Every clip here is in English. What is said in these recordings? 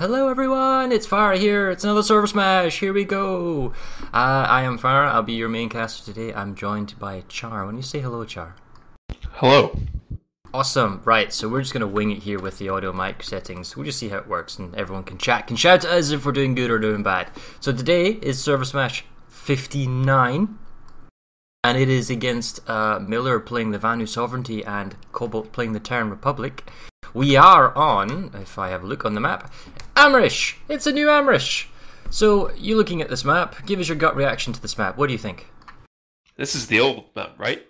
Hello everyone, it's Farah here. It's another Server Smash. Here we go. Uh, I am Farah. I'll be your main caster today. I'm joined by Char. When you say hello, Char. Hello. Awesome. Right, so we're just gonna wing it here with the audio mic settings. We'll just see how it works, and everyone can chat, can shout to us if we're doing good or doing bad. So today is Server Smash 59, and it is against uh, Miller playing the Vanu Sovereignty and Cobalt playing the Terran Republic. We are on, if I have a look on the map, Amerish! It's a new Amerish! So, you looking at this map, give us your gut reaction to this map. What do you think? This is the old map, right?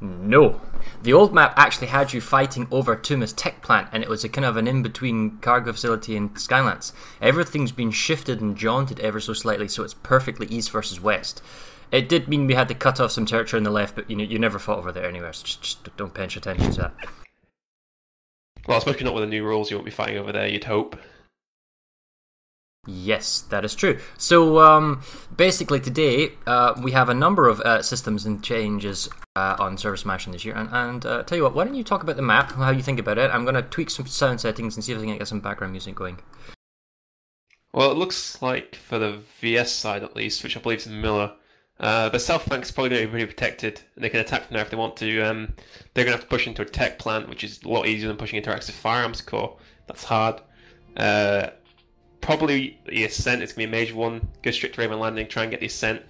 No. The old map actually had you fighting over Tuma's tech plant, and it was a kind of an in between cargo facility and Skylance. Everything's been shifted and jaunted ever so slightly, so it's perfectly east versus west. It did mean we had to cut off some territory on the left, but you know you never fought over there anywhere, so just, just don't pay attention to that. Well, especially not with the new rules, you won't be fighting over there, you'd hope. Yes, that is true. So, um, basically, today uh, we have a number of uh, systems and changes uh, on Server Smashing this year. And, and uh, tell you what, why don't you talk about the map, how you think about it? I'm going to tweak some sound settings and see if I can get some background music going. Well, it looks like for the VS side at least, which I believe is Miller, uh, the south flank's probably going to be pretty protected, and they can attack from there if they want to. Um, they're going to have to push into a tech plant, which is a lot easier than pushing into Axis Firearms Core. That's hard. Uh, probably the ascent is going to be a major one. Go straight to Raven Landing, try and get the ascent.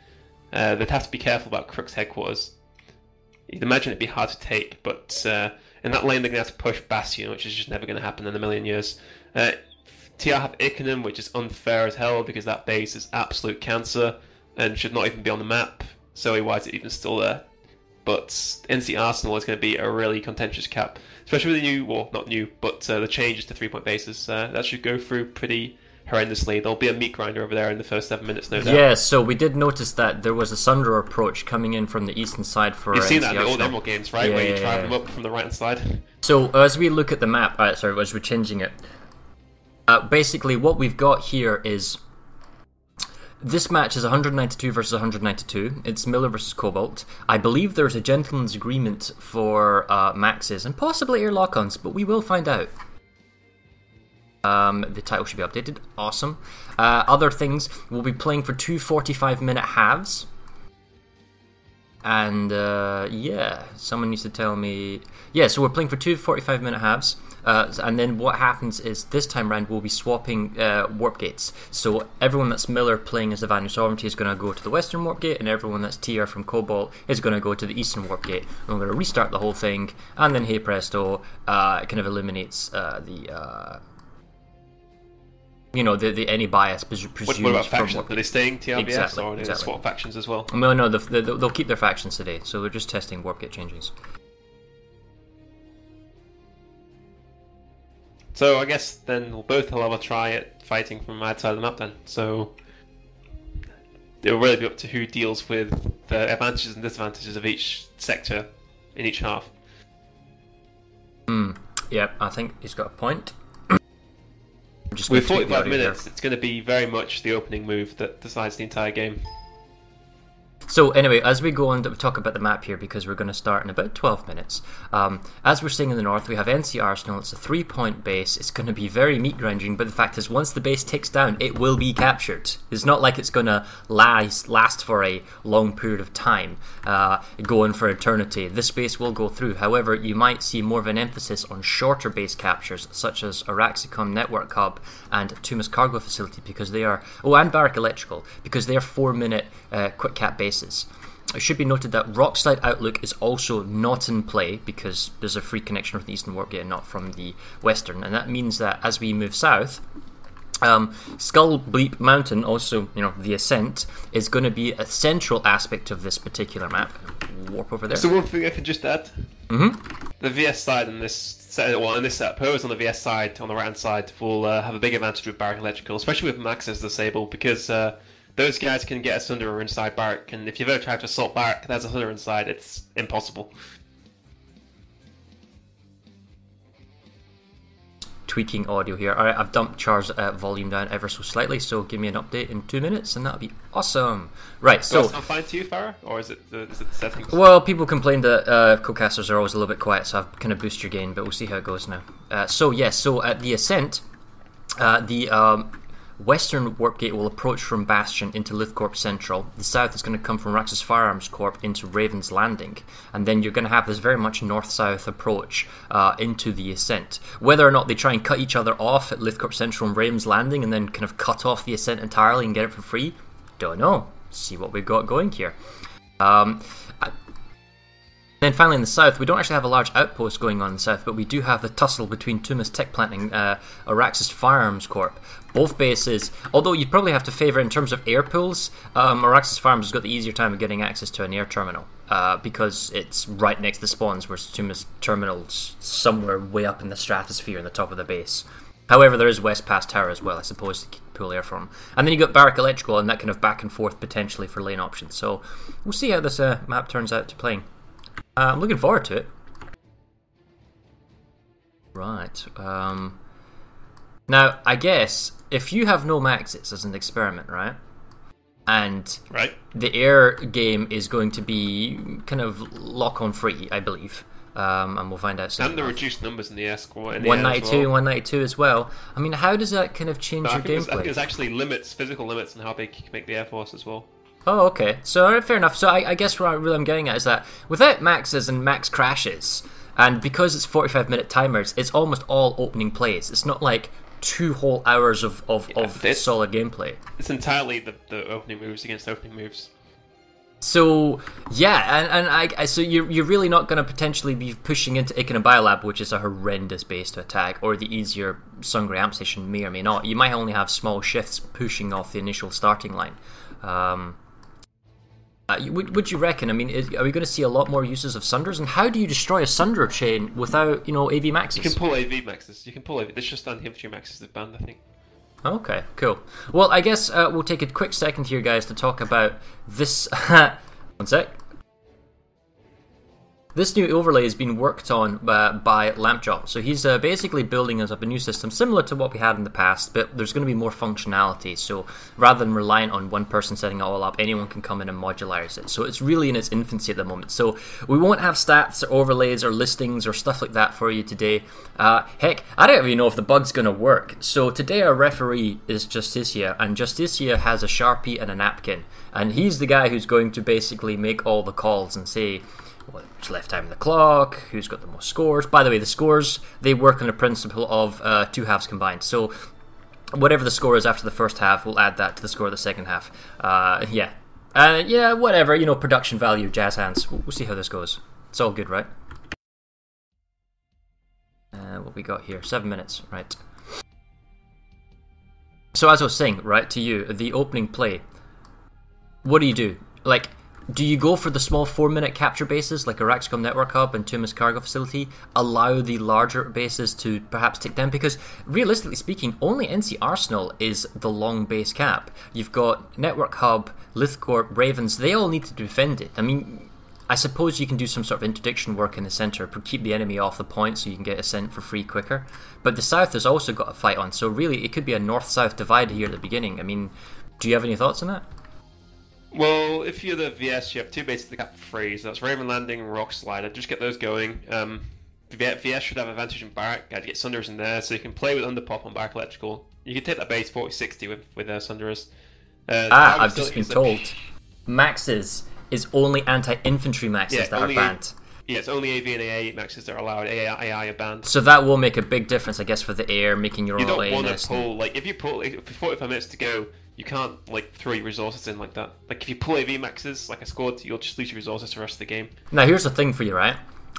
Uh, they'd have to be careful about Crook's headquarters. You'd imagine it'd be hard to take, but uh, in that lane they're going to have to push Bastion, which is just never going to happen in a million years. Uh, TR have Ikanam, which is unfair as hell because that base is absolute cancer and should not even be on the map. So why is it even still there? But NC Arsenal is going to be a really contentious cap, especially with the new, well, not new, but uh, the changes to three point bases. Uh, that should go through pretty horrendously. There'll be a meat grinder over there in the first seven minutes, no doubt. Yeah, so we did notice that there was a Sunder approach coming in from the eastern side for. You've seen that in the old Emerald games, right? Yeah, Where you yeah. them up from the right hand side. So as we look at the map, uh, sorry, as we're changing it, uh, basically what we've got here is this match is 192 versus 192. It's Miller versus Cobalt. I believe there's a gentleman's agreement for uh, maxes and possibly air lock-ons, but we will find out. Um, the title should be updated. Awesome. Uh, other things, we'll be playing for two 45 minute halves. And uh, yeah, someone needs to tell me. Yeah, so we're playing for two 45 minute halves. Uh, and then what happens is this time round we'll be swapping uh, warp gates. So everyone that's Miller playing as the Vanu Sovereignty is going to go to the western warp gate, and everyone that's TR from Cobalt is going to go to the eastern warp gate. And we're going to restart the whole thing, and then hey presto, uh, it kind of eliminates uh, the. Uh, you know the, the any bias pres- What, presumed what about from factions? warp Are they staying TRBS Exactly, or are they exactly. swap factions as well? No, no, the, the, they'll keep their factions today, so they're just testing warp gate changes. So I guess then we'll both have a try at fighting from outside of the map then. So it'll really be up to who deals with the advantages and disadvantages of each sector in each half. Hmm. Yep, yeah, I think he's got a point. With 45 audio here. minutes, it's going to be very much the opening move that decides the entire game. So anyway, as we go on to talk about the map here, because we're going to start in about 12 minutes. Um, as we're seeing in the north, we have NC Arsenal. It's a three-point base. It's going to be very meat grinding, but the fact is, once the base ticks down, it will be captured. It's not like it's going to last last for a long period of time, uh, going for eternity. This base will go through. However, you might see more of an emphasis on shorter base captures, such as Auraxicom Network Hub and Tumas Cargo Facility, because they are oh, and Barrack Electrical, because they are four-minute uh, quick cap bases. It should be noted that Rockslide Outlook is also not in play because there's a free connection with the Eastern Warp Gate and not from the Western, and that means that as we move south, um, Skull Bleep Mountain, also you know the ascent, is going to be a central aspect of this particular map. Warp over there. So one thing I could just add: mm-hmm. the VS side in this set, well, in this set, pose on the VS side on the right hand side will uh, have a big advantage with Barrack Electrical, especially with Max as disable, because uh, those guys can get a Sunder inside Barrack, and if you've ever tried to assault Barrack, there's a Sunder inside. It's impossible. tweaking audio here. All right, I've dumped Char's uh, volume down ever so slightly, so give me an update in two minutes, and that'll be awesome. Right, So not fine to you, Farah, or is it the, is it the settings? Well, people complain that uh, co-casters are always a little bit quiet, so I've kind of boosted your gain, but we'll see how it goes now. Uh, so yes, so at the ascent, Uh, the um, western warp gate will approach from Bastion into Lithcorp Central. The south is going to come from Raxus Firearms Corp into Raven's Landing, and then you're going to have this very much north-south approach uh, into the ascent. Whether or not they try and cut each other off at Lithcorp Central and Raven's Landing, and then kind of cut off the ascent entirely and get it for free, don't know. See what we've got going here. Um, then finally in the south, we don't actually have a large outpost going on in the south, but we do have the tussle between Tumas Tech Plant and uh, Auraxis Firearms Corp. Both bases, although you'd probably have to favour in terms of air pools, um, Auraxis Farms has got the easier time of getting access to an air terminal uh, because it's right next to the spawns, whereas Tumas Terminal's somewhere way up in the stratosphere in the top of the base. However, there is West Pass Tower as well, I suppose, to pull air from. And then you've got Barrack Electrical and that kind of back and forth potentially for lane options. So we'll see how this uh, map turns out to playing. Uh, I'm looking forward to it. Right. Um, now, I guess if you have no maxes as an experiment, right? And right. the air game is going to be kind of lock on free, I believe. Um, and we'll find out soon. And the reduced numbers in the air squad. 192 well. 192 as well. I mean, how does that kind of change your gameplay? I think there's actually limits, physical limits, on how big you can make the Air Force as well. Oh, okay. So fair enough. So I, I guess what really I'm getting at is that without maxes and max crashes, and because it's 45 minute timers, it's almost all opening plays. It's not like two whole hours of, of, yeah, of solid gameplay. It's entirely the, the opening moves against opening moves. So yeah, and, and I, I so you're you're really not going to potentially be pushing into Ikanam Biolab, which is a horrendous base to attack, or the easier Sungrey Amp Station may or may not. You might only have small shifts pushing off the initial starting line. Um, uh, would, would you reckon? I mean, is, are we going to see a lot more uses of Sunders? And how do you destroy a Sunder chain without, you know, AV maxes? You can pull AV maxes. You can pull AV. It's just anti-infantry maxes that banned, I think. Okay, cool. Well, I guess uh, we'll take a quick second here, guys, to talk about this. One sec. This new overlay has been worked on uh, by Lampjaw. So he's uh, basically building us up a new system similar to what we had in the past, but there's going to be more functionality. So rather than reliant on one person setting it all up, anyone can come in and modularize it. So it's really in its infancy at the moment. So we won't have stats or overlays or listings or stuff like that for you today. Uh, heck, I don't even know if the bug's going to work. So today our referee is Justicia, and Justicia has a Sharpie and a napkin. And he's the guy who's going to basically make all the calls and say, what's left time in the clock, who's got the most scores. By the way, the scores they work on the principle of uh, two halves combined. So whatever the score is after the first half, we'll add that to the score of the second half. Uh, yeah, uh, yeah, whatever. You know, production value, jazz hands. We'll, we'll see how this goes. It's all good, right? Uh, what we got here? Seven minutes, right? So as I was saying, right to you, the opening play. What do you do? Like do you go for the small four minute capture bases like Auraxicom Network Hub and Tumas Cargo Facility? Allow the larger bases to perhaps take them? Because realistically speaking, only NC Arsenal is the long base cap. You've got Network Hub, Lithcorp, Ravens, they all need to defend it. I mean, I suppose you can do some sort of interdiction work in the centre, to keep the enemy off the point so you can get ascent for free quicker. But the south has also got a fight on, so really it could be a north south divide here at the beginning. I mean, do you have any thoughts on that? Well, if you're the VS, you have two bases to cap free, so that's Raven Landing and Rock Slider. Just get those going. Um, VS should have advantage in Barrack. You to get Sunders in there, so you can play with Underpop on Barrack Electrical. You can take that base 40-60 with with uh, Sunderers. Uh, ah, I've just been told. Maxes is only anti-infantry maxes yeah, that are banned. Yeah, it's only AV and AA maxes that are allowed. AA, AI are banned. So that will make a big difference, I guess, for the air, making your you own You don't want to pull, like, if you pull, like, for 45 minutes to go, you can't like throw your resources in like that. Like if you pull AV maxes like I scored, you'll just lose your resources for the rest of the game. Now here's the thing for you, right?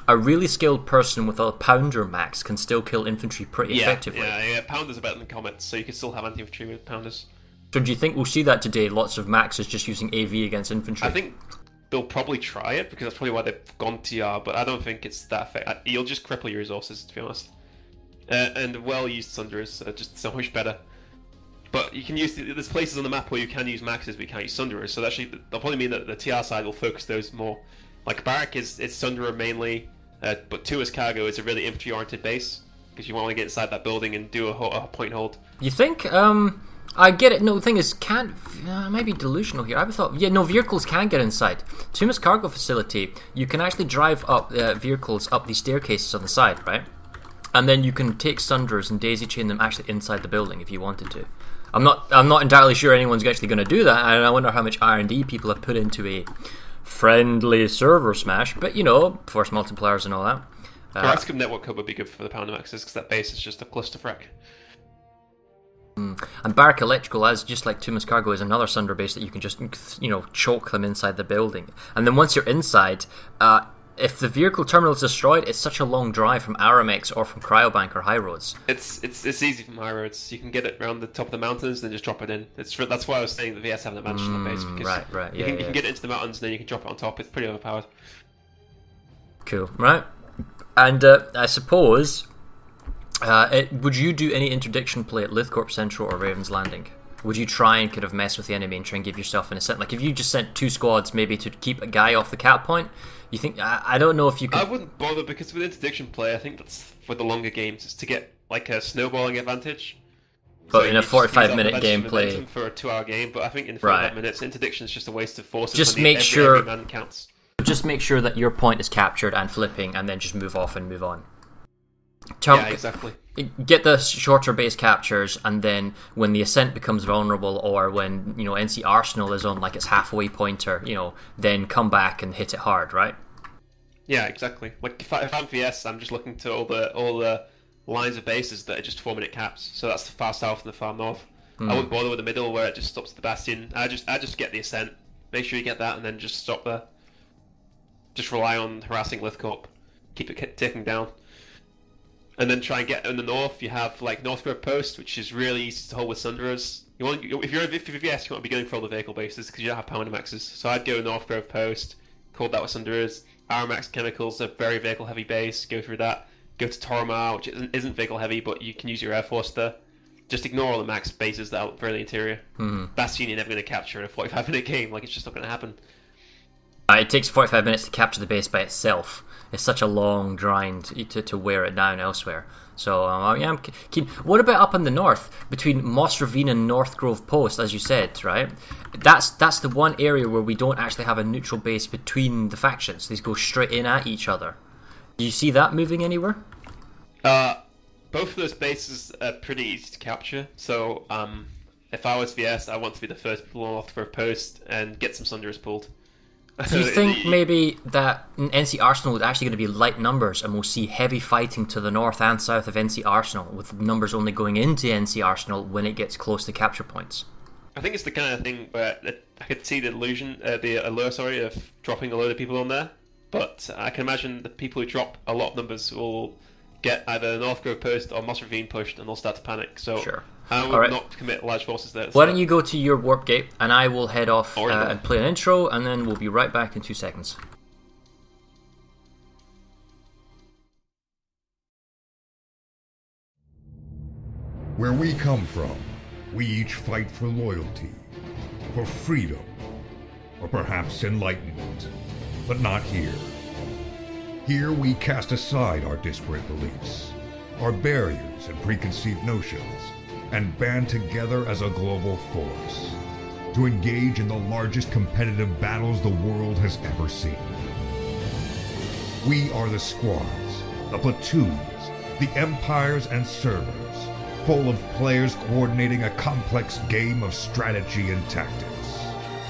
A really skilled person with a pounder max can still kill infantry pretty yeah, effectively. Yeah, yeah, pounders are better than comets, so you can still have anti-infantry with pounders. So do you think we'll see that today? Lots of maxes just using AV against infantry. I think they'll probably try it because that's probably why they've gone TR. But I don't think it's that effective. You'll just cripple your resources, to be honest. Uh, and well-used Sunderers are just so much better. But you can use there's places on the map where you can use maxes, but you can't use Sunderers. So actually, that'll probably mean that the TR side will focus those more. Like Barrack is it's Sunderer mainly, uh, but Tumas Cargo is a really infantry-oriented base because you want to get inside that building and do a, a point hold. You think? Um, I get it. No, the thing is, can't. Uh, I might be delusional here. I thought, yeah, no, vehicles can get inside. Tumas Cargo Facility, you can actually drive up uh, vehicles up these staircases on the side, right? and then you can take Sunderers and daisy chain them actually inside the building if you wanted to. I'm not I'm not entirely sure anyone's actually going to do that, and I wonder how much R and D people have put into a friendly server smash. But you know, force multipliers and all that. Uh, Rascom Network Hub would be good for the Panamaxes because that base is just a clusterfuck. Mm. And Barrack Electrical, as just like Tumas Cargo, is another Sunder base that you can just you know choke them inside the building, and then once you're inside, uh, if the vehicle terminal is destroyed, it's such a long drive from Aramax or from Cryobank or High Roads. It's it's it's easy from High Roads. You can get it around the top of the mountains and just drop it in. It's that's why I was saying the VS haven't managed mm, on the base because right, right, yeah, you, can, yeah. you can get it into the mountains and then you can drop it on top. It's pretty overpowered. Cool, right? And uh, I suppose, uh, it, would you do any interdiction play at Lithcorp Central or Ravens Landing? Would you try and kind of mess with the enemy and try and give yourself an ascent? Like if you just sent two squads maybe to keep a guy off the cap point, you think I, I don't know if you could. I wouldn't bother because with interdiction play, I think that's for the longer games. It's to get like a snowballing advantage. But so in a forty-five minute gameplay for a two-hour game, but I think in forty-five right. minutes, interdiction is just a waste of force. Just make every, sure every man counts. Just make sure that your point is captured and flipping, and then just move off and move on. yeah, exactly. Get the shorter base captures, and then when the ascent becomes vulnerable, or when you know NC Arsenal is on like its halfway pointer, you know, then come back and hit it hard, right? Yeah, exactly. Like if, I, if I'm VS, I'm just looking to all the all the lines of bases that are just four minute caps. So that's the far south and the far north. Mm. I wouldn't bother with the middle where it just stops the bastion. I just I just get the ascent. Make sure you get that, and then just stop there. Just rely on harassing Lithcorp. Keep it ticking down. And then try and get in the north. You have like Northgrove Post, which is really easy to hold with Sunderers. You want if you're if you're VS, you want to be going for all the vehicle bases because you don't have power maxes. So I'd go Northgrove Post, hold that with Sunderers. Aramax Chemicals, a very vehicle heavy base. Go through that. Go to Toromar, which isn't, isn't vehicle heavy, but you can use your Air Force there. Just ignore all the max bases that are very interior. Mm-hmm. Bastion you're never going to capture in a 45 minute game. Like, it's just not going to happen. Uh, it takes 45 minutes to capture the base by itself. It's such a long grind to, to wear it down elsewhere. So um, yeah, I'm keen. What about up in the north between Moss Ravine and North Grove Post, as you said, right? That's that's the one area where we don't actually have a neutral base between the factions. These go straight in at each other. Do you see that moving anywhere? Uh, both of those bases are pretty easy to capture. So um, if I was VS, I want to be the first North Grove Post and get some Sunderers pulled. Do you think maybe that NC Arsenal is actually going to be light numbers and we'll see heavy fighting to the north and south of NC Arsenal, with numbers only going into NC Arsenal when it gets close to capture points? I think it's the kind of thing where I could see the illusion, uh, the allure, sorry, of dropping a load of people on there. But I can imagine the people who drop a lot of numbers will get either North Grove Post or Moss Ravine pushed, and they'll start to panic. So sure. I would right. not commit large forces there. Why don't you go to your warp gate, and I will head off uh, and play an intro, and then we'll be right back in two seconds. Where we come from, we each fight for loyalty, for freedom, or perhaps enlightenment. But not here. Here we cast aside our disparate beliefs, our barriers and preconceived notions, and band together as a global force to engage in the largest competitive battles the world has ever seen. We are the squads, the platoons, the empires and servers, full of players coordinating a complex game of strategy and tactics.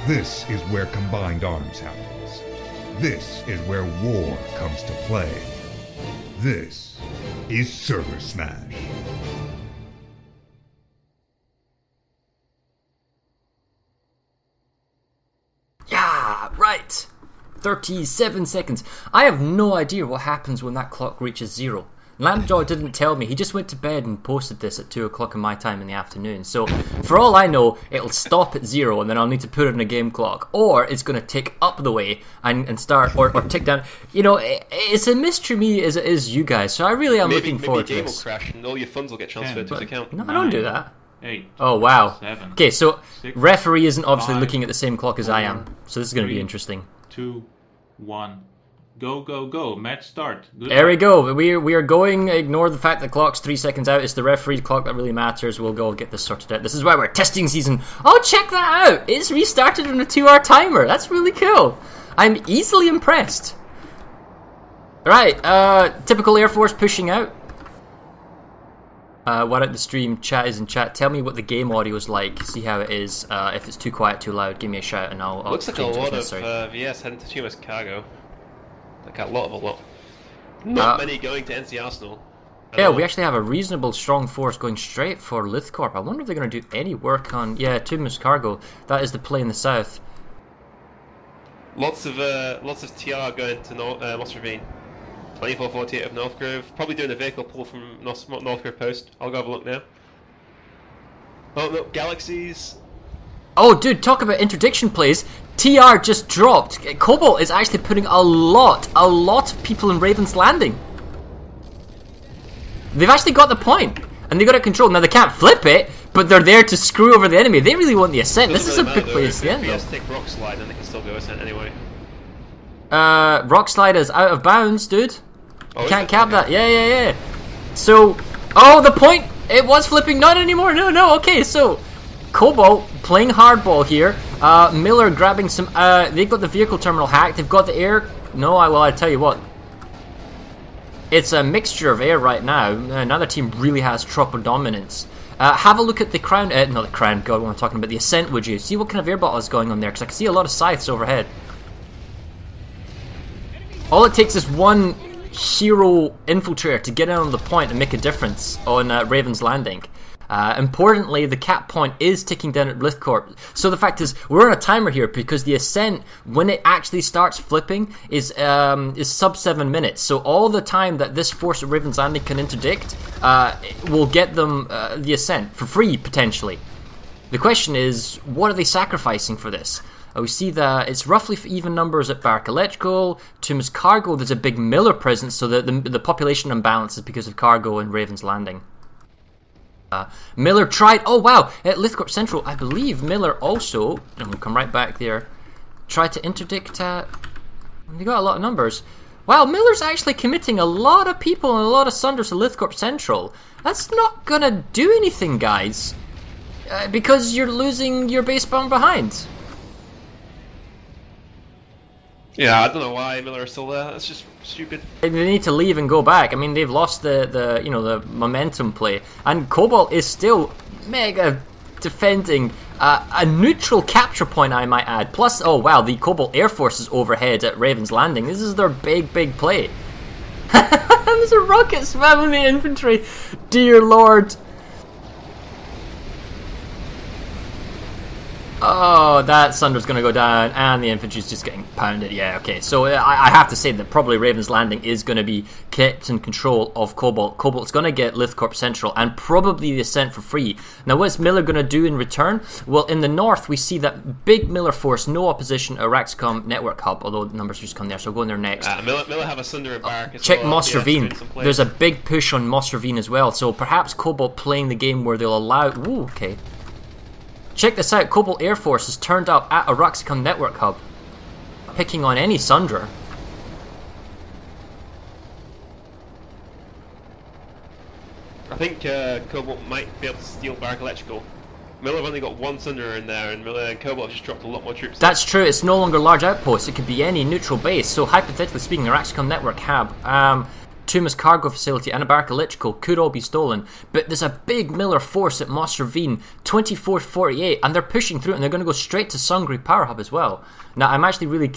This is where combined arms happens. This is where war comes to play. This is Server Smash. Right. 37 seconds. I have no idea what happens when that clock reaches zero. Lampjaw didn't tell me. He just went to bed and posted this at 2 o'clock in my time in the afternoon. So, for all I know, it'll stop at zero and then I'll need to put it in a game clock. Or it's going to tick up the way and, and start, or, or tick down. You know, it, it's a mystery to me as it is you guys. So, I really am maybe, looking maybe forward to this. will crash and all your funds will get transferred Ten, to his account. No, I don't do that. Eight. Oh wow. Seven. Okay, so six, referee isn't obviously five, looking at the same clock as four, I am, so this is going to be interesting. Two, one, go go go! Match start. Good There luck. we go. We we are going. Ignore the fact the clock's three seconds out. It's the referee clock that really matters. We'll go get this sorted out. This is why we're testing season. Oh, check that out! It's restarted on a two-hour timer. That's really cool. I'm easily impressed. Right, uh, typical Air Force pushing out. Uh, why don't the stream chat is in chat? Tell me what the game audio is like. See how it is. Uh, if it's too quiet, too loud, give me a shout and I'll. I'll Looks like a change it if lot of uh, VS heading to Tumas Cargo. Like a lot of a lot. Not Uh, many going to NC Arsenal. Yeah, all. we actually have a reasonable strong force going straight for Lithcorp. I wonder if they're going to do any work on. Yeah, Tumas Cargo. That is the play in the south. Lots of uh, lots of TR going to Nor- uh, Moss Ravine. 2448 of Northgrove. Probably doing a vehicle pull from North- Northgrove Post. I'll go have a look now. Oh no, Galaxies. Oh, dude, talk about interdiction plays. TR just dropped. Cobalt is actually putting a lot, a lot of people in Raven's Landing. They've actually got the point, and they got it controlled. Now they can't flip it, but they're there to screw over the enemy. They really want the ascent. This is a really place to If end. Though. take Rock Slide, then they can still go ascent anyway. Uh, Rock Slide is out of bounds, dude. Oh, Can't cap Okay. that. Yeah, yeah, yeah. So, oh, the point. It was flipping. Not anymore. No, no. Okay, so Cobalt playing hardball here. Uh, Miller grabbing some. Uh, they've got the vehicle terminal hacked. They've got the air. No, I well, I tell you what. It's a mixture of air right now. Another team really has tropo dominance. Uh, have a look at the crown. Uh, not the crown. God, what am I talking about? The ascent. Would you see what kind of air battle is going on there? Because I can see a lot of scythes overhead. All it takes is one hero infiltrator to get in on the point and make a difference on uh, Raven's Landing. Uh, importantly, the cap point is ticking down at Lithcorp. So the fact is, we're on a timer here because the ascent, when it actually starts flipping, is um, is sub seven minutes. So all the time that this force of Raven's Landing can interdict uh, will get them uh, the ascent for free potentially. The question is, what are they sacrificing for this? Uh, we see that it's roughly f- even numbers at Barrack Electrical. Tumas Cargo, there's a big Miller presence, so the, the, the population imbalance is because of Cargo and Raven's Landing. Uh, Miller tried. Oh wow! At Lithcorp Central, I believe Miller also. And we'll come right back there. Tried to interdict. Uh, they got a lot of numbers. Wow, Miller's actually committing a lot of people and a lot of Sunders to Lithcorp Central. That's not gonna do anything, guys. Uh, because you're losing your base bomb behind. Yeah, I don't know why Miller is still there. That's just stupid. They need to leave and go back. I mean, they've lost the, the you know the momentum play, and Cobalt is still mega defending uh, a neutral capture point. I might add. Plus, oh wow, the Cobalt Air Force is overhead at Raven's Landing. This is their big big play. There's a rocket spamming the infantry. Dear Lord. Oh, that Sunder's going to go down, and the infantry's just getting pounded. Yeah, okay. So uh, I, I have to say that probably Raven's Landing is going to be kept in control of Cobalt. Cobalt's going to get Lithcorp Central, and probably the ascent for free. Now, what's Miller going to do in return? Well, in the north, we see that big Miller force, no opposition, at Raxcom Network Hub, although the numbers just come there, so we'll go in there next. Uh, Miller, Miller have a Sunder as Check well. Moss Ravine. There's a big push on Moss Ravine as well, so perhaps Cobalt playing the game where they'll allow. Ooh, okay. Check this out Cobalt Air Force has turned up at a Roxicon network hub, picking on any Sundra. I think uh, Cobalt might be able to steal Barrack Electrical. Miller have only got one Sunder in there, and Miller and Cobalt have just dropped a lot more troops. That's true, it's no longer large outposts, it could be any neutral base. So, hypothetically speaking, the Raxicom network hub, um, Tumas cargo facility, and a Barrack Electrical could all be stolen. But there's a big Miller force at Moss Ravine, 2448, and they're pushing through and they're going to go straight to Sungrey Power Hub as well. Now, I'm actually really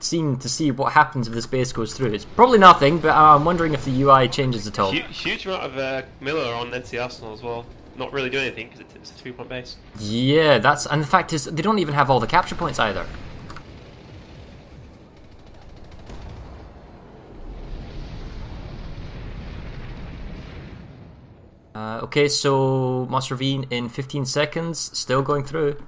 keen to see what happens if this base goes through. It's probably nothing, but I'm wondering if the UI changes at all. Huge, huge amount of uh, Miller on NC Arsenal as well. Not really doing anything because it's a three point base. Yeah, that's and the fact is they don't even have all the capture points either. Uh, okay, so Moss Ravine in 15 seconds, still going through.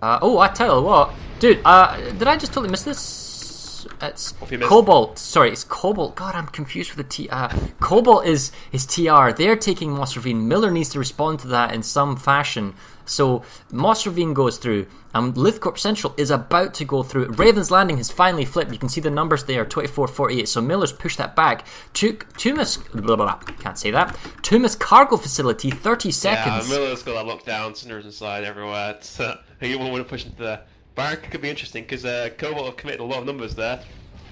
Uh, oh, I tell you what, dude. Uh, did I just totally miss this? It's What have you missed? Cobalt. Sorry, it's Cobalt. God, I'm confused with the T. Uh, Cobalt is is TR. They're taking Moss Ravine. Miller needs to respond to that in some fashion. So Moss Ravine goes through, and Lithcorp Central is about to go through. Raven's Landing has finally flipped. You can see the numbers there, 24-48. So Miller's pushed that back. Tuk- Tumas, blah, blah, blah, can't say that. Tumas Cargo Facility, 30 Yeah, seconds. Miller's got that lockdown, Sunders inside everywhere. It's, uh, he won't want to push into the Barrack could be interesting because uh, Cobalt have committed a lot of numbers there.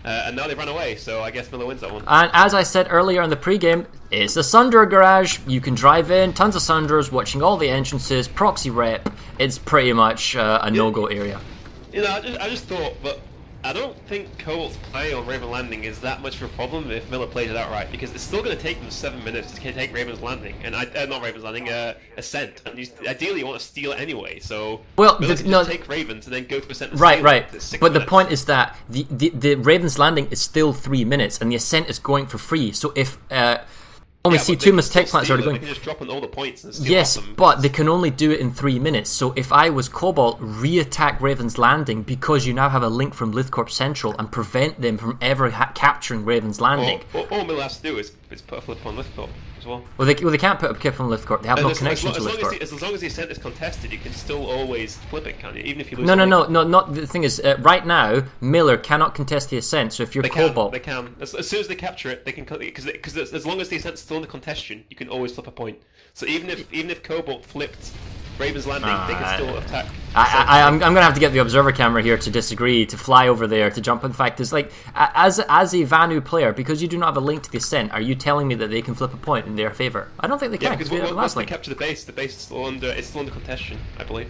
Uh, and now they ran away, so I guess Miller wins that one. And as I said earlier in the pregame, it's the Sunderer garage. You can drive in, tons of Sunderers, watching all the entrances, proxy rep. It's pretty much uh, a no-go area. You know, I just, I just thought, but I don't think Cobalt's play on Raven Landing is that much of a problem if Miller plays it outright, because it's still going to take them seven minutes to take Raven's Landing, and I, uh, not Raven's Landing, uh, Ascent, and you, ideally you want to steal it anyway, so Well, the- no- take Ravens and then go to Ascent and Right, right. it. It's six But the point is that the, the, the Raven's Landing is still three minutes, and the Ascent is going for free. So if uh, only Yeah, see two tech plants already going. Just drop all the points and steal Yes, but they can only do it in three minutes. So if I was Cobalt, re-attack Raven's Landing because you now have a link from Lithcorp Central and prevent them from ever ha- capturing Raven's Landing. all, all, all Miller has to do is, is put a flip on Lithcorp as well. Well, they, well, they can't put a kip on Lithcorp. They have And no as, as, connection to long as, the, as long as the Ascent is contested, you can still always flip it, can't you? Even if you lose No, no, no, no, not the thing is. Uh, right now, Miller cannot contest the ascent. So if you're They can, they can. As, as soon as they capture it, they can because because as long as the ascent's still in the contestation, you can always flip a point. So even if even if Cobalt flipped Raven's Landing, they can still attack. I, I, I'm, I'm going to have to get the observer camera here to disagree, to fly over there, to jump. In fact, is like as as a Vanu player, because you do not have a link to the ascent, are you telling me that they can flip a point in their favor? I don't think they yeah, can because we have the once they capture the base, the base is still under it's still under contention, I believe.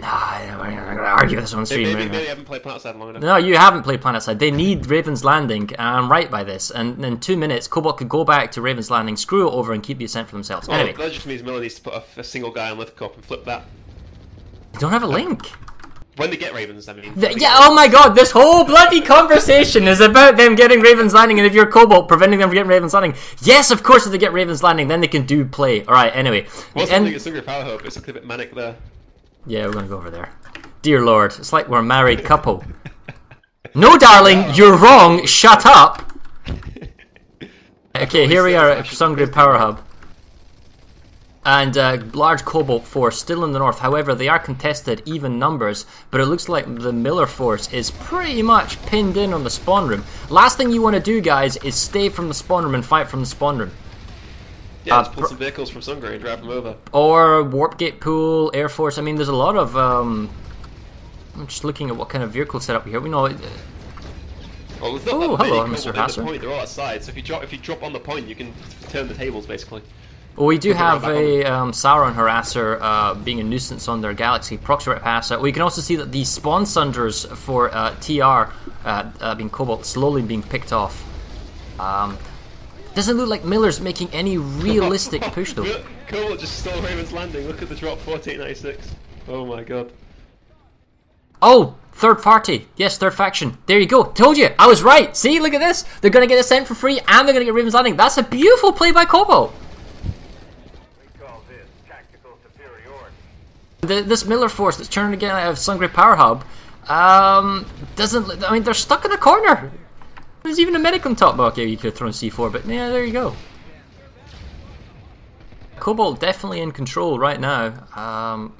Nah, I'm to argue this on stream. maybe, maybe haven't played Planetside long enough. No, you haven't played Planetside. They need Raven's Landing, and I'm right by this. And in two minutes, Cobalt could go back to Raven's Landing, screw it over, and keep the ascent for themselves. Well, Anyway, that just means Miller needs to put a, a single guy on Lithcorp and flip that. they don't have a link. When they get Ravens, I mean. Th- yeah, oh my god, this whole bloody conversation is about them getting Raven's Landing, and if you're Cobalt, preventing them from getting Raven's Landing. Yes, of course, if they get Raven's Landing, then they can do play. Alright, anyway. What's And- something at Sungrey Power Hub? It's a bit manic there. Yeah, we're gonna go over there. Dear lord, it's like we're a married couple. No, darling, you're wrong, shut up! Okay, here we are at Sungrey Power Hub. And uh, large Cobalt force still in the north. However, they are contested even numbers, but it looks like the Miller force is pretty much pinned in on the spawn room. Last thing you want to do, guys, is stay from the spawn room and fight from the spawn room. Yeah, Uh, just pull some vehicles from Sungrey and drive them over. Or Warp Gate Pool, Air Force. I mean, there's a lot of. Um, I'm just looking at what kind of vehicle setup we have. We know. uh, Well, not Oh, hello, Mr. Hasser. The point, they're all outside, so if you drop if you drop on the point, you can turn the tables basically. Well, we do Put them right have a um, Sauron harasser uh, being a nuisance on their galaxy, Proxyrep harasser. We can also see that the spawn sunders for uh, TR, uh, uh, being Cobalt, slowly being picked off. Um, doesn't look like Miller's making any realistic push though. Cobalt just stole Raven's Landing. Look at the drop, 1496. Oh my god. Oh, third party. Yes, third faction. There you go. Told you. I was right. See, look at this. They're going to get a sent for free and they're going to get Raven's Landing. That's a beautiful play by Kobo. We call this tactical superiority. the, this Miller force that's turning again out of Sungrey Power Hub um, doesn't. I mean, they're stuck in a corner. There's even a medic on top. Okay, you could have thrown C4, but yeah, there you go. Cobalt definitely in control right now. Um,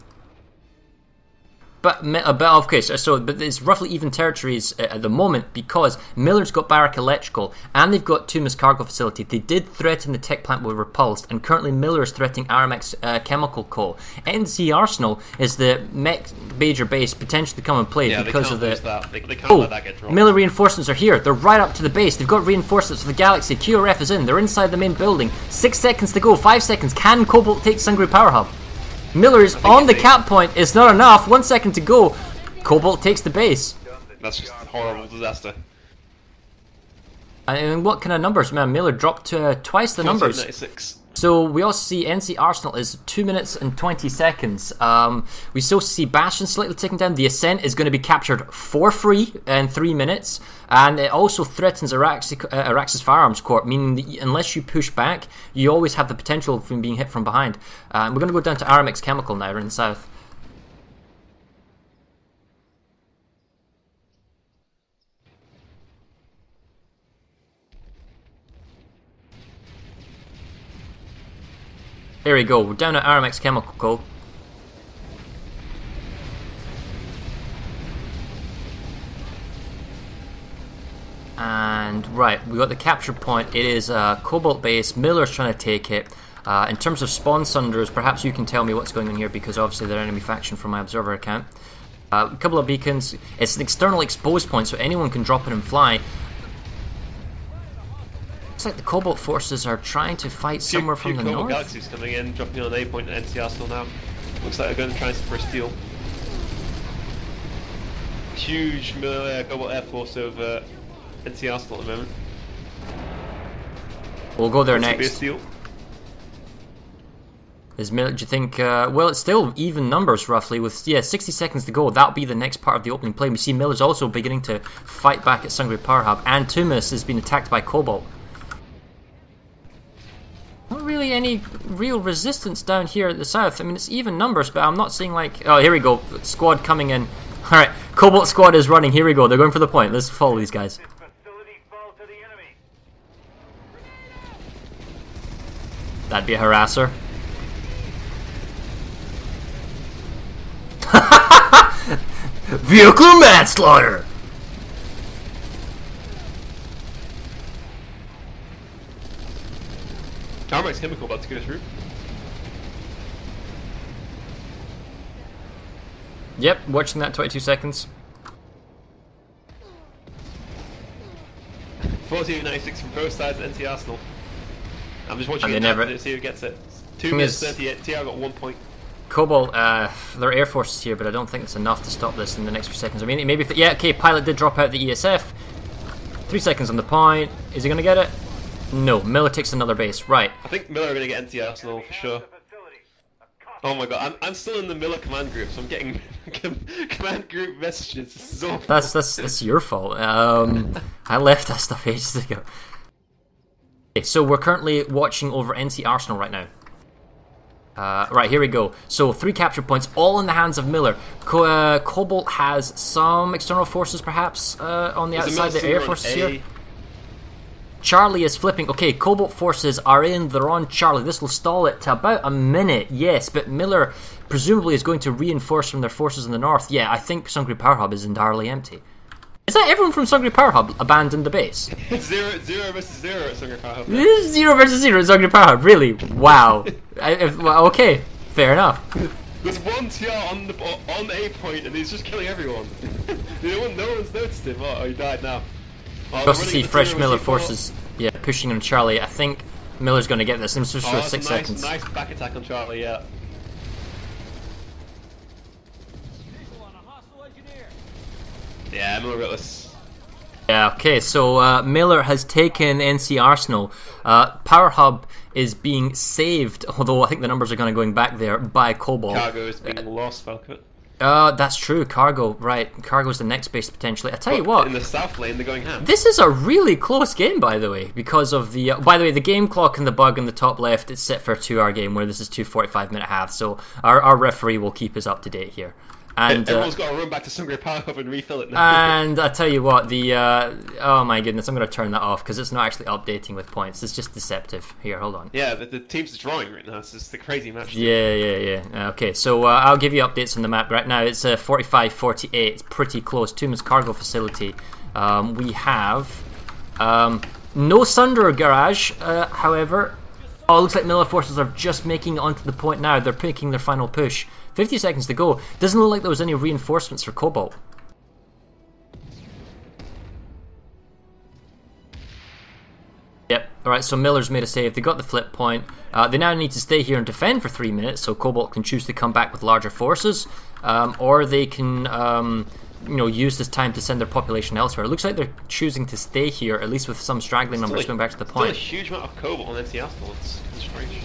but, mi- uh, but okay, so, so but it's roughly even territories uh, at the moment because Miller's got Barrack Electrical and they've got Tumas Cargo Facility. They did threaten the tech plant with repulsed, and currently Miller is threatening Aramax uh, Chemical Co. NC Arsenal is the mech major base potentially come and play Yeah, because of the. They, they Oh, let that get dropped. Miller reinforcements are here. They're right up to the base. They've got reinforcements for the Galaxy. QRF is in. They're inside the main building. Six seconds to go. Five seconds. Can Cobalt take Sungrey Power Hub? Miller is on the cap point. It's not enough. One second to go. Cobalt takes the base. That's just a horrible disaster. And what kind of numbers? Man, Miller dropped to uh, twice the numbers. So we also see NC Arsenal is two minutes and twenty seconds. Um, we still see Bastion slightly ticking down. The Ascent is going to be captured for free in three minutes, and it also threatens Araxi, uh, Firearms Corp, meaning that unless you push back, you always have the potential of being hit from behind. Um, we're going to go down to Aramax Chemical now, in the south. Here we go. We're down at Aramax Chemical And right, we got the capture point. It is uh, Cobalt base. Miller's trying to take it. Uh, in terms of spawn sunders, perhaps you can tell me what's going on here because obviously they're enemy faction from my observer account. Uh, a couple of beacons. It's an external exposed point, so anyone can drop in and fly. Looks like the Cobalt forces are trying to fight Few- somewhere few from the Cobalt north. Galaxies coming in, dropping on an A point at NC Arsenal now. Looks like they're going to try for a steal. Huge uh, Cobalt Air Force over NC Arsenal at the moment. We'll go there It's gonna be a next. steal. Is Miller, do you think? Uh, well, it's still even numbers roughly. With yeah, 60 seconds to go. That'll be the next part of the opening play. We see Miller's also beginning to fight back at Sungrey Power Hub, and Tumas has been attacked by Cobalt. Not really any real resistance down here at the south. I mean, it's even numbers, but I'm not seeing like. Oh, here we go. Squad coming in. All right, Cobalt squad is running. Here we go. They're going for the point. Let's follow these guys. This facility fall to the enemy. That'd be a harasser. Vehicle manslaughter. Tarmax Chemical about to go through. Yep, watching that 22 seconds. 1496 from both sides at NC Arsenal. I'm just watching And it never- to see who gets it. Two minutes is- 38. TR got one point. Cobalt, uh, their air force is here, but I don't think it's enough to stop this in the next few seconds. I mean, maybe if, yeah, okay, pilot did drop out the ESF. Three seconds on the point. Is he going to get it? No. Miller takes another base. Right. I think Miller are going to get NC Arsenal for sure. The facility. A cop- Oh my god, I'm, I'm still in the Miller command group, so I'm getting command group messages. This is awful. That's that's that's your fault. Um, I left that stuff ages ago. Okay, so we're currently watching over NC Arsenal right now. Uh, right here we go. So three capture points, all in the hands of Miller. Co- uh, Cobalt has some external forces, perhaps, uh, on the a outside. The air forces here. Charlie is flipping. Okay, Cobalt forces are in. They're on Charlie. This will stall it to about a minute. Yes, but Miller presumably is going to reinforce from their forces in the north. Yeah, I think Sungrey Power Hub is entirely empty. Is that everyone from Sungrey Power Hub abandoned the base? zero, zero versus zero at Sungrey Power Hub. This is zero versus zero in Sungrey Power Hub. Really? Wow. I, if, well, okay, fair enough. There's one TR on the on A point, and he's just killing everyone. no, one, no one's noticed him. Oh, he died now. Oh, they're also see fresh Miller C4. forces, yeah, pushing on Charlie. I think Miller's going to get this. It's just Oh, for six nice, seconds. nice back attack on Charlie. Yeah. Yeah, this. Yeah, okay, so uh, Miller has taken NC Arsenal. Uh, Power Hub is being saved, although I think the numbers are going to going back there by Cobalt. Cargo is being lost, Falcon. Uh, that's true. Cargo, right? Cargo's the next base potentially. I tell you what, In the south lane, they're going ham. this is a really close game, by the way, because of the. Uh, by the way, the game clock and the bug in the top left is set for a two-hour game, where this is two 45-minute halves. So our, our referee will keep us up to date here. And uh, Everyone's got to run back to Sungrey Power Hub and refill it now. And I tell you what, the uh, oh my goodness, I'm going to turn that off because it's not actually updating with points. It's just deceptive. Here, hold on. yeah, the, the team's drawing right now. It's just the crazy match. Yeah, yeah, yeah. Okay, so uh, I'll give you updates on the map right now. It's uh, 45-48. It's pretty close. Tumas cargo facility. Um, we have um, no Sunder garage, uh, however. Oh, it looks like Miller forces are just making it onto the point now. They're picking their final push. 50 seconds to go. Doesn't look like there was any reinforcements for Cobalt. Yep. All right. So Miller's made a save. They got the flip point. Uh, they now need to stay here and defend for three minutes. So Cobalt can choose to come back with larger forces, um, or they can, um, you know, use this time to send their population elsewhere. It looks like they're choosing to stay here, at least with some straggling numbers a- going back to the Still a huge amount of cobalt on NC Arsenal. It's strange.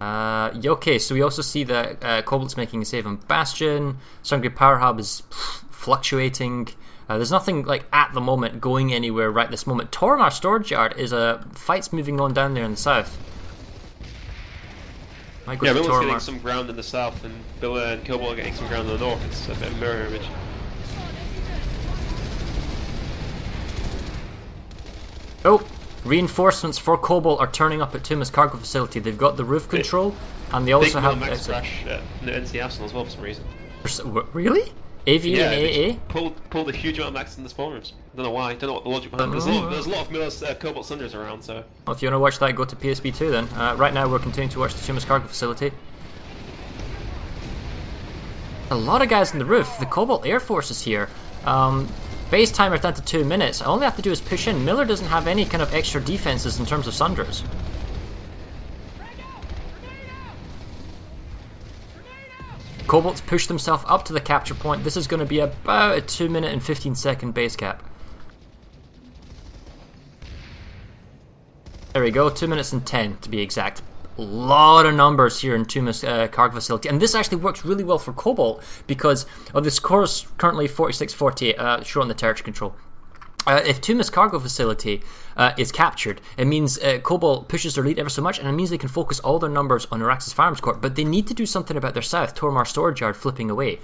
Uh, okay, so we also see that uh, Cobalt's making a save on Bastion. Sungrey Power Hub is fluctuating. Uh, there's nothing like at the moment going anywhere right this moment. Tormar Storage Yard is a uh, fight's moving on down there in the south. Might go Yeah, to getting some ground in the south, and Billa and Cobalt are getting some ground in the north. It's a bit of a mirror image. Oh, reinforcements for Cobalt are turning up at Tumas Cargo Facility. They've got the roof control, and they also have. Max uh, crash at NC Arsenal as well for some reason. really? AV Yeah, and AA? pulled pulled a huge amount of max in the spawn rooms. Don't know why. Don't know what the logic behind. There's a lot. There's a lot of Miller's uh, Cobalt Sunders around, so Well, if you want to watch that, go to PSB2 then. Uh, right now, we're continuing to watch the Tumas Cargo Facility. A lot of guys in the roof. The Cobalt Air Force is here. Um, Base timer down to two minutes. All they have to do is push in. Miller doesn't have any kind of extra defenses in terms of Sunders. Cobalt's pushed himself up to the capture point. This is going to be about a 2 minute and 15 second base cap. There we go, 2 minutes and 10 to be exact. Lot of numbers here in Tumas uh, cargo facility. And this actually works really well for Cobalt because of the score is currently 46 48, uh, short on the territory control. Uh, if Tumas cargo facility uh, is captured, it means uh, Cobalt pushes their lead ever so much, and it means they can focus all their numbers on Auraxis Farms Corp. But they need to do something about their south, Tormar Storage Yard flipping away.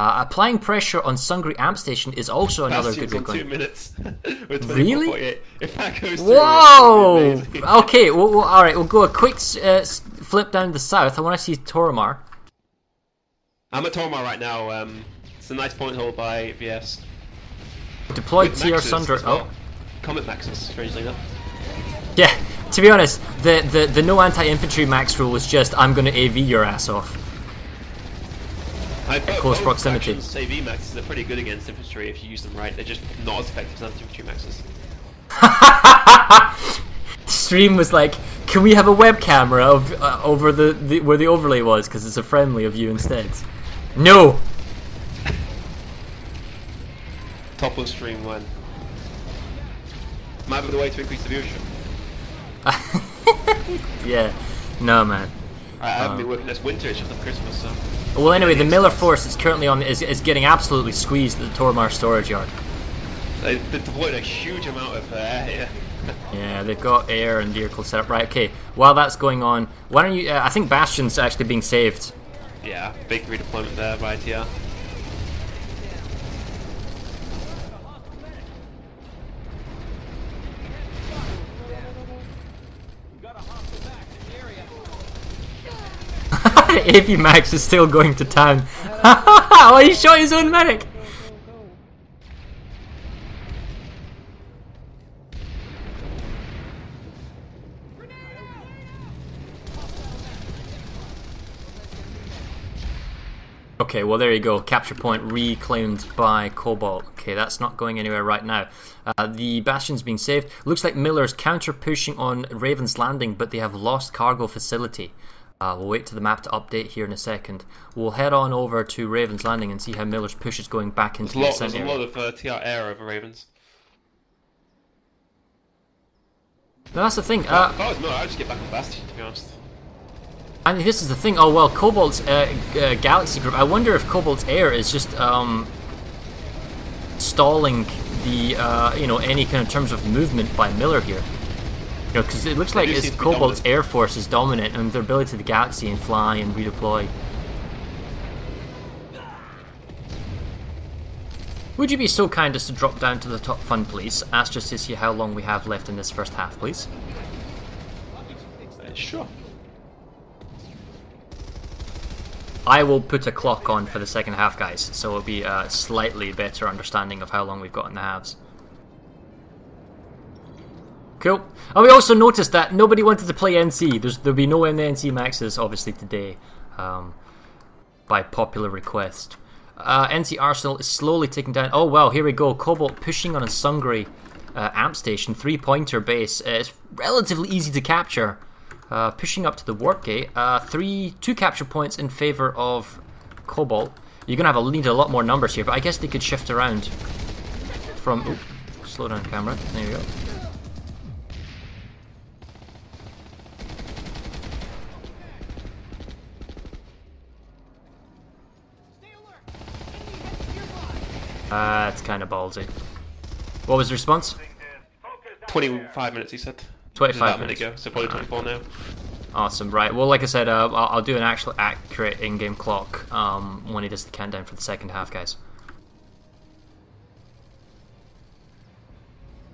Uh, applying pressure on Sungrey Amp Station is also another good on two minutes. Really? If that goes through, Whoa! it's gonna be amazing. okay, well, well, all right. We'll go a quick uh, flip down the south. I want to see Tormar. I'm at Tormar right now. Um, it's a nice point hold by VS. Deployed With TR Maxes well. Oh, Comet Maxes, strangely enough. yeah. To be honest, the, the, the no anti-infantry max rule is just I'm going to AV your ass off. I, both, close proximity. AV maxes are pretty good against infantry if you use them right. They're just not as effective as infantry maxes. Stream was like, can we have a web camera of uh, over the, the where the overlay was because it's a friendly of you instead. No. Topless stream when. Might be the way to increase the viewership. Yeah. No man. I, haven't Um, been working this winter, it's just on Christmas, so. Well, anyway, the Miller force is currently on is, is getting absolutely squeezed at the Tormar storage yard. They, they deployed a huge amount of uh, air here. Yeah, they've got air and vehicle set up. Right, okay. While that's going on, why don't you? Uh, I think Bastion's actually being saved. yeah, big redeployment there by TR. AV Max is still going to town. oh, he shot his own medic. Okay, well there you go. Capture point reclaimed by Cobalt. Okay, that's not going anywhere right now. Uh, the Bastion's being saved. Looks like Miller's counter pushing on Raven's Landing, but they have lost cargo facility. Uh, we'll wait to the map to update here in a second. We'll head on over to Raven's Landing and see how Miller's push is going back into There's the lot, there's a lot of uh, TR air over Ravens. Now, that's the thing. Uh, if I was Miller, I'd just get back on Bastion, to be honest. And this is the thing. Oh well, Cobalt's uh, uh, Galaxy Group. I wonder if Cobalt's Air is just um, stalling the uh, you know any kind of terms of movement by Miller here. Know, because it looks They like it's seem to be Cobalt's. Air Force is dominant and their ability to the Galaxy and fly and redeploy. Would you be so kind as to drop down to the top fund, please? Ask just to see how long we have left in this first half, please. Uh, sure. I will put a clock on for the second half, guys, so it'll be a slightly better understanding of how long we've got in the halves. Cool. And we also noticed that nobody wanted to play NC. There's, there'll be no NC maxes, obviously, today, um, by popular request. Uh, NC Arsenal is slowly taking down. Oh, well, here we go. Cobalt pushing on a Sungrey uh, amp station, three pointer base. Uh, it's relatively easy to capture. Uh, pushing up to the warp gate. Uh, three, two capture points in favor of Cobalt. You're gonna have a need a lot more numbers here, but I guess they could shift around from. Slow down, camera. There you go. Uh, it's kind of ballsy. What was the response? 25 minutes, he said. 25 minutes. minute ago, so probably 24 now. Awesome, right. Well, like I said, uh, I'll, I'll do an actual accurate in-game clock um, when he does the countdown for the second half, guys.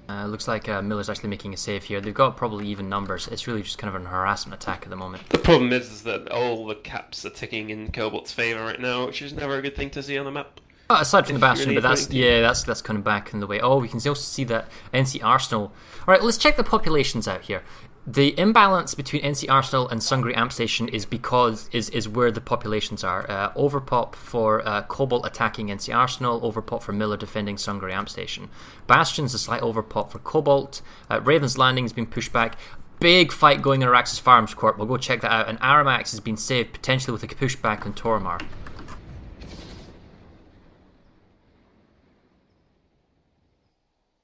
Uh, looks like uh, Miller's actually making a save here. They've got probably even numbers. It's really just kind of an harassment attack at the moment. The problem is, is that all the caps are ticking in Cobalt's favour right now, which is never a good thing to see on the map. Uh, aside from the Bastion, really but that's yeah, that's that's kind of back in the way. Oh, we can also see that NC Arsenal. All right, let's check the populations out here. the imbalance between NC Arsenal and Sungrey Amp Station is because is is where the populations are. Uh, overpop for uh, Cobalt attacking NC Arsenal, overpop for Miller defending Sungrey Amp Station. Bastion's a slight overpop for Cobalt. Uh, Raven's Landing has been pushed back. Big fight going in Auraxis Farms Corp. We'll go check that out. And Aramax has been saved potentially with a pushback on Tormar.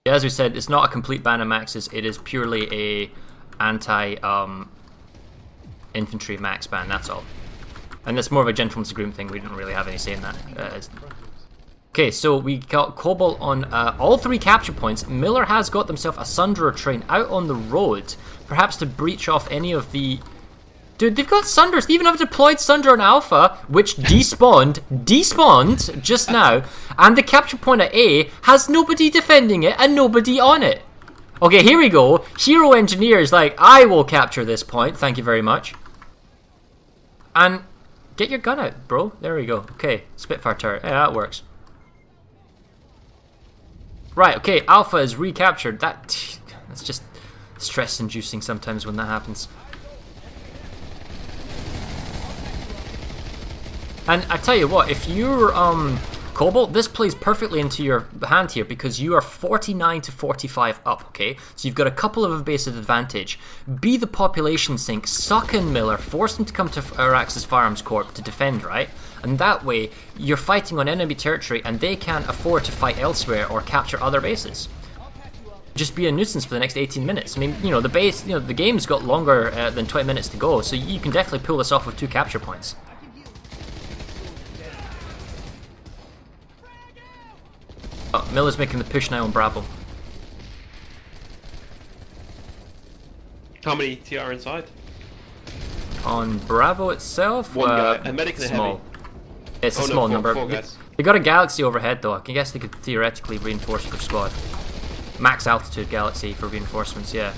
As we said, it's not a complete ban of maxes. It is purely a anti um, infantry max ban. That's all. And it's more of a gentleman's agreement thing. We didn't really have any say in that. Uh, okay, so we got Cobalt on uh, all three capture points. Miller has got themselves a Sunderer train out on the road, perhaps to breach off any of the. Dude, they've got Sunders. They even have deployed Sunder and Alpha, which despawned, despawned just now, and the capture point at A has nobody defending it and nobody on it. Okay, here we go. Hero Engineer is like, I will capture this point, thank you very much. And get your gun out, bro. There we go. Okay, Spitfire turret. Yeah, that works. Right, okay, Alpha is recaptured. That that's just stress inducing sometimes when that happens. And I tell you what, if you're um Cobalt, this plays perfectly into your hand here because you are 49 to 45 up, okay? So you've got a couple of evasive advantage. Be the population sink, suck in Miller, force him to come to Auraxis Firearms Corp to defend, right? And that way, you're fighting on enemy territory and they can't afford to fight elsewhere or capture other bases just be a nuisance for the next 18 minutes. I mean, you know, the base, you know, the game's got longer uh, than 20 minutes to go, so you can definitely pull this off with two capture points. Oh, Miller's making the push now on Bravo. How many TR inside? On Bravo itself, One uh, guy. A medic small. heavy. It's a Oh, no, small four- number. four guys. They got a galaxy overhead though. I can guess they could theoretically reinforce their squad. Max altitude galaxy for reinforcements, yeah.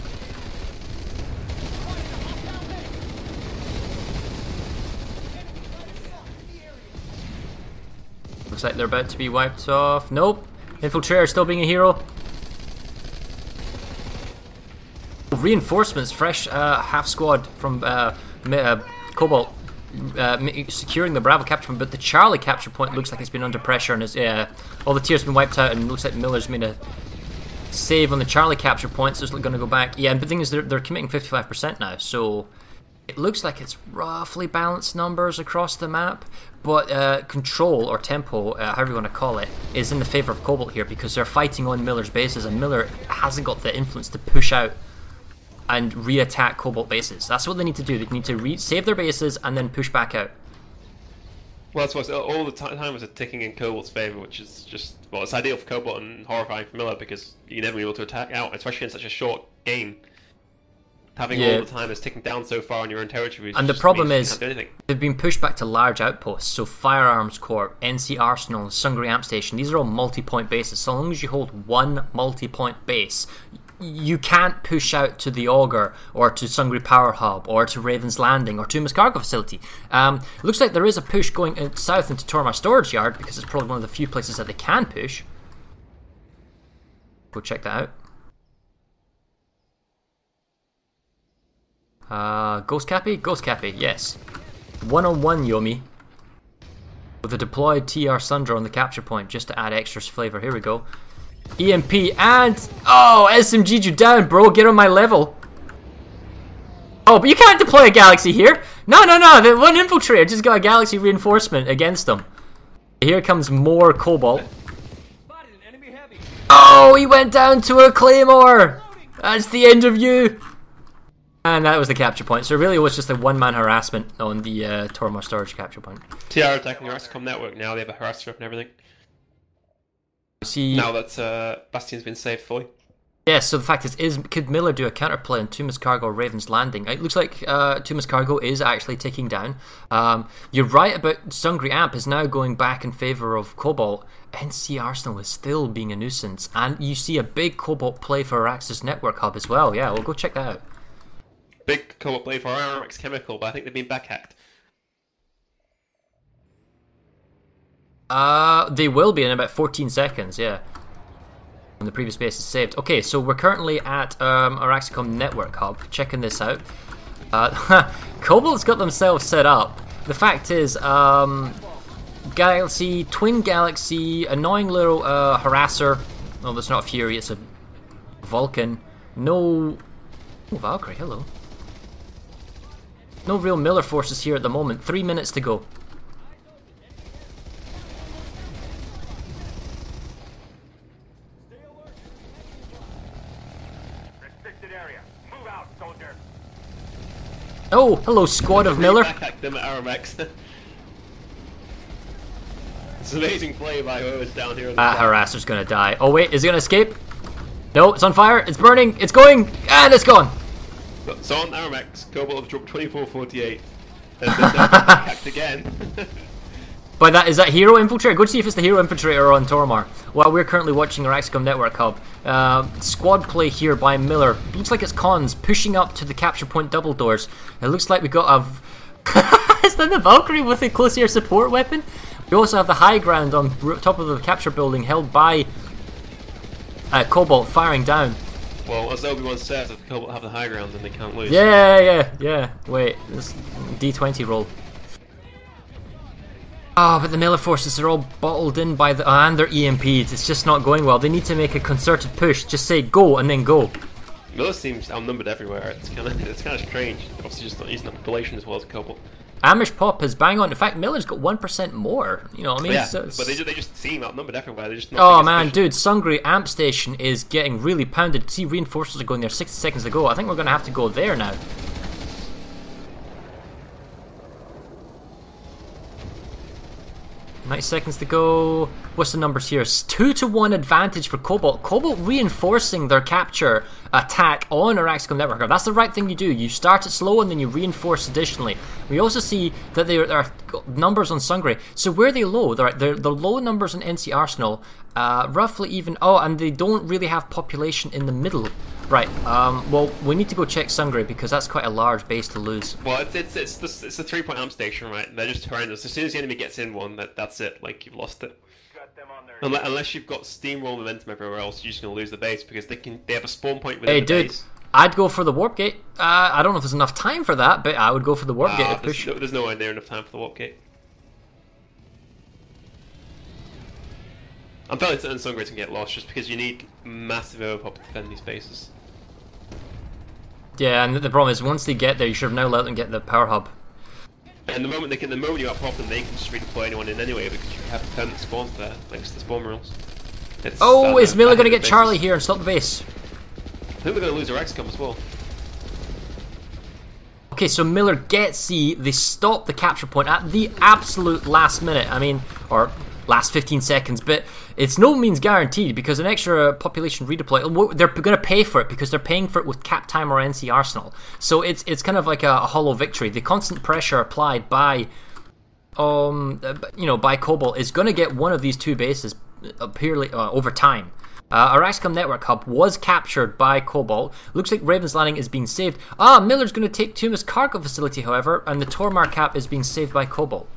Looks like they're about to be wiped off. Nope. Infiltrator still being a hero. Reinforcements, fresh uh, half squad from uh, uh, Cobalt uh, securing the Bravo capture point, but the Charlie capture point looks like it's been under pressure and is all the tears been wiped out, and looks like Miller's made a save on the Charlie capture point, so it's going to go back. Yeah, and the thing is, they're, they're committing 55% now, so it looks like it's roughly balanced numbers across the map, but uh, control or tempo, uh, however you want to call it, is in the favor of Cobalt here because they're fighting on Miller's bases, and Miller hasn't got the influence to push out and re-attack Cobalt bases. That's what they need to do. They need to re- save their bases and then push back out. Well, that's what all the ti- time was ticking in Cobalt's favour, which is just well, it's ideal for Cobalt and horrifying for Miller because you're never able to attack out, especially in such a short game. Having Yeah. all the time is ticking down so far on your own territory. And the problem is- you can't do anything. They've been pushed back to large outposts, so Firearms Corps, NC Arsenal, Sungrey Amp Station, these are all multi-point bases. So long as you hold one multi-point base, you can't push out to the Auger or to Sungrey Power Hub or to Raven's Landing or to Tumas Cargo Facility. Um, looks like there is a push going south into Tormar Storage Yard because it's probably one of the few places that they can push. Go check that out. Uh, Ghost Cappy? Ghost Cappy, yes. One on one, Yomi. With a deployed TR Sunder on the capture point just to add extra flavour. Here we go. EMP and. Oh, SMG'd you down, bro. Get on my level. Oh, but you can't deploy a galaxy here. No, no, no. The one infiltrator just got a galaxy reinforcement against them. Here comes more Cobalt. Oh, he went down to a Claymore. That's the end of you. And that was the capture point. So really, it was just a one-man harassment on the uh, Tormar storage capture point. TR attacking the network now. They have a harasser up and everything. See, Now that uh, Bastion's been saved fully. yeah. So the fact is, is could Miller do a counterplay on Tumas Cargo or Raven's Landing? It looks like uh, Tumas Cargo is actually ticking down. Um, you're right about Sungrey Amp is now going back in favor of Cobalt. NC Arsenal is still being a nuisance, and you see a big Cobalt play for Auraxicom Network Hub as well. Yeah, we'll go check that out. Big Cobalt play for Arax Chemical, but I think they've been backhacked. Uh, they will be in about 14 seconds, yeah. when the previous base is saved. Okay, so we're currently at um, Auraxicom Network Hub, checking this out. Uh, Cobalt's got themselves set up. The fact is, um, Galaxy, Twin Galaxy, annoying little uh, harasser. Oh, that's not Fury, it's a Vulcan. No. Oh, Valkyrie, hello. No real Miller forces here at the moment. Three minutes to go. Restricted area. Move out, soldier. Oh, hello, squad of Miller. Back them at Aramax. it's an amazing play by whoever's down here. That side. harasser's gonna die. Oh wait, is he gonna escape? No, it's on fire. It's burning. It's going, and it's gone. So on Aramax, Cobalt have dropped 24-48. And then again. By that, is that Hero Infiltrator? Go to see if it's the Hero Infiltrator or on Tormar. While we're currently watching Auraxicom Network Hub. Uh, squad play here by Miller. Looks like it's Cons pushing up to the capture point double doors. It looks like we got a. v- is that the Valkyrie with the close air support weapon? We also have the high ground on top of the capture building held by uh, Cobalt firing down. Well, as Obi-Wan says, if Cobalt have the high ground, then they can't lose. Yeah, yeah, yeah. Wait, this D20 roll. Oh, but the Miller forces are all bottled in by the. and they're EMP'd. It's just not going well. They need to make a concerted push. Just say go and then go. Miller seems outnumbered everywhere. It's kind of it's kind of strange. Obviously, just not using the population as well as Cobalt. Amerish Pop is bang on. In fact, Miller's got 1% more. You know what I mean? Yeah, So but they, ju- they just seem outnumbered everywhere. They're just not. Oh man, efficient. dude, Sungri Amp Station is getting really pounded. See, reinforcements are going there 60 seconds ago. I think we're going to have to go there now. Ninety seconds to go. What's the numbers here? It's two to one advantage for Cobalt. Cobalt reinforcing their capture attack on Auraxicom network. That's the right thing you do. You start it slow and then you reinforce additionally. We also see that there are numbers on Sungrey. So where are they low? They're, they're, they're low numbers on NC Arsenal. Uh, roughly even. Oh, and they don't really have population in the middle. Right. Um, well, we need to go check Sungrey because that's quite a large base to lose. Well, it's it's it's the, it's a three point amp station, right? They're just horrendous. As soon as the enemy gets in one, that that's it. Like you've lost it. Got them on their Unless, unless you've got steamroll momentum everywhere else, you're just gonna lose the base because they can they have a spawn point within Hey, the dude. base. I'd go for the warp gate. Uh, I don't know if there's enough time for that, but I would go for the warp Ah, gate to there's, push. no, there's nowhere near enough time for the warp gate. I'm fairly certain Sungreys can get lost just because you need massive overpop to defend these bases. Yeah, and the problem is once they get there, you should have now let them get the power hub. And the moment they can, the moment you outpop them, they can just redeploy anyone in anyway because you have permanent spawns there, thanks to the spawn rules. It's, Oh, uh, is Miller going to get the Charlie here and stop the base? I think we're going to lose their XCOM as well. Okay, so Miller gets C. They stop the capture point at the absolute last minute. I mean, or last 15 seconds, but it's no means guaranteed because an extra population redeploy, they're going to pay for it because they're paying for it with cap time or NC Arsenal. So it's it's kind of like a, a hollow victory. The constant pressure applied by um, uh, you know, by Cobalt is going to get one of these two bases uh, purely uh, over time. Uh, Auraxicom network hub was captured by Cobalt. Looks like Raven's Landing is being saved. Ah, Miller's going to take Tumas cargo facility, however, and the Tormar cap is being saved by Cobalt.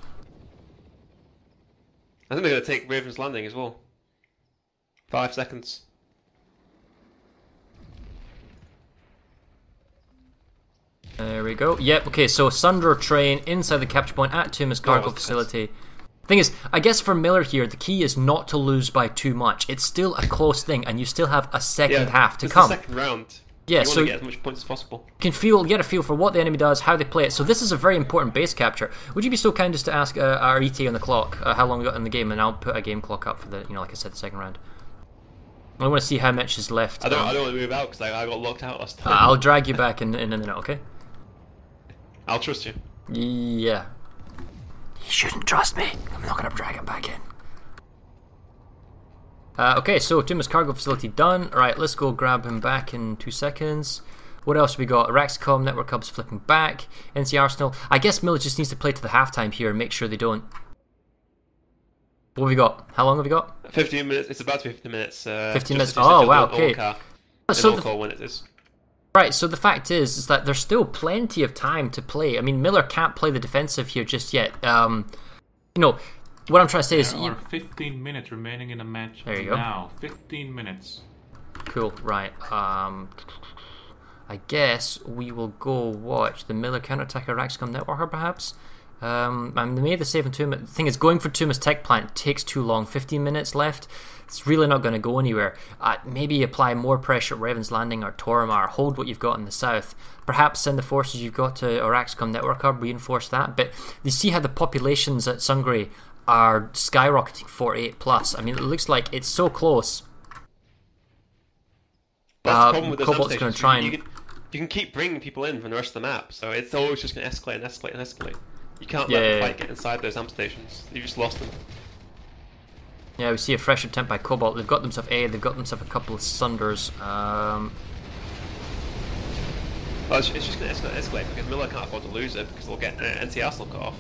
I think they're going to take Raven's Landing as well. Five seconds. There we go. Yep. Okay. So Sunder train inside the capture point at Tumas cargo Oh, facility. Thing is, I guess for Miller here, the key is not to lose by too much. It's still a close thing, and you still have a second half to come. The second round. Yeah, you so- get as much points as possible. can feel get a feel for what the enemy does, how they play it. So this is a very important base capture. Would you be so kind as to ask uh, our ET on the clock uh, how long we got in the game, and I'll put a game clock up for the you know like I said the second round. I want to see how much is left. I don't. Um, I don't want to move out because I, I got locked out last uh, time. I'll drag you back in, in a minute, okay? I'll trust you. Yeah. You shouldn't trust me. I'm not gonna drag him back in. Uh, okay, so Tumas cargo facility done. Alright, let's go grab him back in two seconds. What else we got? Auraxicom, Network Hub's flipping back. NC Arsenal. I guess Miller just needs to play to the halftime here and make sure they don't. What have we got? How long have we got? 15 minutes. It's about to be 15 minutes. Uh, 15 minutes. Oh, wow, okay. all-car- So the- all-call when it is. Right, so the fact is, is that there's still plenty of time to play. I mean, Miller can't play the defensive here just yet. Um, you know, what I'm trying to say is, you, are 15 minutes remaining in the match There you go. 15 minutes. Cool. Right. Um, I guess we will go watch the Miller counterattack at Auraxicom Network, Hub, perhaps. Um, I mean, they made the save in Tum. The thing is, going for Tumas tech plant takes too long. 15 minutes left. It's really not going to go anywhere. Uh, maybe apply more pressure at Raven's Landing or Toromar. Hold what you've got in the south. Perhaps send the forces you've got to Auraxicom Network Hub, reinforce that. But you see how the populations at Sungrey are skyrocketing 48 plus. I mean, it looks like it's so close. That's Uh, the problem with Cobalt's gonna try and- you, can, you can keep bringing people in from the rest of the map, so it's always just going to escalate and escalate and escalate. You can't let Yeah, the fight get inside those amp stations. You just lost them. Yeah, we see a fresh attempt by Cobalt. They've got themselves A, they've got themselves a couple of Sunders. Um, Well, it's, it's just going to escalate, escalate because Miller can't afford to lose it because they'll get uh, NC Arsenal cut off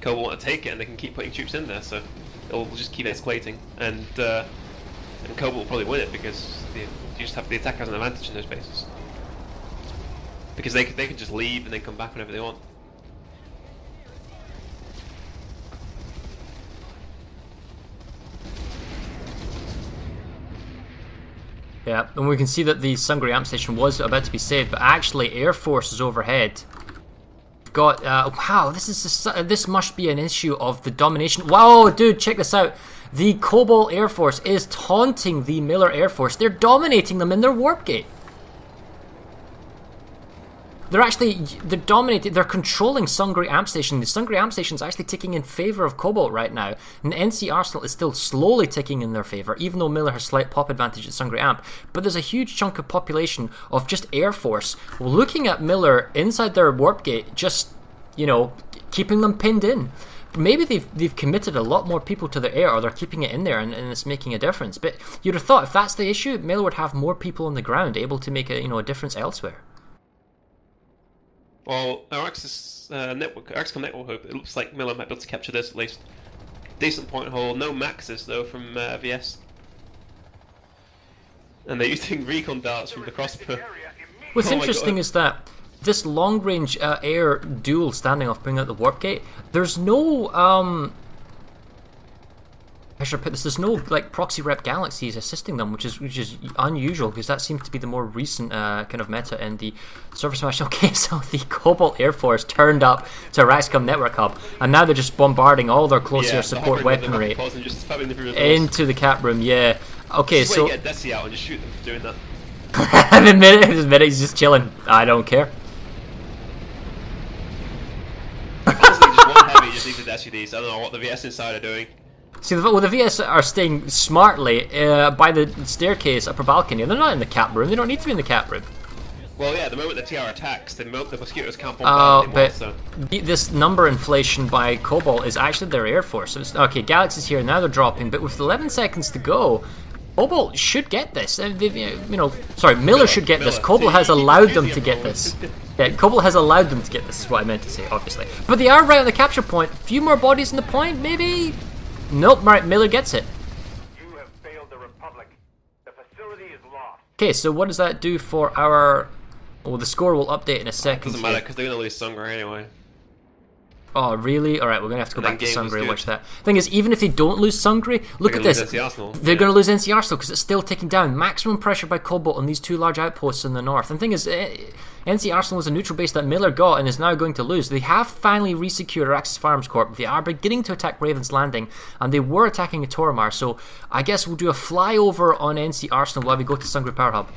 Cobalt want to take it and they can keep putting troops in there, so it'll just keep escalating. And uh, and Cobalt will probably win it because the, you just have the attacker has an advantage in those bases. Because they, they can just leave and then come back whenever they want. yeah, and we can see that the Sungrey Amp Station was about to be saved, but actually Air Force is overhead. Got uh, wow, this is this must be an issue of the domination. Wow, dude, check this out. The Cobalt Air Force is taunting the Miller Air Force. They're dominating them in their warp gate. They're actually they're dominating. They're controlling Sungrey Amp Station. The Sungrey Amp Station is actually ticking in favor of Cobalt right now, and NC Arsenal is still slowly ticking in their favor, even though Miller has slight pop advantage at Sungrey Amp. But there's a huge chunk of population of just Air Force looking at Miller inside their warp gate, just you know keeping them pinned in. Maybe they've they've committed a lot more people to the air, or they're keeping it in there, and, and it's making a difference. But you'd have thought if that's the issue, Miller would have more people on the ground, able to make a you know a difference elsewhere. Well, our Axis uh, network, Axcom network hope, it looks like Miller might be able to capture this at least. Decent point hole, no maxes though from uh, VS. And they're using recon darts from the crossbow. What's Oh interesting is that this long range uh, air duel standing off bringing out the warp gate, there's no um I should put this. There's no like proxy rep galaxies assisting them, which is which is unusual because that seems to be the more recent uh, kind of meta in the ServerSmash. Okay, so the Cobalt Air Force turned up to Auraxicom Network Hub, and now they're just bombarding all their close air support weaponry rocket pods and just spamming them through the into the cap room. Yeah. Okay, This is so get Desi out and just shoot them for doing that. the minute, the minute he's just chilling. I don't care. Honestly, just one heavy just needs to Desi these. I don't know what the VS inside are doing. See, the, well, the VS are staying smartly uh, by the staircase upper balcony. They're not in the cap room. They don't need to be in the cap room. Well, yeah, the moment the TR attacks, the, mo- the mosquitoes can't bomb Oh, but so... this number inflation by Cobalt is actually their air force. So it's, okay, Galaxy's here now. They're dropping, but with 11 seconds to go, Cobalt should get this. Uh, You know, sorry, Miller, should get this. Miller. Cobalt has allowed them to get this. Yeah, Cobalt has allowed them to get this. Is what I meant to say, obviously. But they are right on the capture point. A few more bodies in the point, maybe. Nope. Right, Miller gets it. You have failed the Republic. The facility is lost. Okay, so what does that do for our? Well, the score will update in a second. Doesn't matter, because they're going to lose Sungrey anyway. Oh, really? All right, we're gonna have to go back to Sungrey and watch that. Thing is, even if they don't lose Sungrey, look They're at this. lose NC Arsenal, They're yeah. going to lose NC Arsenal because it's still ticking down. Maximum pressure by Cobalt on these two large outposts in the north. And thing is, eh, NC Arsenal was a neutral base that Miller got and is now going to lose. They have finally resecured Axis Farms Corp. They are beginning to attack Raven's Landing, and they were attacking Toromar. So I guess we'll do a flyover on NC Arsenal while we go to Sungrey Power Hub.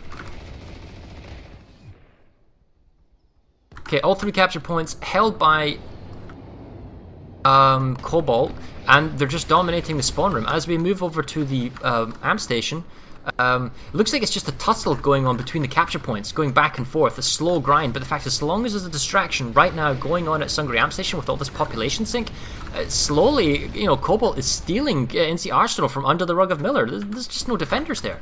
Okay, all three capture points held by um, Cobalt, and they're just dominating the spawn room. As we move over to the um, amp station, um, looks like it's just a tussle going on between the capture points, going back and forth, a slow grind. But the fact is, so long as there's a distraction right now going on at Sungrey Amp Station with all this population sink, uh, slowly, you know, Cobalt is stealing uh, NC Arsenal from under the rug of Miller. There's, there's just no defenders there.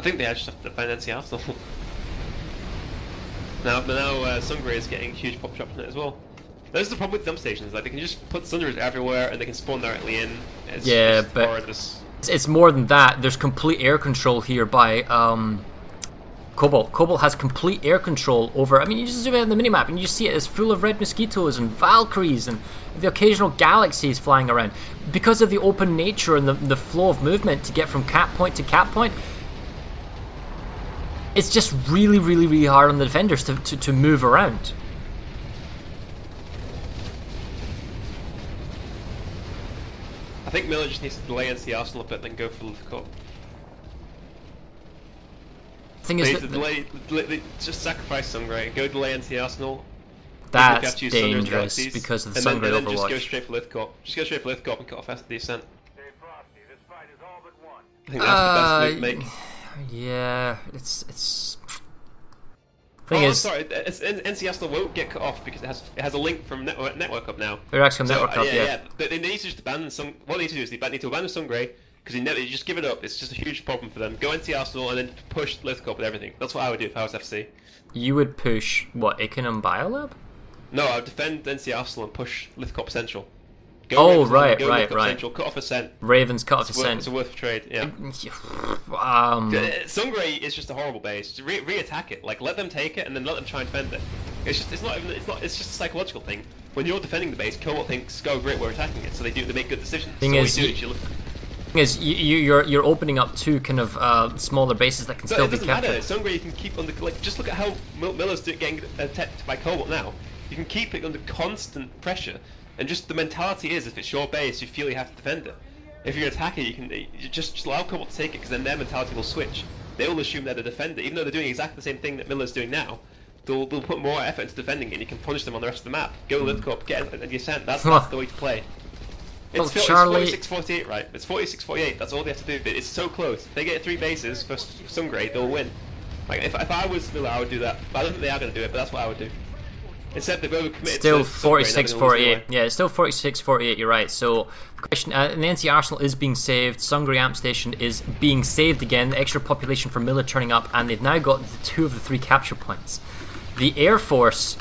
I think they actually have to defend NC Arsenal. now, but now uh, Sungrey is getting huge pop shots in it as well. This is the problem with dump stations. Like they can just put Sunders everywhere and they can spawn directly in. It's Yeah, but- horrendous. It's, it's more than that. There's complete air control here by um, Cobalt. Cobalt has complete air control over. I mean, you just zoom out on the minimap and you see it is full of red mosquitoes and Valkyries and the occasional galaxies flying around. Because of the open nature and the, the flow of movement to get from cap point to cap point, it's just really, really, really hard on the defenders to, to, to move around. I think Miller just needs to delay NC Arsenal a bit, then go for Lithcorp. Thing They is, need to that, delay, delay, just sacrifice Sungrey, go delay NC Arsenal. that's Look after you, Sunder's dangerous galaxies, because of the and then, Sunray and then just go straight for Lithcorp. Just go straight for Lithcorp and cut off the ascent. Stay frosty. This fight is all but won. I think that's the best move to Uh, make. Yeah, it's it's. Thing oh, is, sorry, it's, N- NC Arsenal won't get cut off because it has it has a link from network, network up now. they're actually So, network uh, up, yeah, yeah. yeah. They, they need to just abandon some. What they need to do is they need to abandon Sungrey because they, never- they just give it up. It's just a huge problem for them. Go NC Arsenal and then push Lithcorp with everything. That's what I would do if I was FC. You would push what Ikanam Biolab? No, I would defend NC Arsenal and push Lithcorp Central. Go Oh, Ravens right, go right, right. Central, cut off Ascent. Ravens cut off It's worth, ascent. it's a worth of trade. Yeah. Um, Uh, Sungrey is just a horrible base. Re- re-attack it. Like let them take it and then let them try and defend it. It's just it's not even it's not it's just a psychological thing. When you're defending the base, Cobalt thinks, "Go great, we're attacking it," so they do they make good decisions. Thing so is, you do you- look, thing is, you, you, you're you're opening up two kind of uh, smaller bases that can So still it be doesn't matter. captured. Sungrey you can keep under like just look at how Miller's getting attacked by Cobalt now. You can keep it under constant pressure, and just the mentality is if it's your base, you feel you have to defend it. If you're an attacker, you can you just, just allow Cobalt to take it because then their mentality will switch. They will assume they're the defender, even though they're doing exactly the same thing that Miller's doing now. They'll, they'll put more effort into defending it, and you can punish them on the rest of the map. Go lift up, get an ascent. That's, that's the way to play. Well, It's, fil- Charlie- it's 46 48, right? It's 46 48. That's all they have to do. But It's so close. If they get three bases for S- Sungrey, they'll win. Like, if, if I was Miller, I would do that. But I don't think they are going to do it, but that's what I would do. Instead, they've overcommitted Still to Sungrey, 46 and they're gonna lose 48. anyway. Yeah, it's still 46 48, you're right. So, the question uh, and the NC Arsenal is being saved. Sungrey Amp Station is being saved again. The extra population for Miller turning up, and they've now got the two of the three capture points. The Air Force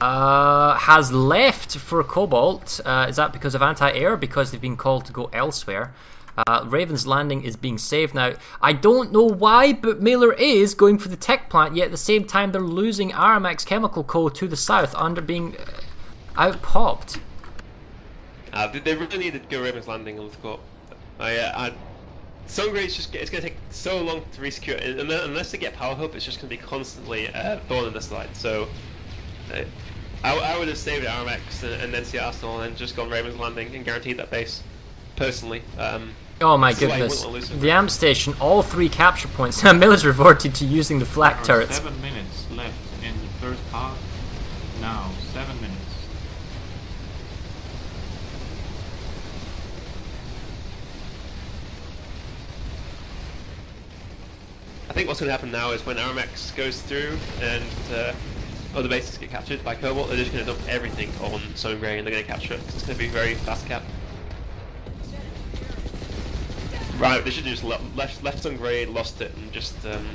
uh, has left for Cobalt. Uh, is that because of anti air? Because they've been called to go elsewhere? Uh, Raven's Landing is being saved now. I don't know why, but Miller is going for the tech plant, yet at the same time they're losing Aramax Chemical Co. to the south under being uh, out popped. Uh, they, really needed to go Ravens Landing on the squad. I, uh, I, just it's going to take so long to resecure unless they get Power Hub, it's just going to be constantly uh, thorn in the side. So, uh, I, I would have saved Aramax and, and then see Arsenal and just gone Ravens Landing and guaranteed that base. Personally, um, Oh my This is why you goodness. wouldn't lose it. The amp station, all three capture points. Miller's reverted to using the flak There are turrets. seven minutes left in the first half. Now, seven minutes. I think what's going to happen now is when Aramax goes through and uh, other bases get captured by Cobalt, they're just going to dump everything on Sungrey and they're going to capture it 'cause it's going to be very fast cap. Right, they should have just le- left left Sungrey, lost it, and just um,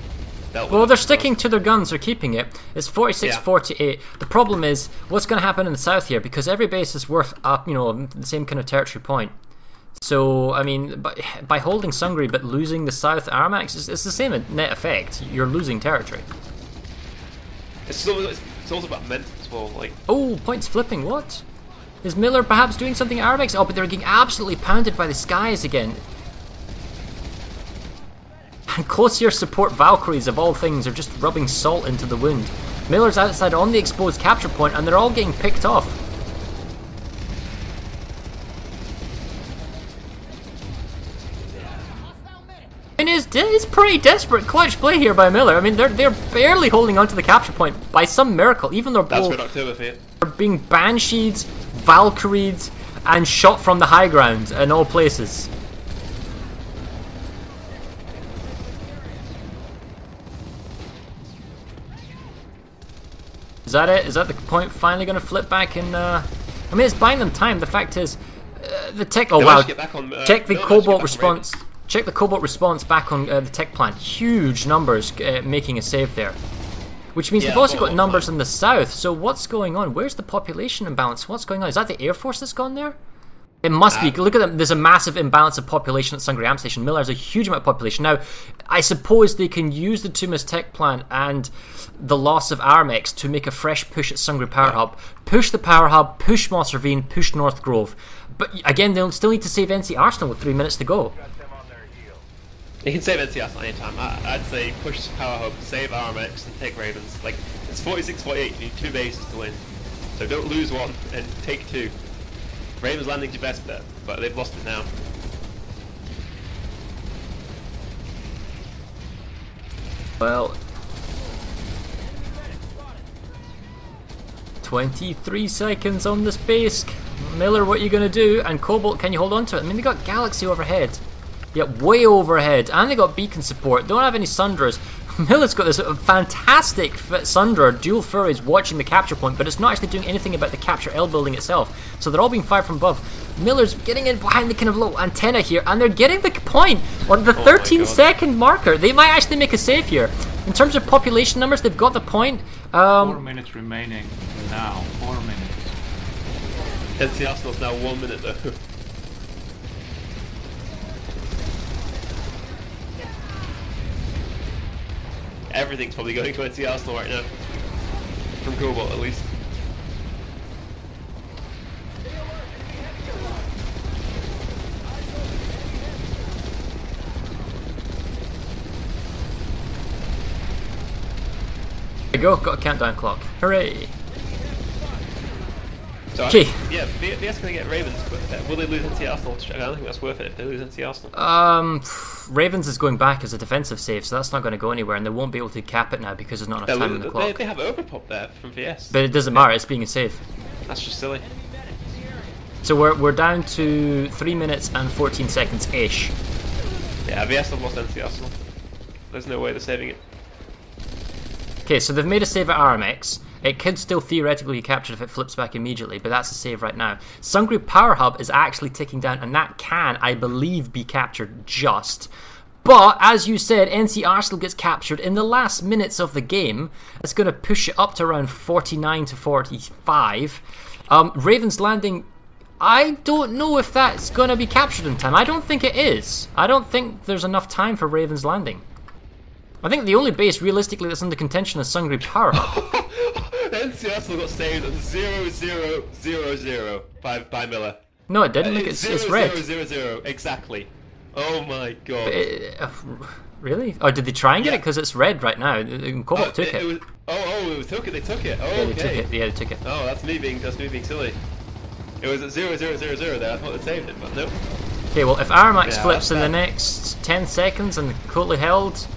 dealt Well, they're sticking to their guns. They're keeping it. It's 46 Yeah. 48. The problem is, what's going to happen in the south here? Because every base is worth up, you know, the same kind of territory point. So, I mean, by, by holding Sungrey but losing the south Aramax, it's, it's the same net effect. You're losing territory. It's, still, it's, it's also about mental as well. Like, Oh, points flipping. What? Is Miller perhaps doing something at Aramax? Oh, but they're getting absolutely pounded by the skies again. And close air support Valkyries, of all things, are just rubbing salt into the wound. Miller's outside on the exposed capture point, and they're all getting picked off. And it's, it's pretty desperate clutch play here by Miller. I mean, they're they're barely holding on to the capture point by some miracle, even though that's both Red October for you. are being Banshees, Valkyries, and shot from the high ground in all places. Is that it? Is that the point finally going to flip back in? Uh... I mean, it's buying them time. The fact is, uh, the tech. Oh They wow! on, uh, Check the they managed to get cobalt response. Check the cobalt response back on uh, the tech plant. Huge numbers uh, making a save there. Which means Yeah, we've also got numbers in the south. So what's going on? Where's the population imbalance? What's going on? Is that the air force that's gone there? It must be. Uh, Look at them. There's a massive imbalance of population at Sungrey Am Station. Miller has a huge amount of population. Now, I suppose they can use the Tumas tech plant and the loss of Aramax to make a fresh push at Sungrey Power Hub. Push the Power Hub, push Moss Ravine, push North Grove. But again, they'll still need to save NC Arsenal with three minutes to go. Got them on their heels. You can save NC Arsenal anytime. I, I'd say push Power Hub, save Aramax, and take Ravens. Like, it's 46 48, you need two bases to win. So don't lose one and take two. Ravens Landing's your best bet, but they've lost it now. Well, 23 seconds on the space. Miller, what are you going to do? And Cobalt, can you hold on to it? I mean, they got Galaxy overhead. Yeah, way overhead. And they got beacon support. Don't have any Sunderers. Miller's got this fantastic f- Sunderer, dual furries watching the capture point, but it's not actually doing anything about the capture L building itself. So they're all being fired from above. Miller's getting in behind the kind of low antenna here, and they're getting the point on the my 13 God. second marker. They might actually make a save here. In terms of population numbers, they've got the point. Four Um, minutes remaining now. Four minutes. NC Arsenal's now one minute though. Everything's probably going to NC Arsenal right now. From Cobalt at least. there you go, got a countdown clock. Hooray! So I Okay. yeah, V- VS gonna get Ravens, but uh, will they lose NC Arsenal? I don't think that's worth it if they lose NC Arsenal. Um, Ravens is going back as a defensive save, so that's not going to go anywhere, and they won't be able to cap it now because there's not enough They'll time lo- on the they, clock. they have overpop there from VS. But it doesn't matter, it's being a save. That's just silly. So we're, we're down to 3 minutes and 14 seconds ish. Yeah, VS have lost NC Arsenal. There's no way they're saving it. Okay, so they've made a save at Aramax. It could still theoretically be captured if it flips back immediately, but that's a save right now. Sungrey Power Hub is actually ticking down, and that can, I believe, be captured just. But as you said, NC Arsenal gets captured in the last minutes of the game. It's going to push it up to around 49 to 45. Um, Ravens Landing. I don't know if that's going to be captured in time. I don't think it is. I don't think there's enough time for Ravens Landing. I think the only base realistically that's under contention is Sungrey Power Hub. NC Arsenal got saved at 0000 by, by Miller. No, it didn't. Look, It's it's, it's zero, red. zero, zero, zero, exactly. Oh my god. Uh, really? Or did they try and get it Yeah. because it's red right now? Cobalt oh, took it. was, oh, oh, it was took it. They took it. Oh, yeah, they okay. took it. Yeah, they took it. Oh, that's me being that's me being silly. It was at zero zero zero zero there. I thought they saved it, but nope. Okay, well, if Aramax Yeah, flips in the next 10 seconds and totally held,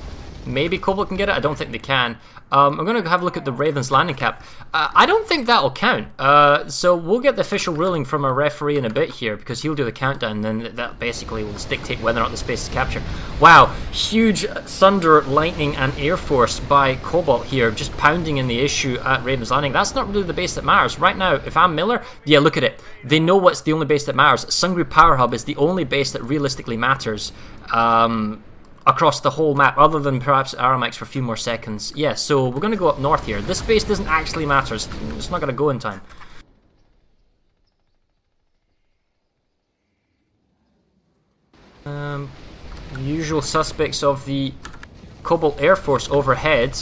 maybe Cobalt can get it. I don't think they can. Um, I'm going to have a look at the Ravens landing cap. Uh, I don't think that'll count. Uh, so we'll get the official ruling from a referee in a bit here because he'll do the countdown. And then that basically will dictate whether or not the space is captured. Wow, huge Thunder, Lightning, and Air Force by Cobalt here, just pounding in the issue at Ravens Landing. That's not really the base that matters right now. If I'm Miller, yeah, look at it. They know what's the only base that matters. Sungrey Power Hub is the only base that realistically matters. Um, across the whole map, other than perhaps Aramax for a few more seconds. Yeah, so we're going to go up north here. This base doesn't actually matter. It's not going to go in time. Um, usual suspects of the Cobalt Air Force overhead.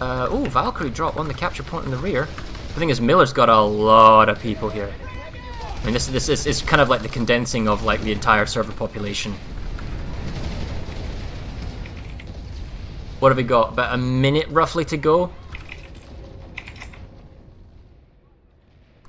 Uh, oh, Valkyrie drop on the capture point in the rear. The thing is, Miller's got a lot of people here. I mean, this this is it's kind of like the condensing of like the entire server population. What have we got? About a minute roughly to go.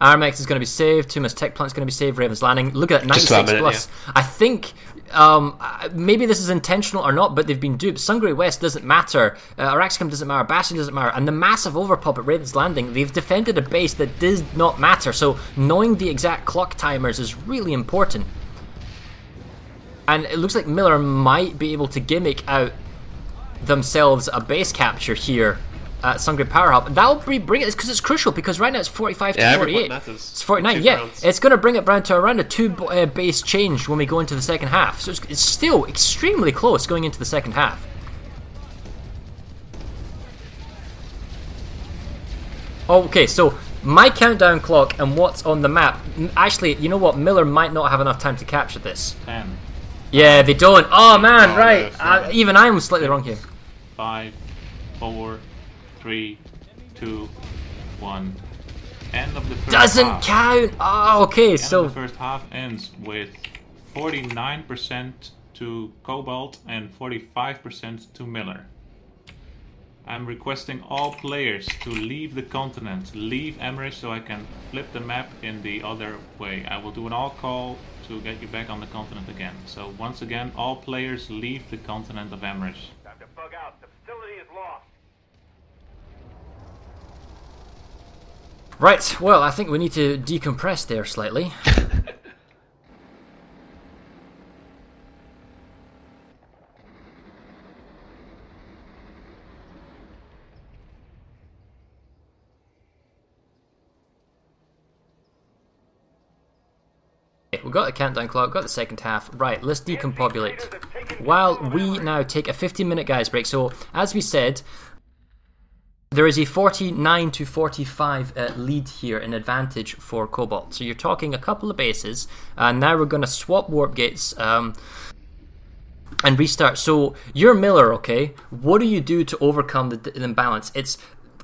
Aramax is going to be saved. Tumas Tech Plant is going to be saved. Ravens Landing. Look at that, 96 about minute, plus. I think um, maybe this is intentional or not, but they've been duped. Sungrey West doesn't matter. Uh, Auraxicom doesn't matter. Bastion doesn't matter. And the massive overpop at Ravens Landing, they've defended a base that does not matter. So knowing the exact clock timers is really important. And it looks like Miller might be able to gimmick out themselves a base capture here at Sungrey Power Hub. That'll be, bring it because it's crucial because right now it's 45 Yeah, to every 48. It's 49. Yeah, rounds. it's going to bring it down to around a two uh, base change when we go into the second half. So it's, it's still extremely close going into the second half. Okay, so my countdown clock and what's on the map. Actually, you know what? Miller might not have enough time to capture this. 10, Yeah, they don't. Oh man, Oh, right. yes, Uh, even I was slightly wrong here. 5, 4, 3, 2, 1. End of the first Doesn't half. count. Oh, okay. End So of the first half ends with 49% to Cobalt and 45% to Miller. I'm requesting all players to leave the continent, leave Amerish so I can flip the map in the other way. I will do an all call to get you back on the continent again. So once again, all players leave the continent of Amerish. Time to bug out. The facility is lost. right. Well, I think we need to decompress there slightly. We've got the countdown clock, got the second half. Right, let's decompopulate. While we now take a 15 minute guys break. So, as we said, there is a 49 to 45 uh, lead here, an advantage for Cobalt. So you're talking a couple of bases, and now we're going to swap warp gates um, and restart. So you're Miller, okay? What do you do to overcome the, the imbalance? It's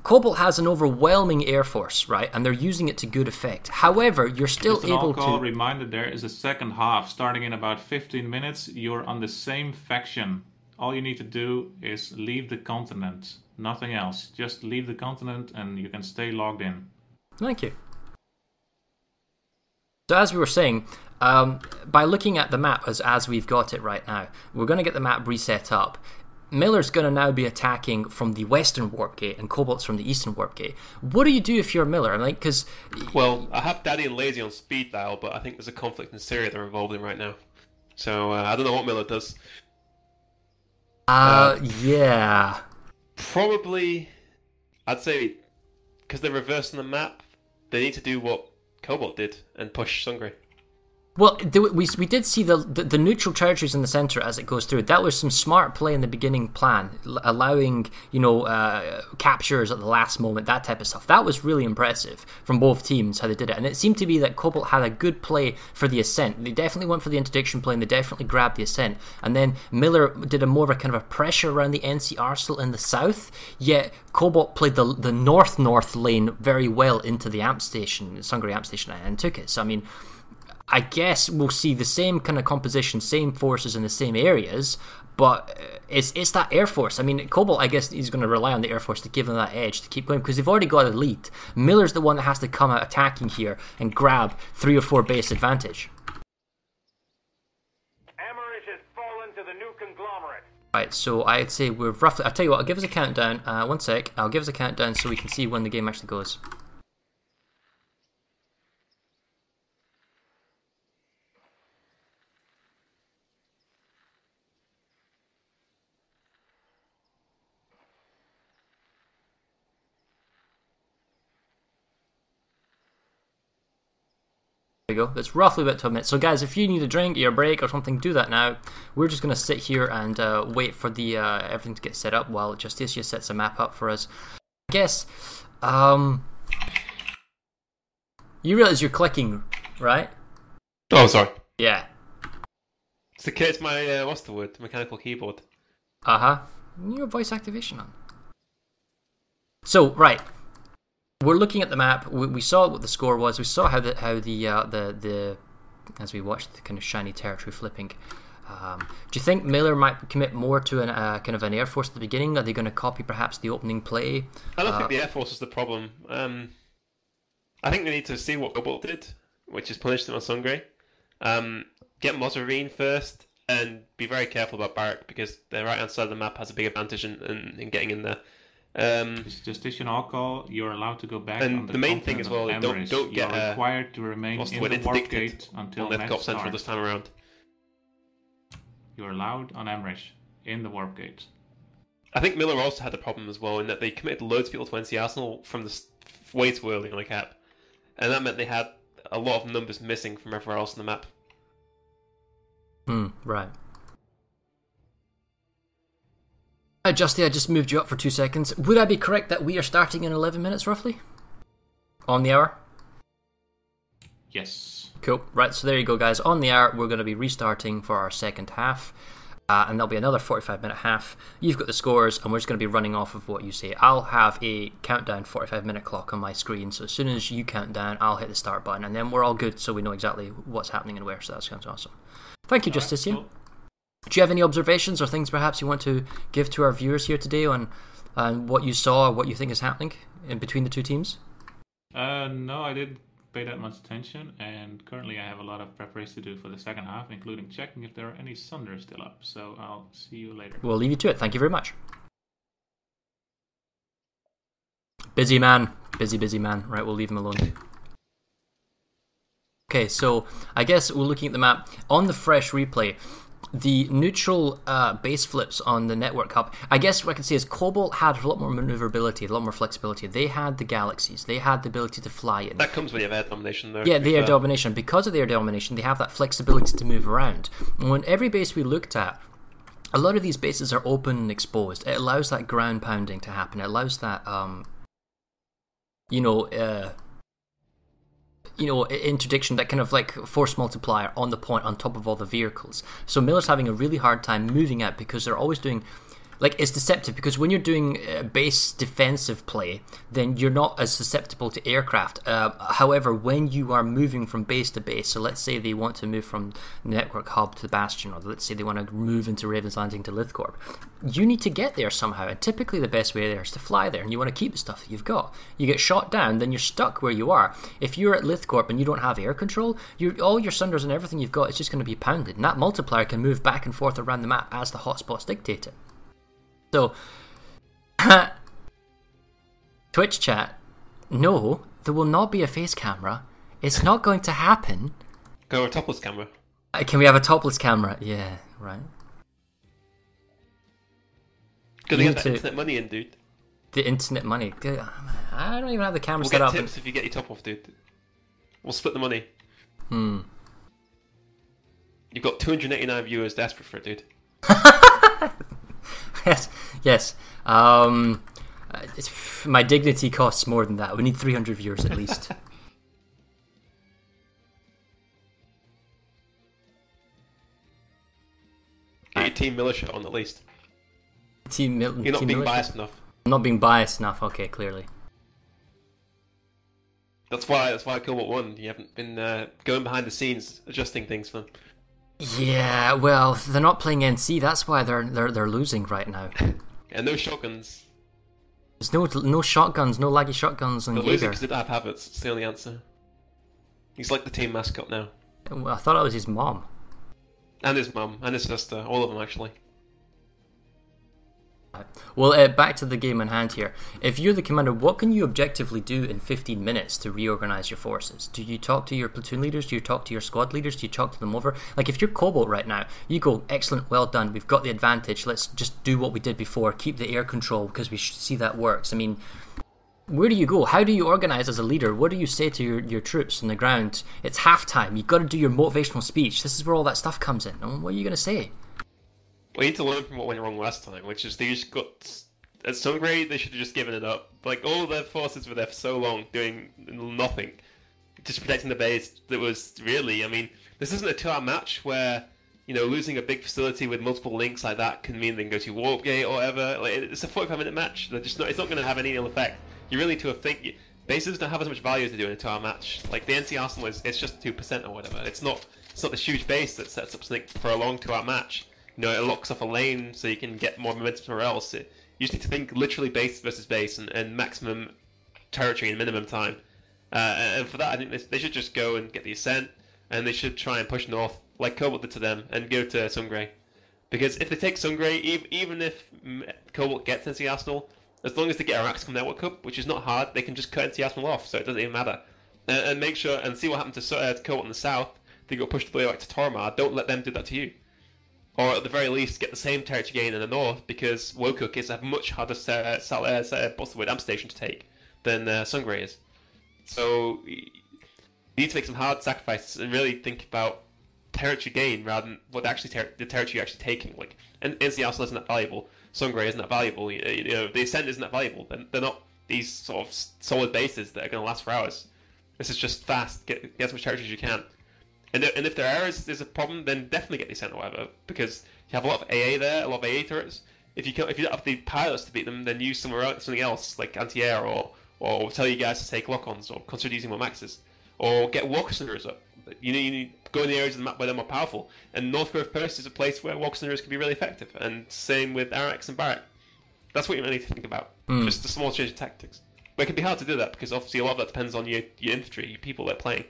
Cobalt has an overwhelming air force, right? And they're using it to good effect. However, you're still able to. reminder: there is a second half starting in about 15 minutes. You're on the same faction. All you need to do is leave the continent. Nothing else. Just leave the continent, and you can stay logged in. Thank you. So as we were saying, um, by looking at the map as as we've got it right now, we're going to get the map reset up. Miller's going to now be attacking from the western warp gate, and Cobalt's from the eastern warp gate. What do you do if you're Miller? Mean, because Well, I have Daddy and Lazy on speed dial, but I think there's a conflict in Syria they're involved in right now. So uh, I don't know what Miller does. uh, yeah, Probably, I'd say, because they're reversing the map, they need to do what Cobalt did and push Sungrey. Well, we we did see the, the the neutral territories in the center as it goes through. That was some smart play in the beginning plan, allowing you know uh, captures at the last moment, that type of stuff. That was really impressive from both teams how they did it, and it seemed to be that Cobalt had a good play for the ascent. They definitely went for the interdiction play, and they definitely grabbed the ascent. And then Miller did a more of a kind of a pressure around the NC Arsenal in the south. Yet Cobalt played the the north north lane very well into the amp station, Sungrey amp station, and took it. So I mean. I guess we'll see the same kind of composition, same forces in the same areas, but uh, it's it's that air force. I mean, Cobalt, I guess he's going to rely on the air force to give them that edge to keep going because they've already got a lead. Miller's the one that has to come out attacking here and grab three or four base advantage. Amerish has fallen to the new conglomerate. Right, so I'd say we're roughly. I'll tell you what. I'll give us a countdown. Uh, one sec. I'll give us a countdown so we can see when the game actually goes. There we go. That's roughly about 12 minutes. So, guys, if you need a drink, or a break, or something, do that now. We're just going to sit here and uh, wait for the uh, everything to get set up while Justicia sets a map up for us. I guess, um, you realize you're clicking, right? Oh, sorry. Yeah. It's the it's my uh, what's the word? Mechanical keyboard. Uh huh. Your voice activation on. So right, we're looking at the map. We, we saw what the score was. We saw how the how the uh, the the as we watched the kind of shiny territory flipping. Um, do you think Miller might commit more to an uh, kind of an air force at the beginning? Are they going to copy perhaps the opening play? I don't Uh, think the Air Force is the problem. Um, I think they need to see what Cobalt did, which is punish them on Sungrey. Um, get Mozarine first, and be very careful about Barrack because the right hand side of the map has a big advantage in, in, in getting in there. Um, It's Justician all call. You're allowed to go back. And on the, the main thing continent as well, of don't- don't get, You're uh, required to remain what's the in word? the warp Interdicted gate until on match Left Central starts. this time around. You're allowed on Amerish in the warp gate. I think Miller also had a problem as well in that they committed loads of people to NC Arsenal from the s- way too early on the cap, and that meant they had a lot of numbers missing from everywhere else on the map. Hmm. Right. Uh, Justy, I just moved you up for two seconds. Would I be correct that we are starting in 11 minutes roughly? On the hour? Yes. Cool. Right, so there you go, guys. On the hour, we're going to be restarting for our second half. Uh, and there'll be another 45 minute half. You've got the scores, and we're just going to be running off of what you say. I'll have a countdown 45 minute clock on my screen, so as soon as you count down, I'll hit the start button, and then we're all good so we know exactly what's happening and where. So that sounds awesome. Thank you, Justicia. Cool. Do you have any observations or things perhaps you want to give to our viewers here today on, on what you saw or what you think is happening in between the two teams? Uh, no, I didn't pay that much attention, and currently I have a lot of preparation to do for the second half, including checking if there are any Sunders still up. So I'll see you later. We'll leave you to it. Thank you very much. Busy man. Busy, busy man. Right, we'll leave him alone. Okay, so I guess we're looking at the map. On the fresh replay, the neutral uh, base flips on the network hub. I guess what I can say is Cobalt had a lot more maneuverability, a lot more flexibility. They had the galaxies, they had the ability to fly in. That comes when you have air domination, though. Yeah, the air domination. Because of the air domination, they have that flexibility to move around. And when every base we looked at, a lot of these bases are open and exposed. It allows that ground pounding to happen. It allows that, um, you know, uh, you know, interdiction, that kind of like force multiplier on the point on top of all the vehicles. So Miller's having a really hard time moving out because they're always doing. Like, it's deceptive because when you're doing uh, base defensive play, then you're not as susceptible to aircraft. Uh, however, when you are moving from base to base, so let's say they want to move from Network Hub to Bastion, or let's say they want to move into Raven's Landing to Lithcorp, you need to get there somehow. And typically, the best way there is to fly there, and you want to keep the stuff that you've got. You get shot down, then you're stuck where you are. If you're at Lithcorp and you don't have air control, all your Sunders and everything you've got is just going to be pounded, and that multiplier can move back and forth around the map as the hotspots dictate it. So, Twitch chat, no, there will not be a face camera. It's not going to happen. Go a topless camera. Uh, Can we have a topless camera? Yeah, right. You get that internet money in, dude. The internet money. I don't even have the camera We'll set get up. tips if you get your top off, dude. We'll split the money. Hmm. You've got 289 viewers desperate for it, dude. yes, yes. Um, uh, it's, my dignity costs more than that. We need 300 viewers at least. Get your team militia on the least. Team Milton. You're not team being militia. biased enough. I'm not being biased enough. Okay, clearly. That's why. That's why Cobalt won. You haven't been uh, going behind the scenes, adjusting things for them. Yeah, well, they're not playing NC. That's why they're they're they're losing right now. And no shotguns. There's no no shotguns, no laggy shotguns on They're losing Jaeger. because they don't have habits. It's the only answer. He's like the team mascot now, oh, I thought it was his mom. and his mum, and his sister. All of them actually. Well, uh, back to the game in hand here. If you're the commander, what can you objectively do in 15 minutes to reorganize your forces? Do you talk to your platoon leaders? Do you talk to your squad leaders? Do you talk to them over? Like, if you're Cobalt right now, you go, excellent, well done, we've got the advantage, let's just do what we did before, keep the air control because we see that works. I mean, where do you go? How do you organize as a leader? What do you say to your, your troops on the ground? It's halftime. You've got to do your motivational speech. This is where all that stuff comes in. What are you going to say? We need to learn from what went wrong last time, which is they just got at some grade they should have just given it up. Like all their forces were there for so long doing nothing, just protecting the base. That was really, I mean, this isn't a two-hour match where you know losing a big facility with multiple links like that can mean they can go to warp gate or whatever. Like it's a 45-minute match. They're just not. It's not going to have any ill effect. You really need to think. Bases don't have as much value as they do in a two-hour match. Like the NC Arsenal is, it's just two percent or whatever. It's not. It's not this huge base that sets up something for a long two-hour match. You know, it locks off a lane so you can get more momentum somewhere else. It, you just need to think literally base versus base and, and maximum territory in minimum time. Uh, and for that, I think they, they should just go and get the ascent, and they should try and push north like Cobalt did to them, and go to Sungrey. Because if they take Sungrey, ev- even if Cobalt gets NC Arsenal, as long as they get a Auraxicom Network Cup, which is not hard, they can just cut NC Arsenal off, so it doesn't even matter. And, and make sure and see what happened to, uh, to Cobalt in the south. They got pushed all the way back to Tormar. Don't let them do that to you or at the very least get the same territory gain in the north because Wokuk is a much harder uh, sal- uh, what's the amp station to take than uh, is. So you need to make some hard sacrifices and really think about territory gain rather than what actually ter- the territory you're actually taking. Like, and NC Arsenal isn't that valuable. Sungrey isn't that valuable. You, you know, the Ascent isn't that valuable. They're, they're not these sort of solid bases that are going to last for hours. This is just fast. Get, get as much territory as you can. And, if- and if there are errors, there's a problem, then definitely get descent or whatever, because you have a lot of AA there, a lot of AA turrets. If you can, if you don't have the pilots to beat them, then use somewhere else, something else like anti-air, or or tell you guys to take lock-ons, or consider using more maxes, or get walker cylinders up. You know, you need go in the areas of the map where they're more powerful. And North Grove Post is a place where walker cylinders can be really effective, and same with Arax and Barrack. That's what you really need to think about. Hmm. Just the small change of tactics. But it can be hard to do that because obviously a lot of that depends on your, your infantry, your people that are playing.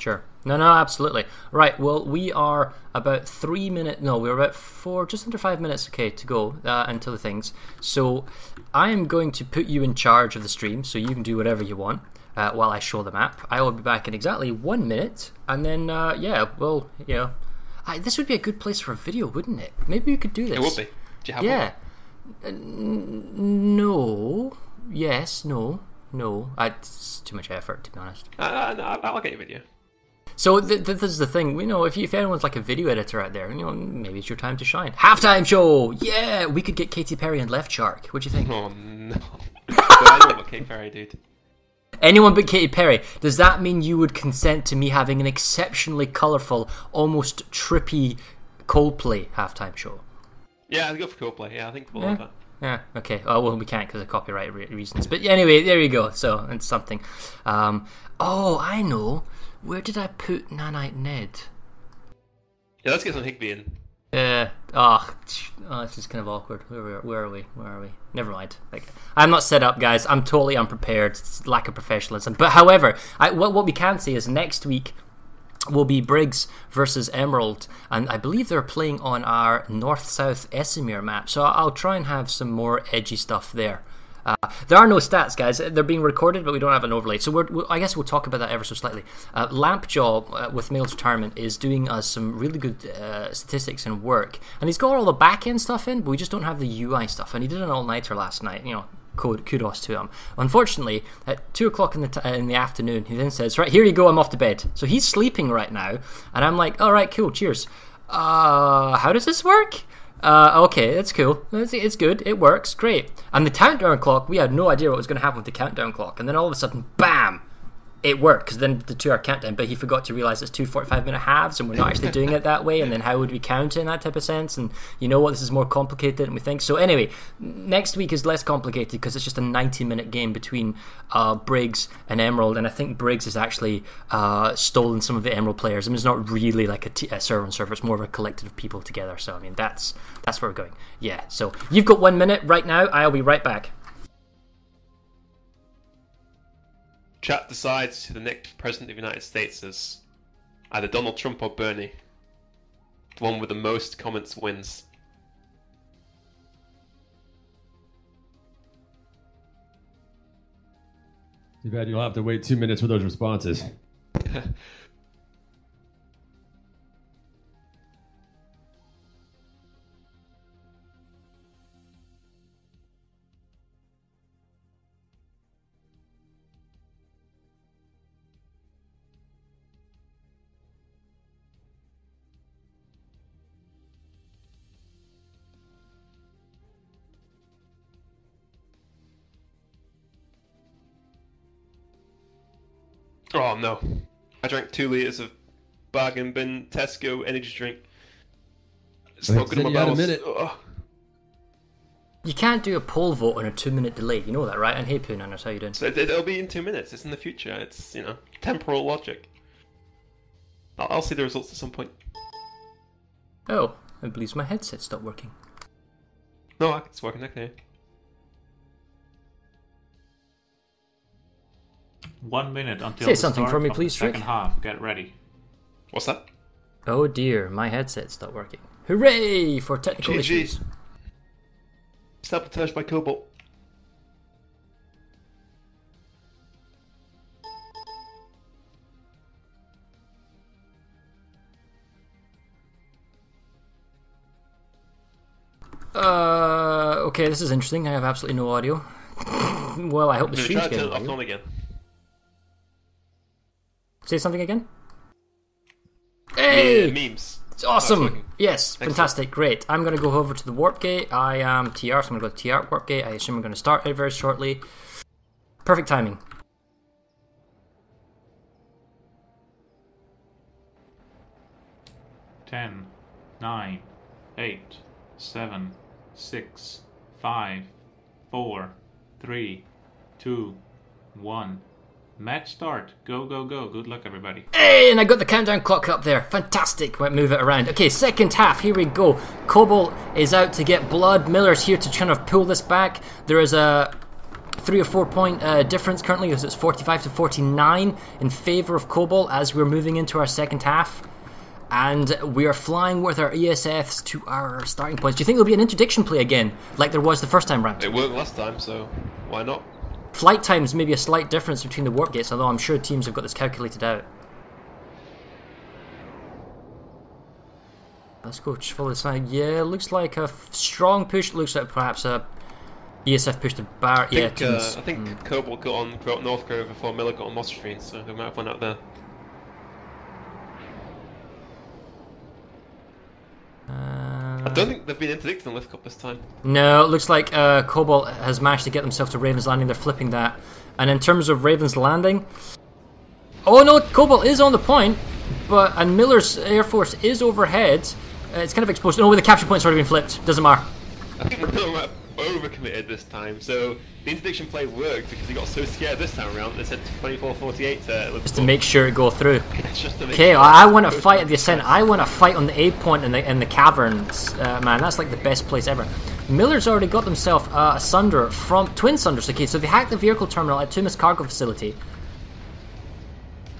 Sure. No, no, absolutely. Right. Well, we are about three minutes. No, we're about four, just under five minutes. Okay, to go uh, until the things. So, I am going to put you in charge of the stream, so you can do whatever you want uh, while I show the map. I will be back in exactly one minute, and then uh, yeah, well, you know, I, this would be a good place for a video, wouldn't it? Maybe we could do this. It would be. Do you have Yeah. N- no. Yes. No. No. It's too much effort, to be honest. Uh, no, I'll get your video. So th- th- this is the thing, you know, if, you, if anyone's like a video editor out there, you know, maybe it's your time to shine. Halftime show, yeah, we could get Katy Perry and Left Shark. What do you think? Oh no. I know about Cape Ferry, dude. Anyone but Katy Perry. Does that mean you would consent to me having an exceptionally colourful, almost trippy Coldplay halftime show? Yeah, I'd go for Coldplay. Yeah, I think we'll Yeah. that. Yeah. Okay. Oh well, we can't because of copyright re- reasons. But anyway, there you go. So it's something. Um, oh, I know. Where did I put Nanite Ned? Yeah, let's get some Higby in. Uh, oh, oh, this is kind of awkward. Where, where, where are we? Where are we? Never mind. Like, I'm not set up, guys. I'm totally unprepared. It's lack of professionalism. But however, I, what what we can say is next week will be Briggs versus Emerald, and I believe they're playing on our north-south Esamir map. So I'll try and have some more edgy stuff there. Uh, there are no stats, guys. They're being recorded, but we don't have an overlay. So we're, we I guess we'll talk about that ever so slightly. Uh, Lampjaw uh, with Mail's retirement is doing us some really good uh, statistics and work, and he's got all the back end stuff in, but we just don't have the UI stuff. And he did an all nighter last night. You know, kudos to him. Unfortunately, at two o'clock in the t- in the afternoon, he then says, "Right here you go. I'm off to bed." So he's sleeping right now, and I'm like, "All right, cool. Cheers." Uh, how does this work? Uh, okay, that's cool. It's, it's good. It works. Great. And the countdown clock, we had no idea what was going to happen with the countdown clock. And then all of a sudden, bam! It worked because then the two hour countdown, but he forgot to realize it's two 45 minute halves and we're not actually doing it that way. And then how would we count it in that type of sense? And you know what? This is more complicated than we think. So, anyway, next week is less complicated because it's just a 90 minute game between uh, Briggs and Emerald. And I think Briggs has actually uh, stolen some of the Emerald players. I mean, it's not really like a, t- a server and server, it's more of a collective of people together. So, I mean, that's that's where we're going. Yeah, so you've got one minute right now. I'll be right back. Chat decides who the next president of the United States is. Either Donald Trump or Bernie. The one with the most comments wins. Too bad you'll have to wait two minutes for those responses. Oh no. I drank two litres of bargain bin Tesco energy drink. It's not good in my you a bowels. minute. Ugh. You can't do a poll vote on a two minute delay. You know that, right? And hey, Poonan, how you doing? So it, it'll be in two minutes. It's in the future. It's, you know, temporal logic. I'll, I'll see the results at some point. Oh, I believe my headset stopped working. No, it's working okay. One minute until Say the something start for me, of please, the second Strick. half. Get ready. What's that? Oh dear, my headset stopped working. Hooray for technical GG. issues. Sabotaged by Cobalt. Uh, okay, this is interesting. I have absolutely no audio. well, I hope the I'm gonna stream's try turn it off on again. Say something again. Hey! Yeah, memes. It's awesome. working. yes, fantastic, great. I'm going to go over to the warp gate. I am TR, so I'm going to go to TR warp gate. I assume we're going to start it very shortly. Perfect timing. Ten, nine, eight, seven, six, five, four, three, two, one. Match start. Go, go, go. Good luck, everybody. Hey, and I got the countdown clock up there. Fantastic. Might move it around. Okay, second half. Here we go. Cobalt is out to get blood. Miller's here to kind of pull this back. There is a three or four point uh, difference currently because it's 45 to 49 in favor of Cobalt as we're moving into our second half. And we are flying with our ESFs to our starting points. Do you think there'll be an interdiction play again, like there was the first time round? It worked last time, so why not? Flight times may be a slight difference between the warp gates, although I'm sure teams have got this calculated out. Let's go just follow the side. Yeah, looks like a f- strong push. Looks like perhaps a ESF push to Bar. I Yeah, think, uh, I think Cobalt got on got North Grove before Miller got on Moss Street, so they might have one out there. Uh, I don't think they've been interdicted on Lithcorp this time. No, it looks like uh, Cobalt has managed to get themselves to Raven's Landing. They're flipping that. And in terms of Raven's Landing, oh no, Cobalt is on the point, but and Miller's Air Force is overhead. Uh, it's kind of exposed. No, the capture point's already been flipped. Doesn't matter. I think Miller might have overcommitted this time, so the interdiction play worked because he got so scared this time around. They said 24-48 to Just to make sure it go through. just to make Okay, I, want to fight at the ascent. I want to fight on the A point in the in the caverns, uh, man. That's like the best place ever. Miller's already got themselves uh, a sunder from twin sunders. Okay, so they hacked the vehicle terminal at Tumas cargo facility.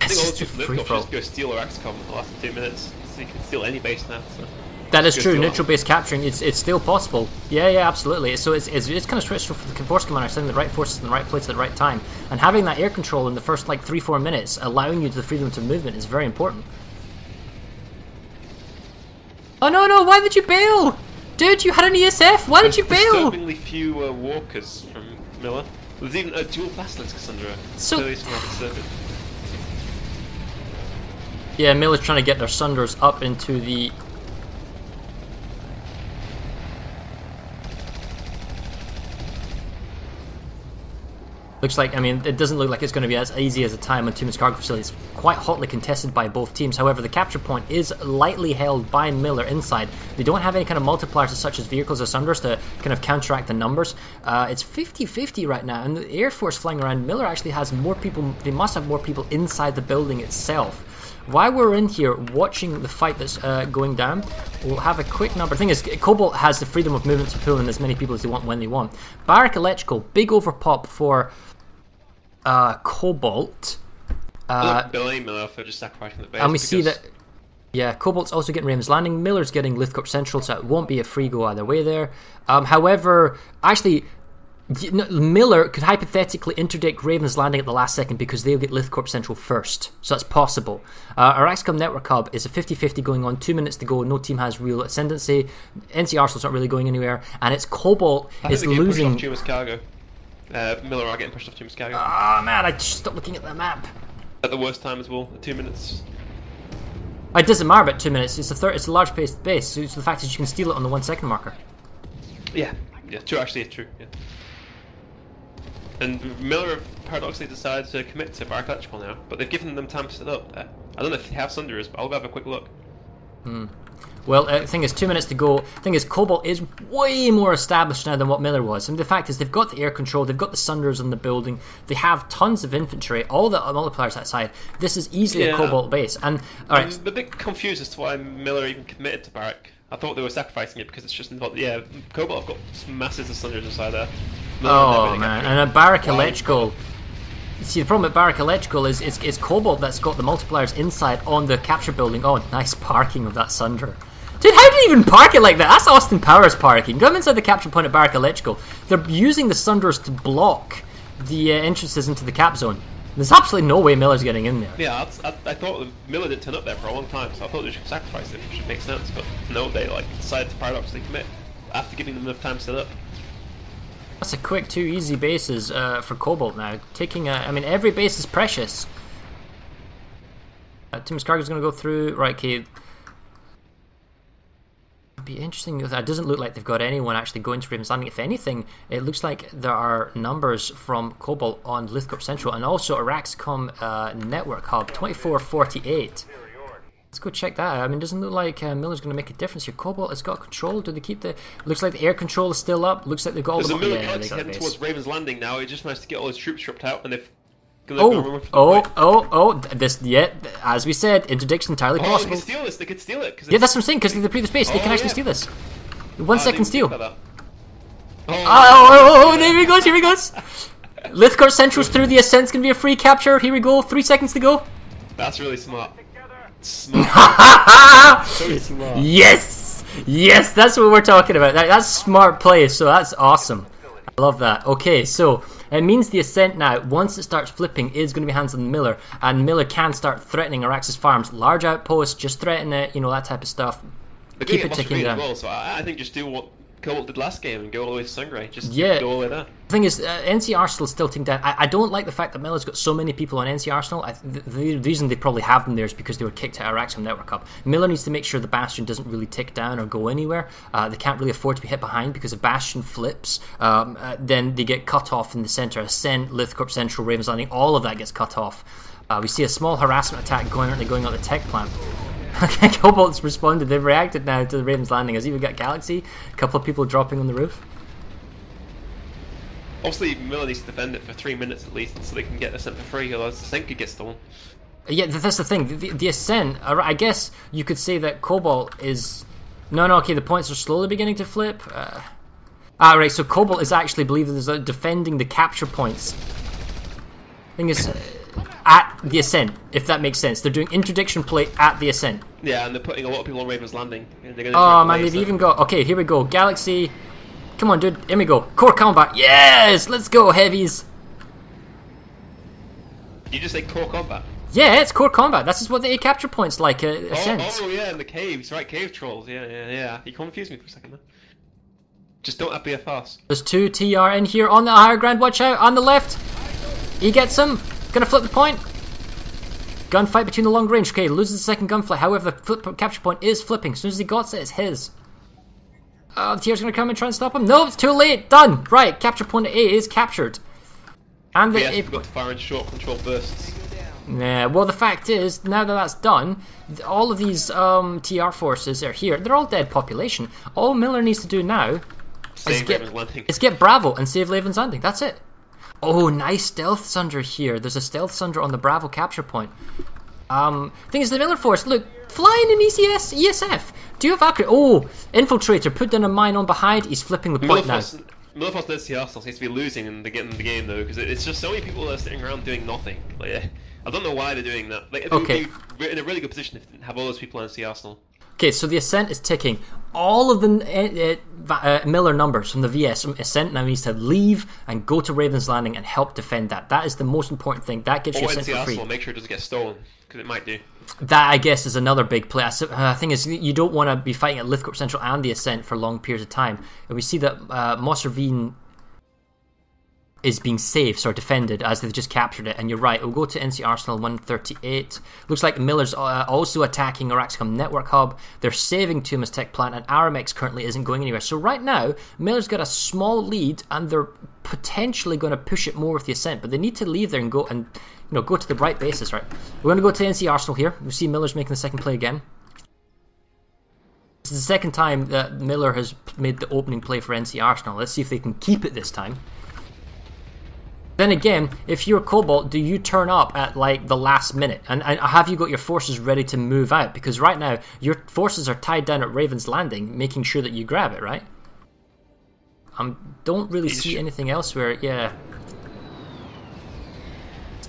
I think all just the a free Lift just go steal or Auraxicom in the last two minutes, so you can steal any base now. So. That is true. deal. Neutral base capturing, it's, it's still possible. Yeah, yeah, absolutely. So it's, it's, it's kind of stressful for the force commander sending the right forces in the right place at the right time, and having that air control in the first like three four minutes, allowing you the freedom to movement is very important. Oh no no! Why did you bail, dude? You had an ESF. Why did you There's bail? Disturbingly few uh, walkers from Miller. There's even a dual Basilisk Cassandra. So- clearly from of circuit. Yeah, Miller's trying to get their Sunders up into the. Looks like, I mean, it doesn't look like it's going to be as easy as a time on Tumas Cargo Facility. It's quite hotly contested by both teams. However, the capture point is lightly held by Miller inside. They don't have any kind of multipliers such as vehicles or Sunders to kind of counteract the numbers. Uh, it's 50 50 right now, and the Air Force flying around, Miller actually has more people, they must have more people inside the building itself. While we're in here watching the fight that's uh, going down, we'll have a quick number. The thing is, Cobalt has the freedom of movement to pull in as many people as they want when they want. Barrack Electrical, big overpop for uh, Cobalt. Uh, Look, Billy Miller for just sacrificing the base. and we see that, yeah, Cobalt's also getting Raven's Landing. Miller's getting Lithcorp Central, so it won't be a free go either way there. Um, however, actually, Miller could hypothetically interdict Raven's Landing at the last second because they'll get Lithcorp Central first, so that's possible. Uh, Auraxicom Network Hub is a 50 50 going on, two minutes to go, no team has real ascendancy. NC Arsenal's not really going anywhere, and it's Cobalt is losing. Uh, Miller are getting pushed off Tumas Cargo. Ah, man, I just stopped looking at the map. At the worst time as well, at two minutes. It doesn't matter about two minutes. It's a third. It's a large paced base, so it's the fact that you can steal it on the one second marker. Yeah, yeah, true. Actually, true. Yeah. And Miller paradoxically decided to commit to Barrack Electrical now, but they've given them time to set up. Uh, I don't know if they have Sunderers, but I'll go have a quick look. Well, uh, the thing is, two minutes to go. The thing is, Cobalt is way more established now than what Miller was. And the fact is, they've got the air control, they've got the Sunders on the building, they have tons of infantry, all the multipliers outside. This is easily a Cobalt base. And all right, I'm a bit confused as to why Miller even committed to Barrack. I thought they were sacrificing it because it's just involved. Yeah, Cobalt have got masses of Sunderers inside there. Miller oh man, and a Barrack? Electrical. See, the problem with Barrack Electrical is it's, it's Cobalt that's got the multipliers inside on the capture building. Oh, nice parking of that Sunder. Dude, how did he even park it like that? That's Austin Powers parking. Come inside the capture point at Barrack Electrical. They're using the Sunders to block the uh, entrances into the cap zone. There's absolutely no way Miller's getting in there. Yeah, I, I, thought Miller didn't turn up there for a long time, so I thought they should sacrifice it, which would make sense. But no, they like decided to paradoxically commit after giving them enough time to set up. That's a quick two easy bases uh, for Cobalt now. Taking a, I mean, every base is precious. Uh, Tumas Cargo's going to go through. Right, okay. Be interesting. It doesn't look like they've got anyone actually going to Raven's Landing. If anything, it looks like there are numbers from Cobalt on Lithcorp Central and also Auraxicom uh, Network Hub 2448. Let's go check that out. I mean, it doesn't look like uh, Miller's going to make a difference here. Cobalt has got control. Do they keep the. Looks like the air control is still up. Looks like they've got all There's the. a Miller yeah, heading towards Raven's Landing now. He just managed to get all his troops stripped out, and they've. Oh, for the oh, oh, oh! This, yeah, as we said, interdiction entirely Oh, they possible. could steal this. They could steal it. Yeah, that's what I'm saying. Because they're the previous base, they can Oh, actually yeah. steal this. Oh, One I second steal. think. Oh, oh, oh, oh, here he goes, here he goes. Lithcorp Central's through the ascent's gonna be a free capture. Here we go, three seconds to go. That's really smart. Smart. so smart. Yes! Yes, that's what we're talking about. That, that's smart play, so that's awesome. I love that. Okay, so it means the ascent now, once it starts flipping, is going to be hands on Miller, and Miller can start threatening Araxis Farms. Large outposts, just threaten it, you know, that type of stuff. They're Keep it it ticking down. well, so I, I think just do what Cobalt did last game and go all the way to Sungrey. Just Yeah. go all the way there. The thing is, uh, NC Arsenal's still tilting down. I, I don't like the fact that Miller's got so many people on NC Arsenal. I, the, the reason they probably have them there is because they were kicked out of Auraxicom Network Cup. Miller needs to make sure the Bastion doesn't really tick down or go anywhere. Uh, they can't really afford to be hit behind because if Bastion flips, um, uh, then they get cut off in the centre. Ascent, Lithcorp Central, Ravens Landing, all of that gets cut off. Uh, we see a small harassment attack going, on going on the tech plant. Okay, Cobalt's responded. They've reacted now to the Ravens Landing. Has even got Galaxy. A couple of people dropping on the roof. Obviously, Miller needs to defend it for three minutes at least, so they can get the sent for free. Otherwise, the sink could get stolen. Yeah, that's the thing. The, the ascent. uh, I guess you could say that Cobalt is. No, no. Okay, the points are slowly beginning to flip. Uh... Ah, right. So Cobalt is actually believed as uh, defending the capture points. Thing is, uh, at the ascent, if that makes sense, they're doing interdiction play at the ascent. Yeah, and they're putting a lot of people on Raven's Landing. And they're gonna try Oh man, they've even got. Okay, here we go. Galaxy. Come on, dude. Here we go. Core combat. Yes, let's go, heavies. You just say core combat. Yeah, it's core combat. That's just what the capture points like. Uh, Oh, ascent. oh, yeah, in the caves, right? Cave trolls. Yeah, yeah, yeah. You confused me for a second there. Just don't have BFRs. There's two TR in here on the higher ground. Watch out on the left. He gets him. Gonna flip the point. Gunfight between the long range. Okay, loses the second gunfight. However, the flip capture point is flipping. As soon as he got it, it's his. Uh, the TR's gonna come and try and stop him. No, it's too late. Done. Right, capture point A is captured. And the Yes, got to fire in short control bursts. yeah, well, the fact is, now that that's done, all of these um, TR forces are here. They're all dead population. All Miller needs to do now Save get- is get Bravo and save Raven's Landing. That's it. Oh, nice stealth Sunder here. There's a stealth Sunder on the Bravo capture point. Um, thing is, the Miller Force, look, flying in ECS, ESF. Do you have accurate? Oh, Infiltrator, put down a mine on behind. He's flipping the point now. Miller Force and NC Arsenal seems to be losing and they're getting the game though, because it's just so many people that are sitting around doing nothing. Like, I don't know why they're doing that. Like, they would Okay. be in a really good position if they didn't have all those people on NC Arsenal. Okay, so the Ascent is ticking. All of the uh, uh, uh, Miller numbers from the VS from Ascent now needs to leave and go to Raven's Landing and help defend that. That is the most important thing. That gives you Ascent for free. Make sure it doesn't get stolen, because it might do. That I guess is another big play. Uh, The thing is, you don't want to be fighting at Lithcorp Central and the Ascent for long periods of time. And we see that uh, Mosservine is being saved or defended as they've just captured it. And you're right, we'll go to NC Arsenal 138. Looks like Miller's uh, also attacking Auraxicom Network Hub. They're saving Tumas Tech Plant, and Aramax currently isn't going anywhere. So right now, Miller's got a small lead, and they're potentially going to push it more with the Ascent. But they need to leave there and go and you know go to the right bases. Right, we're going to go to NC Arsenal here. We see Miller's making the second play again. This is the second time that Miller has made the opening play for NC Arsenal. Let's see if they can keep it this time. Then again, if you're Cobalt, do you turn up at like the last minute? And, and have you got your forces ready to move out? Because right now, your forces are tied down at Raven's Landing, making sure that you grab it, right? I don't really see anything elsewhere. Yeah.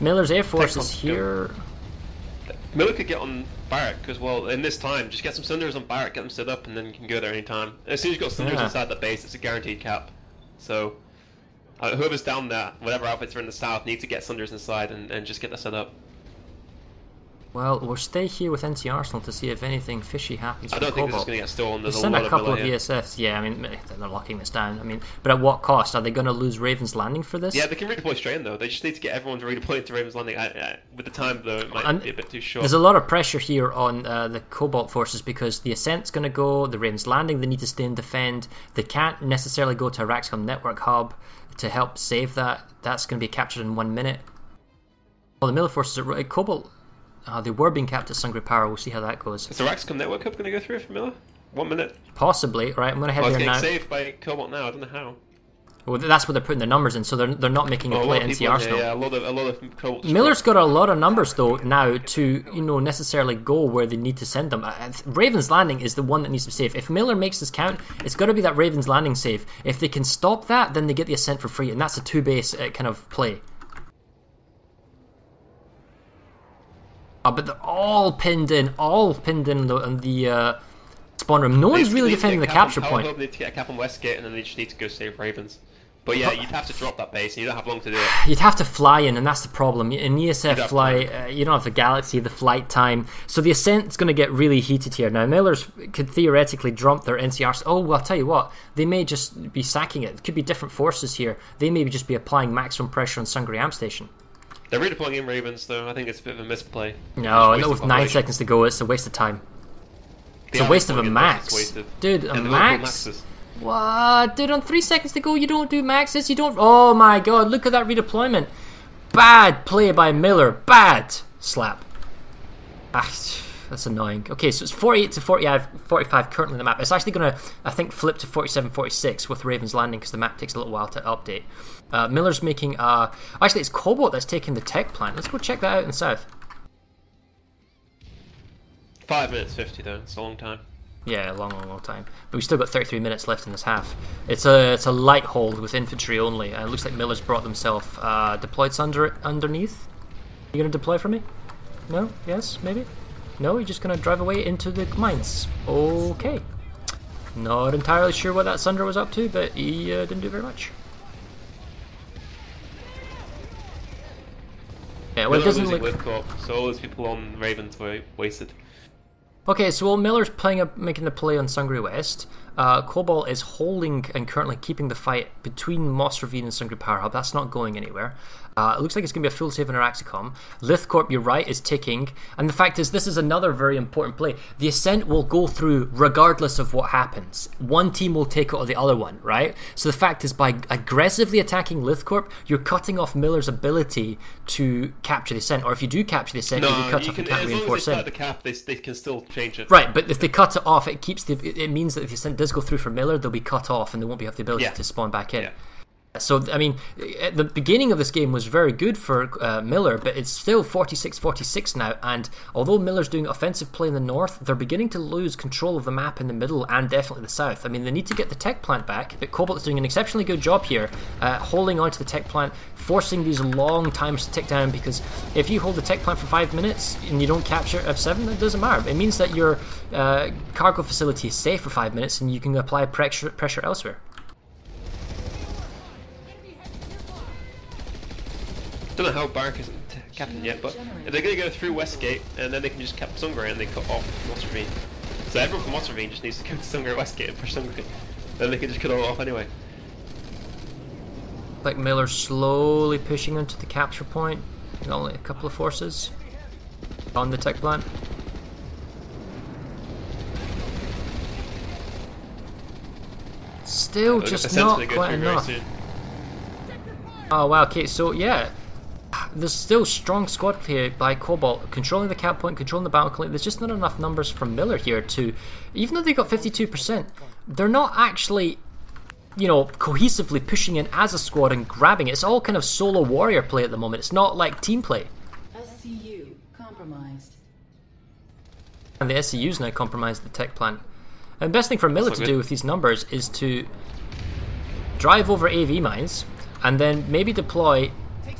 Miller's Air Force is here. Miller could get on Barrack as well in this time. Just get some Sunders on Barrack, get them set up, and then you can go there anytime. As soon as you've got Sunders Yeah. inside the base, it's a guaranteed cap. So, uh, whoever's down there, whatever outfits are in the south, need to get Sunders inside and, and just get that set up. Well, we'll stay here with NC Arsenal to see if anything fishy happens. I don't think this is Cobalt. going to get stolen. They There's a sent lot a couple of of ESFs. Yeah, I mean, they're locking this down. I mean, but at what cost? Are they going to lose Ravens Landing for this? Yeah, they can redeploy straight in though. They just need to get everyone to redeploy to Ravens Landing. I, I, with the time though, it might And be a bit too short. There's a lot of pressure here on uh, the Cobalt forces because the Ascent's going to go, the Ravens Landing, they need to stay and defend. They can't necessarily go to Auraxicom network hub to help save that. That's going to be captured in one minute. Well, the Miller forces are right. Cobalt, uh, they were being capped at Sungrey Power. We'll see how that goes. Is the Raxcom Network Hub going to go through for Miller? One minute. Possibly, right? I'm going to head it's there getting now. saved by Cobalt now. I don't know how. Well, that's what they're putting their numbers in, so they're, they're not making a Oh, a play lot at NC people in Arsenal. here, yeah, a lot of a lot of Cobalt. Miller's got a lot of numbers though now to you know necessarily go where they need to send them. Ravens Landing is the one that needs to be safe. If Miller makes this count, it's got to be that Ravens Landing save. If they can stop that, then they get the ascent for free, and that's a two base uh, kind of play. Uh, but they're all pinned in, all pinned in the, in the uh, spawn room. No They- one's really they need to defending the get a cap on capture point. They need to get a cap on Westgate, and then they just need to go save Ravens. But yeah, you'd have to drop that base, and you don't have long to do it. You'd have to fly in, and that's the problem. In ESF fly, uh, you don't have the galaxy, the flight time, so the ascent's going to get really heated here. Now, Miller's could theoretically drop their NCRs. Oh, well, I'll tell you what, they may just be sacking it. It could be different forces here. They may just be applying maximum pressure on Sungrey Amp Station. They're redeploying in Ravens, though. I think it's a bit of a misplay. No, not with nine seconds to go. It's a waste of time. It's a waste of a max, dude. A And max. What, dude? On three seconds to go, you don't do maxes. You don't. Oh my god! Look at that redeployment. Bad play by Miller. Bad slap. Ah, that's annoying. Okay, so it's 48 to 45, 45 currently on the map. It's actually going to, I think, flip to 47 46 with Ravens Landing because the map takes a little while to update. Uh, Miller's making. Uh, actually, it's Cobalt that's taking the tech plant. Let's go check that out in south. Five minutes fifty, though. It's a long time. Yeah, a long, long, long time. But we've still got 33 minutes left in this half. It's a it's a light hold with infantry only. And it looks like Miller's brought themselves uh, deployed under underneath. You gonna deploy for me? No? Yes? Maybe? No? You're just gonna drive away into the mines. Okay. Not entirely sure what that Sunder was up to, but he uh, didn't do very much. Yeah, well, it doesn't look. Corp, so all those people on Ravens were wasted. Okay, so while Miller's playing a, making the play on Sungrey West, uh, Cobalt is holding and currently keeping the fight between Moss Ravine and Sungrey Power Hub. That's not going anywhere. Uh, it looks like it's going to be a full save on Auraxicom. Lithcorp, you're right, is ticking. And the fact is, this is another very important play. The Ascent will go through regardless of what happens. One team will take out the other one, right? So the fact is, by aggressively attacking Lithcorp, you're cutting off Miller's ability to capture the Ascent. Or if you do capture the Ascent, you'll be cut you off can, and can't as long as reinforce they start the cap, they, they can still change it. Right, but if they cut it off, it keeps the. It it means that if the ascent does go through for Miller, they'll be cut off and they won't be have the ability Yeah. to spawn back in. Yeah. So I mean, at the beginning of this game was very good for uh, Miller, but it's still 46-46 now. And although Miller's doing offensive play in the north, they're beginning to lose control of the map in the middle and definitely the south. I mean, they need to get the tech plant back, but Cobalt is doing an exceptionally good job here, uh, holding on to the tech plant, forcing these long times to tick down. Because if you hold the tech plant for five minutes and you don't capture F7, it doesn't matter. It means that your uh, cargo facility is safe for five minutes and you can apply pressure pressure elsewhere. I don't know how Barrack isn't captain yet, but they're going to go through Westgate, and then they can just cap Sungrey and they cut off Moss Ravine. So everyone from Moss Ravine just needs to go to Sungrey Westgate and push Sungrey. Then they can just cut it all off anyway. like Miller slowly pushing into the capture point. Only a couple of forces on the tech plant. Still just not quite enough. Oh wow, okay, so yeah. There's still strong squad play by Cobalt, controlling the cap point, controlling the battle clan. There's just not enough numbers from Miller here to, even though they got 52%, they're not actually, you know, cohesively pushing in as a squad and grabbing it. It's all kind of solo warrior play at the moment. It's not like team play. SCU compromised. And the SCU's now compromised the tech plant. And the best thing for Miller to not do with these numbers is to drive over AV mines and then maybe deploy.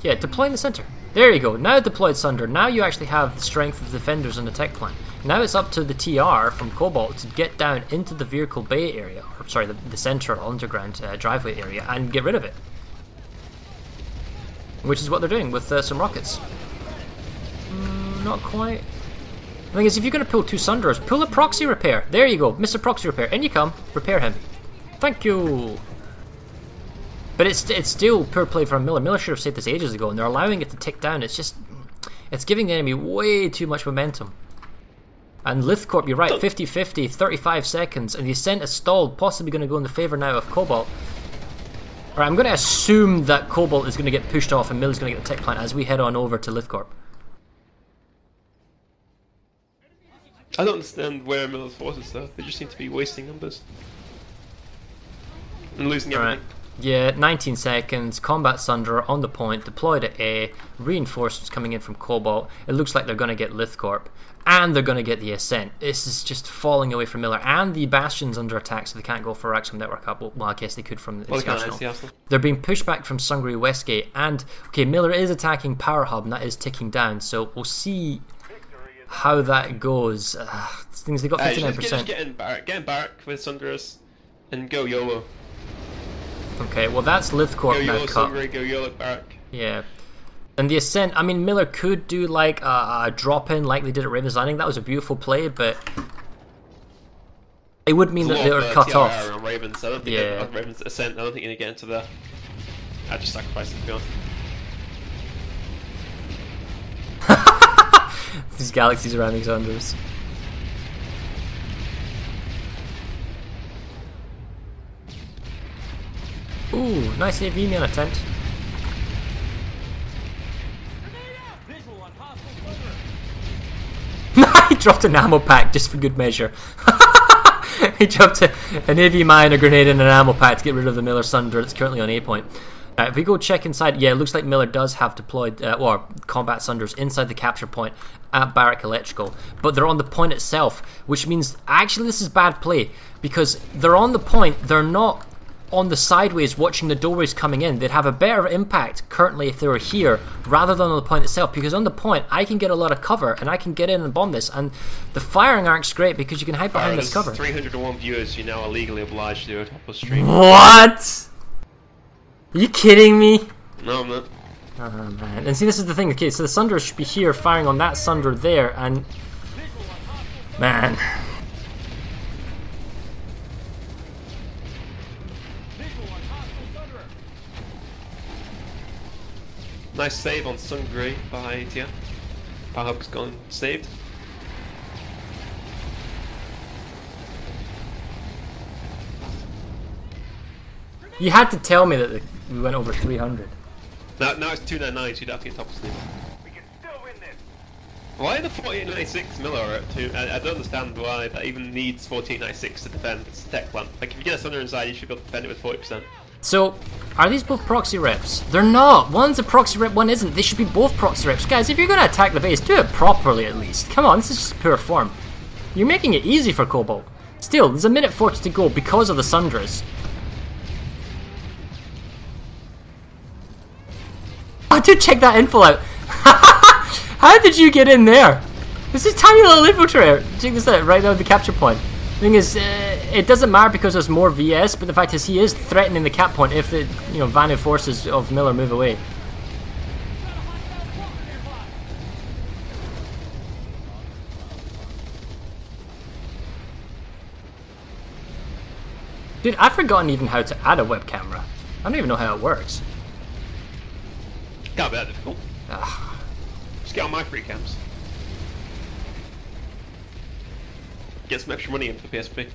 Yeah, deploy in the center. There you go. Now deployed Sunder. Now you actually have the strength of the defenders on the tech plant. Now it's up to the TR from Cobalt to get down into the vehicle bay area, or sorry, the, the central underground uh, driveway area, and get rid of it. Which is what they're doing with uh, some rockets. Mm, not quite. The thing is, if you're going to pull two Sunderers, pull a proxy repair. There you go, Mr. Proxy Repair. In you come, repair him. Thank you. But it's it's still poor play from Miller. Miller should have saved this ages ago, and they're allowing it to tick down. It's just, it's giving the enemy way too much momentum. And Lithcorp, you're right, 50 50, 35 seconds, and the ascent is stalled, possibly going to go in the favour now of Cobalt. Alright, I'm going to assume that Cobalt is going to get pushed off and Miller's going to get the tech plant as we head on over to Lithcorp. I don't understand where Miller's forces are. They just seem to be wasting numbers and losing Alright. everything. Yeah, 19 seconds, Combat Sunder on the point, deployed at A, reinforcements coming in from Cobalt. It looks like they're going to get Lithcorp, and they're going to get the Ascent. This is just falling away from Miller, and the Bastion's under attack, so they can't go for Axum Network Hub. Well, I guess they could from the Well, Arsenal. The they're being pushed back from Sungrey Westgate, and okay, Miller is attacking Power Hub, and that is ticking down. So we'll see how that goes. Uh, things they got Uh, fifty just, get, just get in Barrack, get in Barrack with Sunderers, and go YOLO. Okay, well that's Go Lithcorp now YOLO cut. Sundery, go. Yeah. And the ascent, I mean, Miller could do like a, a drop in like they did at Ravens Landing. That was a beautiful play, but it would mean that they were cut off. Ravens. I don't think Yeah. on uh, Ravens ascent. I don't think you're gonna get into the. I just sacrificed it to be honest. These galaxies around these unders. Ooh, nice AV me on a tent. he dropped an ammo pack just for good measure. he dropped a, an AV mine, a grenade, and an ammo pack to get rid of the Miller Sunder that's currently on A point. Uh, if we go check inside, yeah, it looks like Miller does have deployed, uh, or combat Sunders inside the capture point at Barrack Electrical, but they're on the point itself, which means actually this is bad play because they're on the point, they're not on the sideways watching the doorways coming in. They'd have a better impact currently if they were here rather than on the point itself because on the point I can get a lot of cover and I can get in and bomb this, and the firing arc's great because you can hide behind Alright, this cover. 301 viewers. You're now illegally obliged to do a topless stream. What? Are you kidding me? No, I'm not. Oh man. And see, this is the thing. Okay, so the Sunder should be here firing on that Sunder there, and. Man. Nice save on Sungrey by Tia. Powerhub's gone saved. You had to tell me that the, we went over 300. Now, now it's 299, so you'd have to get topless stream. We can still win this. Why the 4896 Miller are at two? I, I don't understand why that even needs 4896 to defend its tech plant. Like, if you get a Sunder inside, you should be able to defend it with 40%. So, are these both proxy reps? They're not. One's a proxy rep, one isn't. They should be both proxy reps. Guys, if you're going to attack the base, do it properly at least. Come on, this is just pure form. You're making it easy for Cobalt. Still, there's a minute 40 to go because of the Sunderers. I did check that info out. How did you get in there? This is tiny little infiltrator. Check this out, right now of the capture point. Thing is, uh, it doesn't matter because there's more VS, but the fact is he is threatening the cap point if the you know Vanu forces of Miller move away. Dude, I've forgotten even how to add a web camera. I don't even know how it works. Can't be that difficult. Just get on my free cams. Get some extra money into the PSP.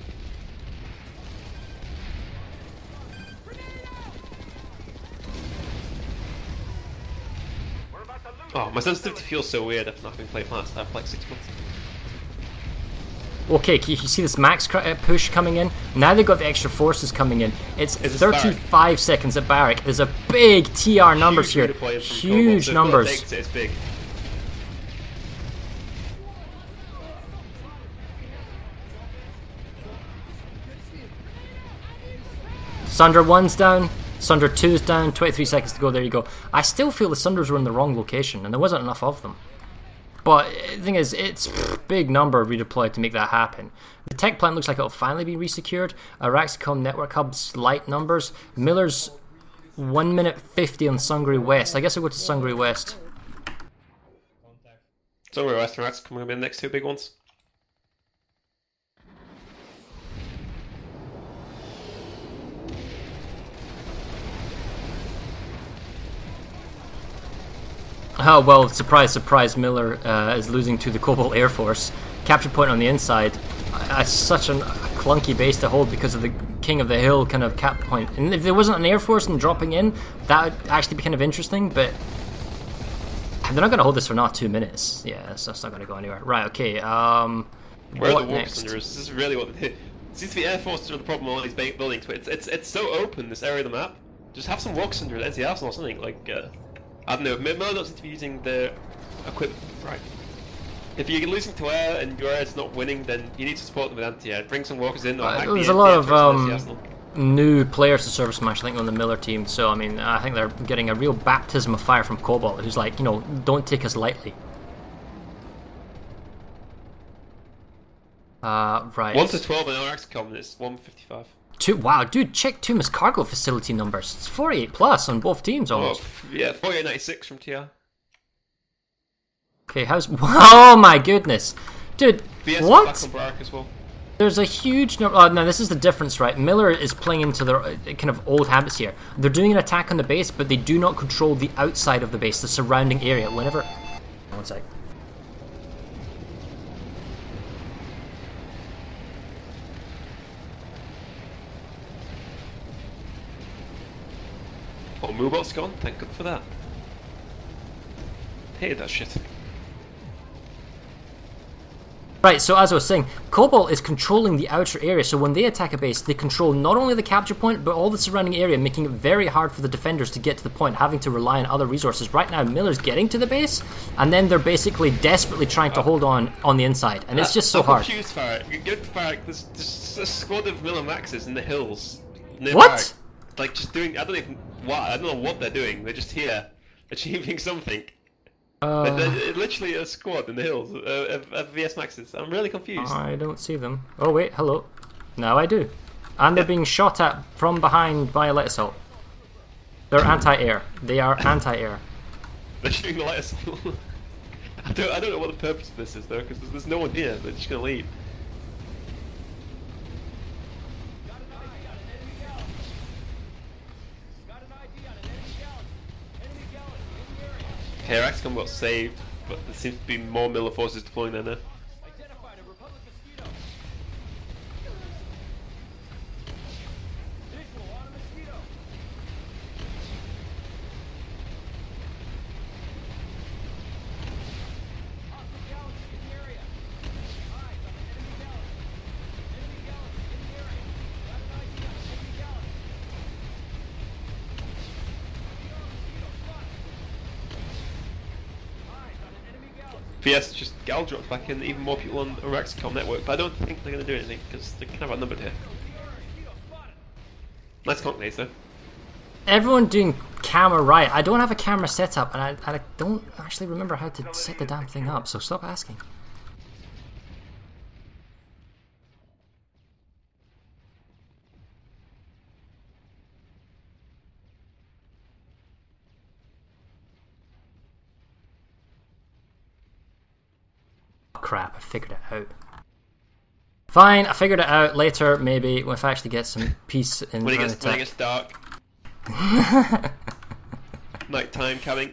We're about to lose Oh, my sensitivity feels so weird after not having played Master for like six months. Okay, you see this max uh, push coming in? Now they've got the extra forces coming in. It's Is this 35 seconds at Barrack. There's a big TR numbers Huge here. redeploy from Cobalt, Huge so if Cobalt numbers. it, It's big. Sunder 1's down. Sunder 2's down. 23 seconds to go. There you go. I still feel the Sunders were in the wrong location, and there wasn't enough of them. But uh, the thing is, it's pff, big number redeployed to make that happen. The tech plant looks like it'll finally be resecured. Auraxicom network hubs light numbers. Miller's 1 minute 50 on Sungrey West. I guess I'll go to Sungrey West. Don't worry, Western Rats coming in the next two big ones. Oh well, surprise, surprise! Miller uh, is losing to the Cobalt Air Force. Capture point on the inside. Uh, It's such a clunky base to hold because of the King of the Hill kind of cap point. And if there wasn't an Air Force and dropping in, that would actually be kind of interesting. But they're not going to hold this for not two minutes. Yeah, that's, that's not going to go anywhere. Right? Okay. Um, Where what are the next? This is really what it seems to be Air Forces are the problem with all these buildings, but it's, it's it's so open this area of the map. Just have some War Thunderers at NC Arsenal or something like. Uh, I don't know. Miller doesn't seem to be using the equipment right. If you're losing to air and your air's not winning, then you need to support them with anti-air. Bring some walkers in. Or Uh, hack there's the a lot of, um, new players to ServerSmash, I think, on the Miller team. So, I mean, I think they're getting a real baptism of fire from Cobalt, who's like, you know, don't take us lightly. Uh, right. One to twelve in our XCOM. It's one fifty-five. Two, wow, dude, check Tumas cargo facility numbers. It's 48 plus on both teams Oh, almost. f- yeah, forty-eight ninety-six from TR. Okay, how's. Oh my goodness. Dude, VS what? back on Barrack as well. There's a huge number. Oh, no, this is the difference, right? Miller is playing into their uh, kind of old habits here. They're doing an attack on the base, but they do not control the outside of the base, the surrounding area. Whenever. One sec. Oh, Moobot's gone. Thank God for that. Hated that shit. Right, so as I was saying, Cobalt is controlling the outer area, so when they attack a base, they control not only the capture point, but all the surrounding area, making it very hard for the defenders to get to the point, having to rely on other resources. Right now, Miller's getting to the base, and then they're basically desperately trying to hold on on the inside, and it's uh, just so hard. confused, Farrak. Get. There's, there's a squad of Miller Maxes in the hills. Near What? Like just doing. I don't even. What? I don't know what they're doing. They're just here, achieving something. Uh, They're, they're literally a squad in the hills uh, of, of VS Maxes. I'm really confused. I don't see them. Oh wait, hello. Now I do. And they're being shot at from behind by a light assault. They're anti-air. They are anti-air. They're shooting the light assault. I don't. I don't know what the purpose of this is though, because there's, there's no one here. They're just gonna leave. Axcom got saved, but there seems to be more Miller forces deploying there now. VS just gal dropped back in, even more people on the Rexcom network, but I don't think they're going to do anything because they're kind of outnumbered here. Nice cockneys though. Everyone doing camera right. I don't have a camera set up, and I, I don't actually remember how to set the damn thing up. So stop asking. Crap! I figured it out. Fine, I figured it out later. Maybe if I actually get some peace in When it gets, the when it gets dark. Nighttime coming.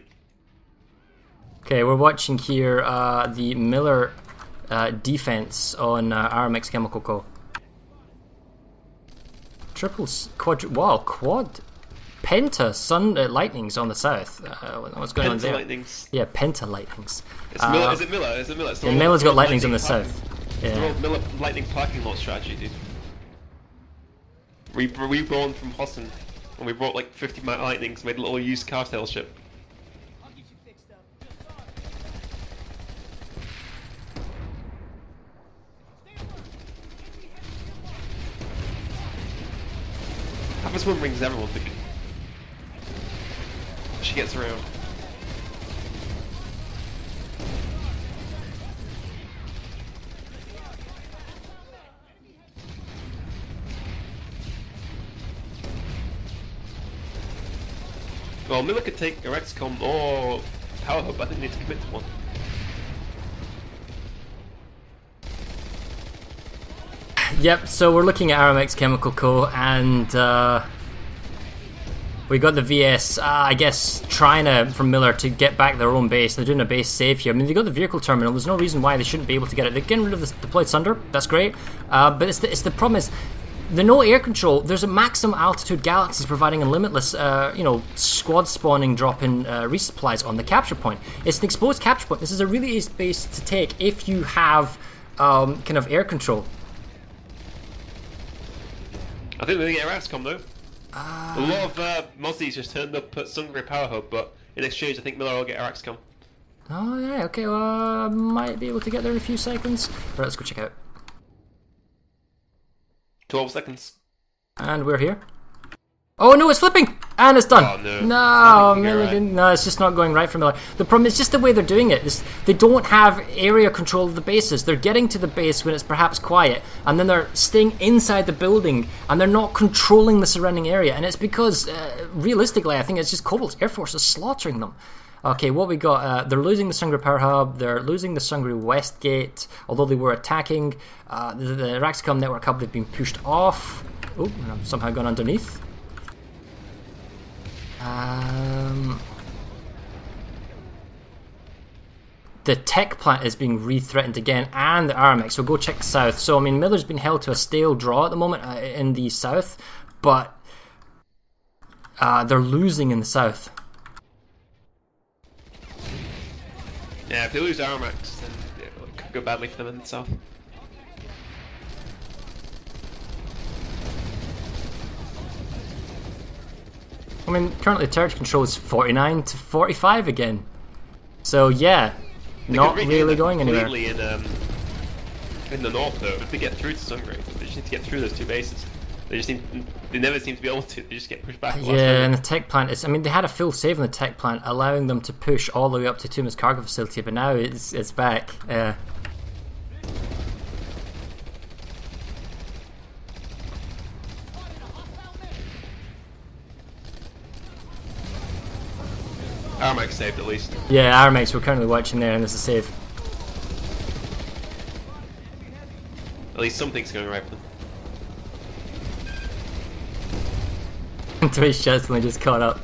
Okay, we're watching here uh, the Miller uh, defense on uh, Aramax Chemical Co. Triple s- quad, wow, quad, penta sun uh, lightnings on the south. Uh, what's going on there? lightnings. Yeah, penta lightnings. It's Miller, Uh, is it Miller? Is it Miller? It's yeah, Miller's got lightnings on the lightning south. Yeah. Miller lightning parking lot strategy, dude. We reborn from Hossin, and we brought like 50 mi- lightnings, made a little used car sales ship. This one brings everyone to she gets. Well, Miller could take a Rexcom or Power Hub, I think he need to commit to one. Yep, so we're looking at Aramax Chemical Co. and uh, we got the VS, uh, I guess, trying to, from Miller to get back their own base. They're doing a base save here. I mean, they got the vehicle terminal. There's no reason why they shouldn't be able to get it. They're getting rid of the deployed Sunder. That's great. Uh, but it's the, it's the problem is the no air control. There's a maximum altitude galaxies providing a limitless, uh, you know, squad spawning drop in uh, resupplies on the capture point. It's an exposed capture point. This is a really easy base to take if you have um, kind of air control. I think to get Raxcom though. A lot of uh, Mozzies just turned up at Sungrey Power Hub, but in exchange, I think Miller will get Auraxicom. Oh yeah, okay. Well, uh, might be able to get there in a few seconds. Right, let's go check out. 12 seconds. And we're here. Oh no, it's flipping! And it's done! Oh, no. No, Nothing can go Miller right. no, it's just not going right for Miller. The problem is just the way they're doing it. This, they don't have area control of the bases. They're getting to the base when it's perhaps quiet, and then they're staying inside the building, and they're not controlling the surrounding area. And it's because, uh, realistically, I think it's just Cobalt's Air Force is slaughtering them. Okay, what we got? Uh, they're losing the Sungrey Power Hub. They're losing the Sungrey West Gate, although they were attacking. Uh, the, the Raxcom Network Hub, they've been pushed off. Oh, and I've somehow gone underneath. Um, the tech plant is being re-threatened again, and the Aramax. So go check the south. So I mean, Miller's been held to a stale draw at the moment uh, in the south, but uh, they're losing in the south. Yeah, if they lose Aramax, then it could go badly for them in the south. I mean, currently territory control is 49 to 45 again. So yeah, They not really going anywhere. In, um, in the north, though, if they get through to Sungrey, they just need to get through those two bases. They just seem, they never seem to be able to. They just get pushed back. at the last Yeah, and the tech plant is. I mean, they had a full save on the tech plant, allowing them to push all the way up to Tumas cargo facility, but now it's it's back. Uh, Aramax saved at least. yeah, Aramax, we're currently watching there, and there's a save. At least something's going right for them. Twitch Chesley just caught up.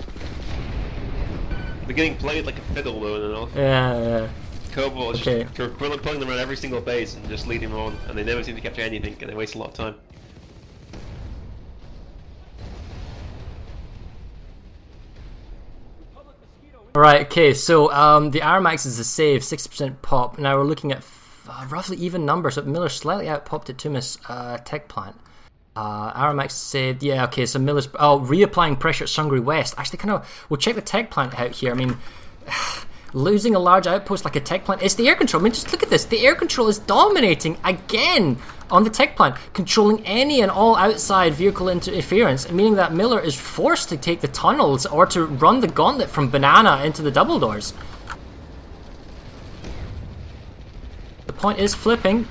They're getting played like a fiddle though in the north. Yeah, yeah. Cobalt Okay. just pulling them around every single base and just leading them on, and they never seem to capture anything, and they waste a lot of time. Right, okay, so um, the Aramax is a save, 60% pop. Now we're looking at uh, roughly even numbers. So Miller slightly out popped at Tumas uh, tech plant. Uh, Aramax saved, yeah, okay, so Miller's. Oh, reapplying pressure at Sungrey West. Actually, kind of, we'll check the tech plant out here. I mean, losing a large outpost like a tech plant. It's the air control. I mean just look at this. The air control is dominating again on the tech plant controlling any and all outside vehicle interference meaning that miller is forced to take the tunnels or to run the gauntlet from banana into the double doors. The point is flipping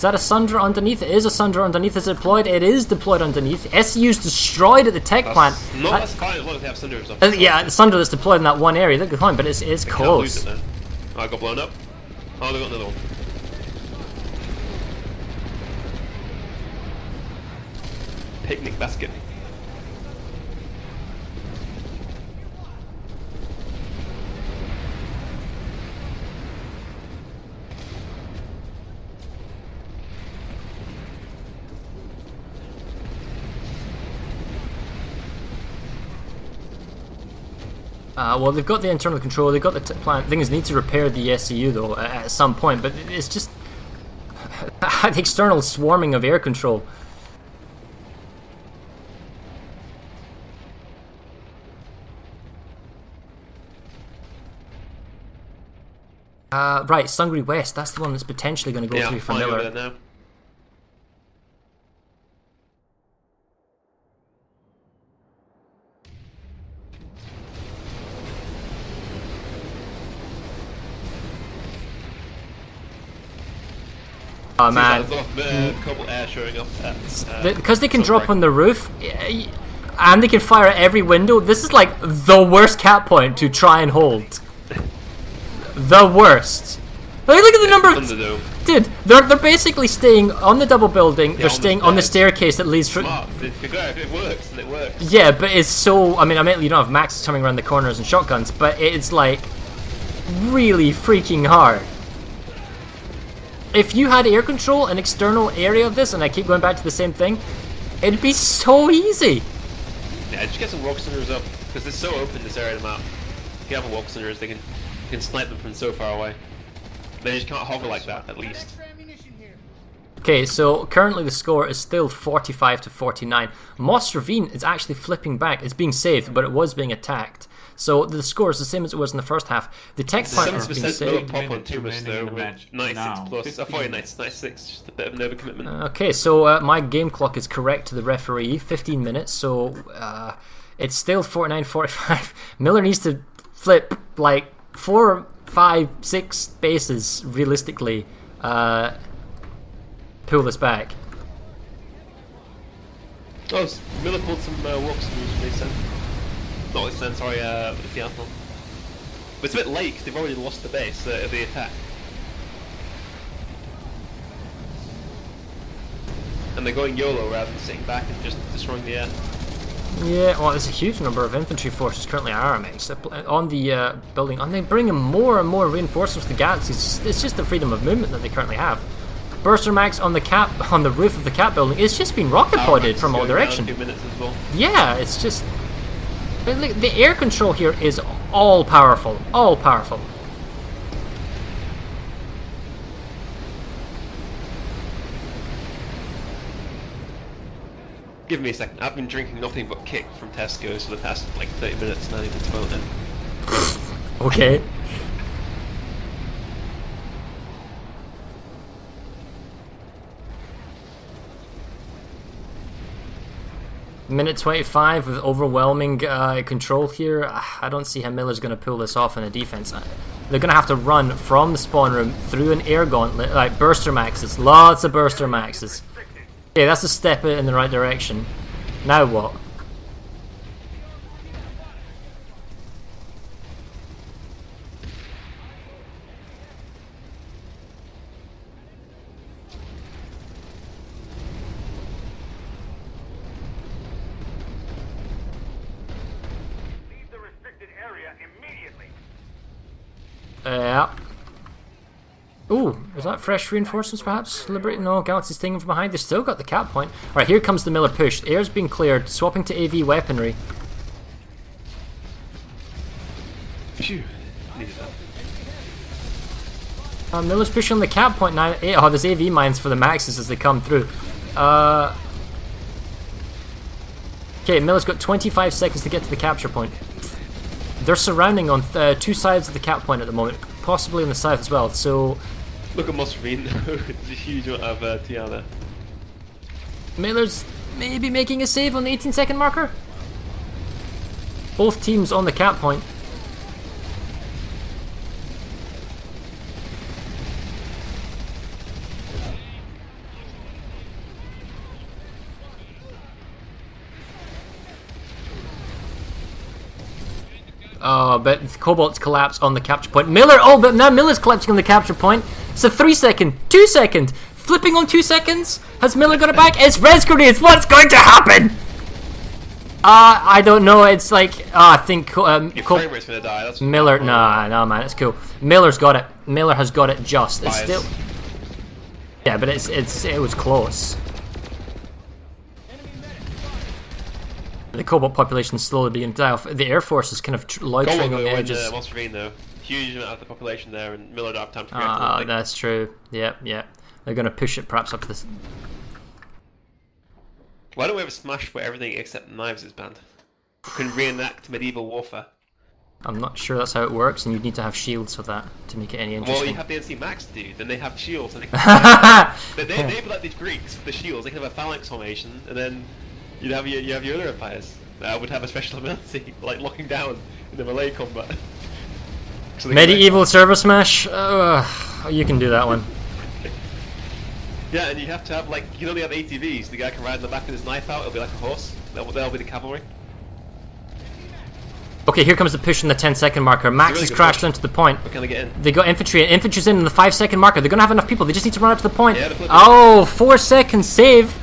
is that a sunder underneath? It is a sunder underneath. Is it deployed? It is deployed underneath. SU's destroyed at the tech That's plant. Uh, that's fine as long as they have Sunders up. uh, yeah, the Sunder that's deployed in that one area. They're fine, but it's, it's They can't lose close. it. Oh, I got blown up. Oh, they got another one. Picnic basket. Uh, well, they've got the internal control. They've got the t- plan. Thing is, they need to repair the SCU though at, at some point. But it's just the external swarming of air control. Uh, right, Sungrey West. That's the one that's potentially going to go yeah, through for Miller. there now. Oh man, There's a lot of uh, Cobalt Air showing up. At, uh, Th- because they can drop on the roof and they can fire at every window. This is like the worst cap point to try and hold. The worst. Like, look at the number of dude. They're they're basically staying on the double building. They're staying on the staircase that leads from. It, it works, it works. Yeah, but it's so. I mean, I mean, you don't have Max coming around the corners and shotguns, but it's like really freaking hard. If you had air control, an external area of this, and I keep going back to the same thing, it'd be so easy. Yeah, just get some walk centers up because it's so open this area of the map. If you have a walk centers, they can you can snipe them from so far away. They just can't hover like that, at least. Okay, so currently the score is still 45 to 49. Moss Ravine is actually flipping back. It's being saved, but it was being attacked. So the score is the same as it was in the first half. The tech part is being 70% saved. lower pop on Minute Tumas remaining though, in the with match 96 now. plus. I thought you 96, just a bit of an overcommitment. Okay, so uh, my game clock is correct to the referee, 15 minutes, so uh, it's still 49 45. Miller needs to flip like four, five, six bases realistically. Uh, pull this back. Oh, Miller pulled some uh, walks from they sent. Not sent, sorry, uh, with the Arsenal. But it's a bit late 'cause they've already lost the base uh, of the attack. And they're going YOLO rather than sitting back and just destroying the air. Yeah, well, there's a huge number of infantry forces currently RMX on the uh, building, and they bring in more and more reinforcements to Galaxy. It's just, it's just the freedom of movement that they currently have. Burster Max on the cap on the roof of the cap building. It's just been rocket podded from all directions. Two minutes as well. Yeah, it's just the air control here is all powerful, all powerful. Give me a second. I've been drinking nothing but kick from Tesco's for the past like 30 minutes, not even 12 now. Okay. Minute 25 with overwhelming uh, control here. I don't see how Miller's going to pull this off in a defense. Uh, They're going to have to run from the spawn room through an air gauntlet, like burster maxes. Lots of burster maxes. Okay, that's a step in the right direction. Now what? Yeah. Ooh, is that fresh reinforcements perhaps? Liberating no, Galaxy's taking from behind. They've still got the cap point. Alright, here comes the Miller push. Air's being cleared, swapping to AV weaponry. Phew. Needed that. Uh, Miller's pushing on the cap point now. Eh, Oh, there's AV mines for the maxes as they come through. Uh, okay, Miller's got 25 seconds to get to the capture point. They're surrounding on uh, two sides of the cap point at the moment, possibly on the south as well. So Look at Moss Ravine though. it's a huge amount of uh, there. Miller's maybe making a save on the 18 second marker. Both teams on the cap point. Oh, but Cobalt's collapse on the capture point. Miller, oh, but now Miller's collapsing on the capture point. It's a three second, two second, flipping on two seconds. Has Miller got it back? It's res grenades. What's going to happen? Uh, I don't know. It's like uh, I think um, Your Col- gonna die. That's Miller. Nah, nah, man, it's cool. Miller's got it. Miller has got it just. It's Bias. still. Yeah, but it's it's it was close. The Cobalt population is slowly beginning to die off. The Air Force is kind of tr- loitering on the in edges. uh, Moss Ravine though. Huge amount of the population there, and Miller don't have time to react. Ah, to that's true. Yep, yep. They're going to push it perhaps up to this. Why don't we have a smash where everything except knives is banned? We can reenact medieval warfare. I'm not sure that's how it works, and you'd need to have shields for that to make it any interesting. Well, you have the NC Max, dude. Then they have shields, and they can. they, they, like these Greeks with the shields. They can have a phalanx formation, and then you'd have your you have your other empires that would have a special ability, like locking down in the melee combat. So they can, like- Medieval ServerSmash. Uh, you can do that one. Yeah, and you have to have like you can only have ATVs. The guy can ride in the back with his knife out. It'll be like a horse. That'll, that'll be the cavalry. Okay, here comes the push in the 10 second marker. Max really has crashed push. into the point. We're gonna get in. They got infantry, and infantry's in in the 5 second marker. They're gonna have enough people. They just need to run up to the point. Yeah, oh, four seconds save.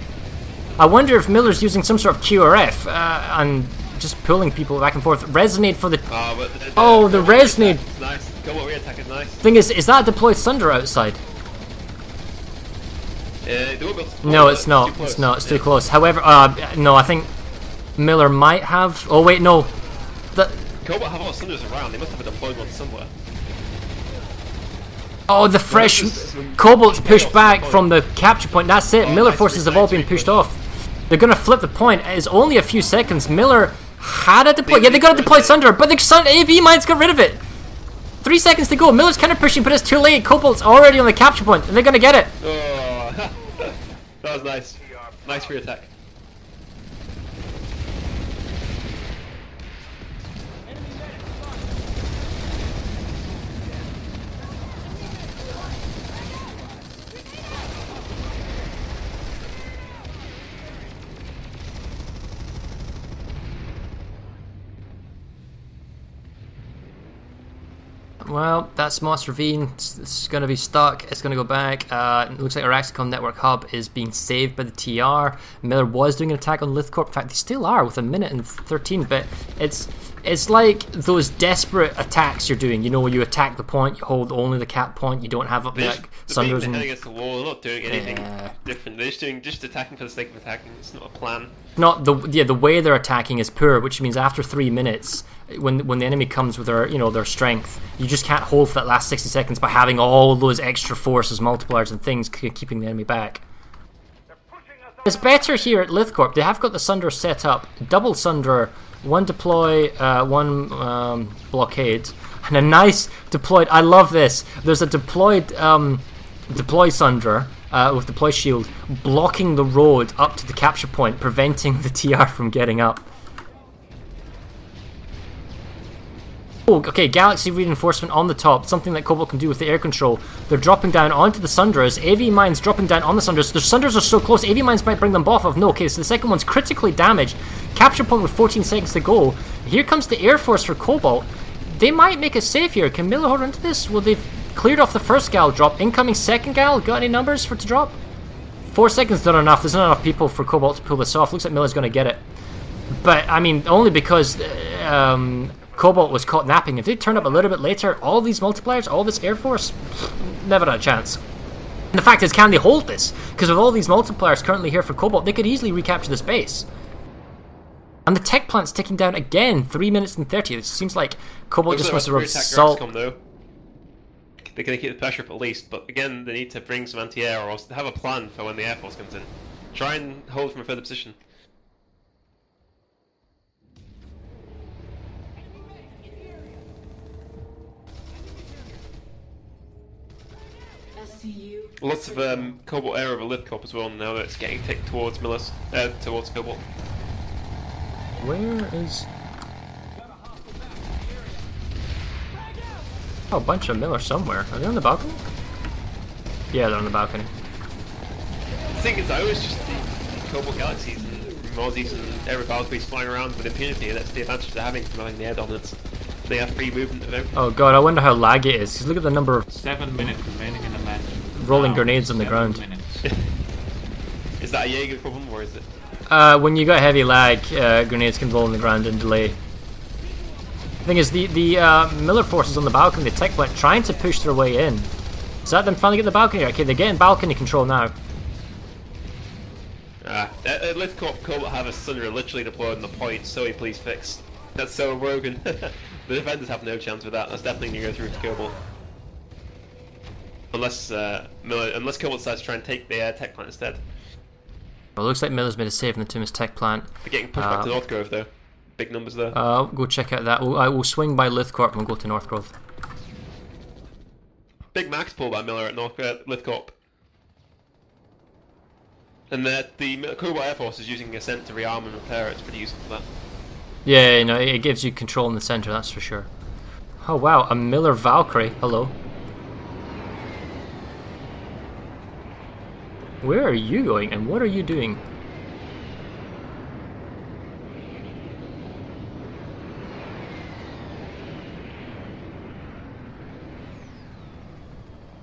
I wonder if Miller's using some sort of QRF uh, and just pulling people back and forth. Resonate for the. Oh, but the, Oh, the resonate. attack Nice. Cobalt re-attack is nice. Thing is, is that a deployed Sunder outside? Uh, they won't be able to No, it's not. It's not. It's too close. However, uh, no, I think Miller might have. Oh wait, no. The, Cobalt have all the cylinders around. They must have a deployed one somewhere. oh, the fresh Cobalt's pushed back from the capture point. That's it. Oh, Miller nice forces have all been pushed off. They're gonna flip the point. It's only a few seconds. Miller had a deploy. Yeah, they got a deployed Sunder, but the Sun AV mines got rid of it. Three seconds to go. Miller's kind of pushing, but it's too late. Cobalt's already on the capture point, and they're gonna get it. Oh, that was nice. Nice re-attack. Well, that's Moss Ravine. It's, it's going to be stuck. It's going to go back. Uh, it looks like Auraxicom Network Hub is being saved by the TR. Miller was doing an attack on Lithcorp. In fact, they still are with a minute and 13. But it's it's like those desperate attacks you're doing. You know, you attack the point, you hold only the cap point, you don't have up They're like just they're beating Sunders and head against the wall. They're not doing anything Yeah. different. They're just doing just attacking for the sake of attacking. It's not a plan. not the yeah the way they're attacking is poor, which means after three minutes, when when the enemy comes with their you know their strength, you just can't hold for that last sixty seconds by having all those extra forces, multipliers, and things keeping the enemy back. It's better here at Lithcorp. They have got the Sunder set up, double Sunder, one deploy, uh, one um, blockade, and a nice deployed. I love this. There's a deployed um, deploy Sunder uh, with deploy shield blocking the road up to the capture point, preventing the TR from getting up. Oh, okay, Galaxy reinforcement on the top, something that Cobalt can do with the air control. They're dropping down onto the Sunders. AV mines dropping down on the Sunders. The Sunders are so close, AV mines might bring them off of. No, okay, so the second one's critically damaged. Capture point with 14 seconds to go. Here comes the Air Force for Cobalt. They might make a save here. Can Miller hold onto this? Well, they've cleared off the first gal drop. Incoming second gal, got any numbers for to drop? Four seconds not enough. There's not enough people for Cobalt to pull this off. Looks like Miller's going to get it. But, I mean, only because uh, um, Cobalt was caught napping. If they turn up a little bit later, all these multipliers, all this Air Force, never had a chance. And the fact is, can they hold this? Because with all these multipliers currently here for Cobalt, they could easily recapture this base. And the tech plant's ticking down again, 3 minutes and 30. It seems like Cobalt just wants to rub salt. Axcom, though. They're going to keep the pressure up at least, but again, they need to bring some anti-air or else they have a plan for when the Air Force comes in. Try and hold from a further position. Lots of um, Cobalt air over Lithcorp as well now that it's getting ticked towards Millis, uh, towards Cobalt. Where is. Oh, a bunch of Miller somewhere. Are they on the balcony? Yeah, they're on the balcony. The thing is, I always just see Cobalt Galaxies and Mozzies and Air Valkyries flying around with impunity, and that's the advantage they're having from having the air dominance. They have free movement of everything. Oh god, I wonder how laggy it is, because look at the number of Seven minutes remaining in the match. Rolling Now, grenades on the ground. Is that a Jaeger problem, or is it? Uh, when you got heavy lag, uh, grenades can roll on the ground and delay. Thing is, the the uh, Miller forces on the balcony, the tech plant, trying to push their way in. Is that them finally get the balcony? Okay, they're getting balcony control now. Ah, uh, uh, Lithcorp Cobalt have a Sunder literally deployed on the point, so he please fix. That's so broken. the defenders have no chance with that. That's definitely going to go through to Cobalt. Unless, uh, Miller, unless Cobalt decides to try and take the uh, tech plant instead. Well, it looks like Miller's made a save in the Tumas tech plant. They're getting pushed back to Uh, North Grove though. Big numbers there. Uh, go check out that. We'll, I will swing by Lithcorp and we'll go to North Grove. Big max pull by Miller at North uh, Lithcorp. And that the Mil- Cobalt Air Force is using Ascent to rearm and repair. It's pretty useful for that. Yeah, you know, it gives you control in the center, that's for sure. Oh wow, a Miller Valkyrie. Hello. Where are you going and what are you doing?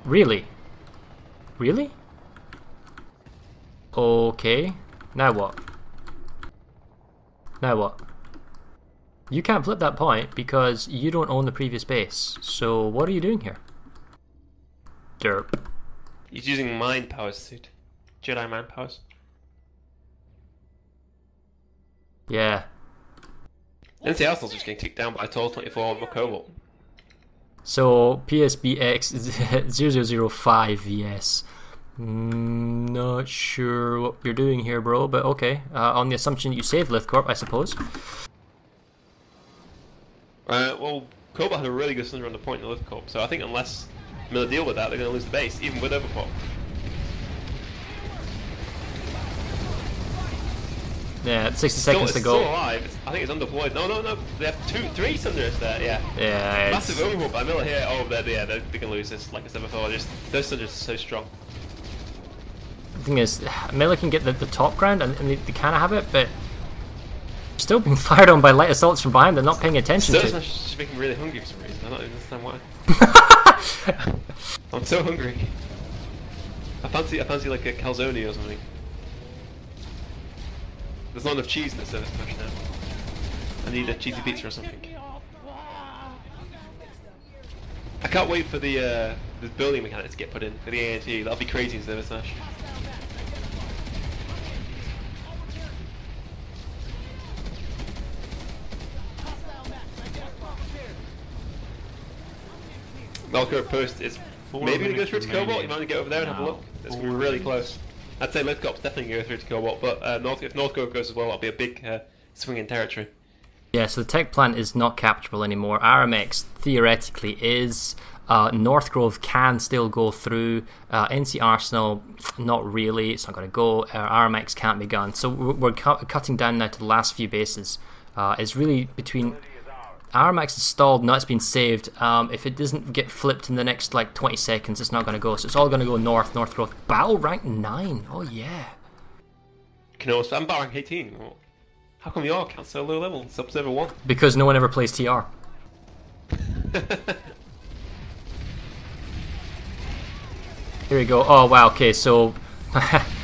Really? Really? Okay, now what? Now what? You can't flip that point because you don't own the previous base, so what are you doing here? Derp. He's using mind power suit. Jedi mind powers. Yeah. NC Arsenal's just getting kicked down by a Tall 24 on Cobalt. So PSBX 0005 VS. Mm, not sure what you're doing here, bro, but okay. Uh, on the assumption that you saved Lithcorp, I suppose. Uh, well, Cobalt had a really good Sunder on the point in the Lift so I think unless Miller deal with that, they're going to lose the base, even with Overclock. Yeah, 60 Still, seconds it's to go. still alive. It's, I think it's undeployed. No, no, no. They have two, three Sunders there. Yeah. Yeah, it's, Massive overhaul by Miller here. Oh, they're, yeah, they're, they can lose this. Like I said before, just those Sunders are so strong. the thing is, Miller can get the, the top ground and, and they, they kind of have it, but still being fired on by light assaults from behind. They're not paying attention So to. it's just making really hungry for some reason. I don't understand why. I'm so hungry. I fancy, I fancy like a calzone or something. There's not enough cheese in the ServerSmash now. I need a cheesy pizza or something. I can't wait for the uh, the building mechanics to get put in for the ANT. That'll be crazy in ServerSmash. Melko post is maybe gonna go through to Cobalt. You might want to get over there and have a look. It's really close. I'd say Lithcorp's definitely gonna go through to Cobalt, but uh, North, if Northcote goes as well, that'll be a big uh, swing in territory. Yeah, so the tech plant is not capturable anymore. Aramax theoretically is. Uh, North Grove can still go through. Uh, NC Arsenal, not really. It's not going to go. Uh, Aramax can't be gone. So we're, we're cu- cutting down now to the last few bases. Uh, it's really between. Aramax is stalled, now it's been saved. Um, if it doesn't get flipped in the next like 20 seconds, it's not going to go. So it's all going to go north, North Grove. Battle rank 9. Oh, yeah. Can I also, I'm batting 18. How come we all can't so low level? It's Observer 1. Because no one ever plays TR. Here we go. Oh wow. Okay, so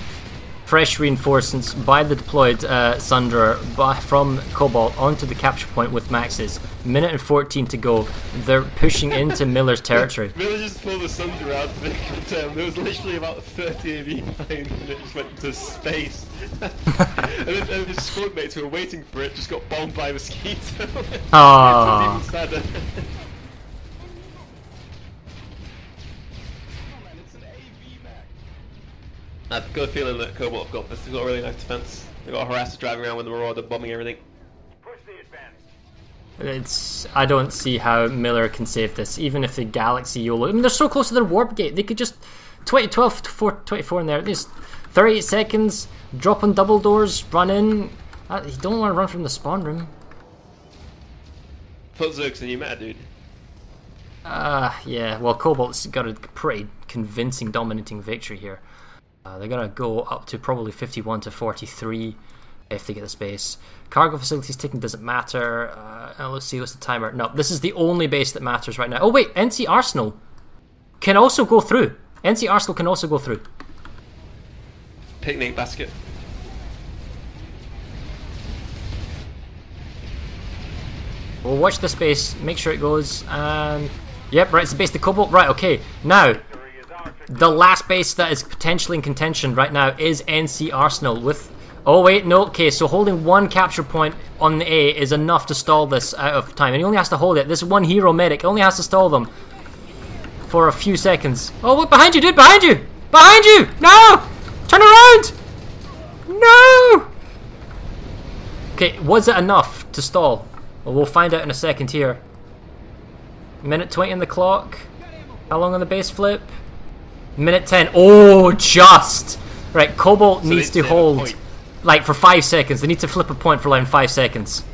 fresh reinforcements by the deployed uh, Sundra by, from Cobalt onto the capture point with Maxes. Minute and 14 to go. They're pushing into Miller's territory. Miller just pulled the Sunder out to the term. There was literally about 30 of you playing and it just went into space. and then, and his squad mates who were waiting for it just got bombed by a mosquito. Aww. I've got a feeling that Cobalt have got this. They've got a really nice defense. They've got a harasser driving around with the Marauder, bombing everything. Push the advance. It's I don't see how Miller can save this, even if the Galaxy YOLO. I mean, they're so close to their warp gate. They could just 20, 12 to 4, 24 in there. At least 38 seconds, drop on double doors, run in. Uh, you don't want to run from the spawn room. Put Zergs in your meta, dude. Uh, yeah, well, Cobalt's got a pretty convincing dominating victory here. Uh, they're going to go up to probably 51 to 43 if they get the space. Cargo facilities taken doesn't matter. Uh, let's see, what's the timer? No, this is the only base that matters right now. Oh, wait, NC Arsenal can also go through. NC Arsenal can also go through. Picnic basket. We'll watch the space, make sure it goes, and. Yep, right, it's the base, the Cobalt. Right, okay. Now, Victory is ours. The last base that is potentially in contention right now is NC Arsenal with. Oh wait, no. Okay, so holding one capture point on the A is enough to stall this out of time, and he only has to hold it. This one hero medic only has to stall them for a few seconds. Oh, what behind you, dude? Behind you! Behind you! No! Turn around! No! Okay, was it enough to stall? Well, we'll find out in a second here. Minute 20 on the clock. How long on the base flip? Minute 10. Oh, just! Right, Cobalt So needs to they have a hold, like, for 5 seconds. They need to flip a point for, like, 5 seconds.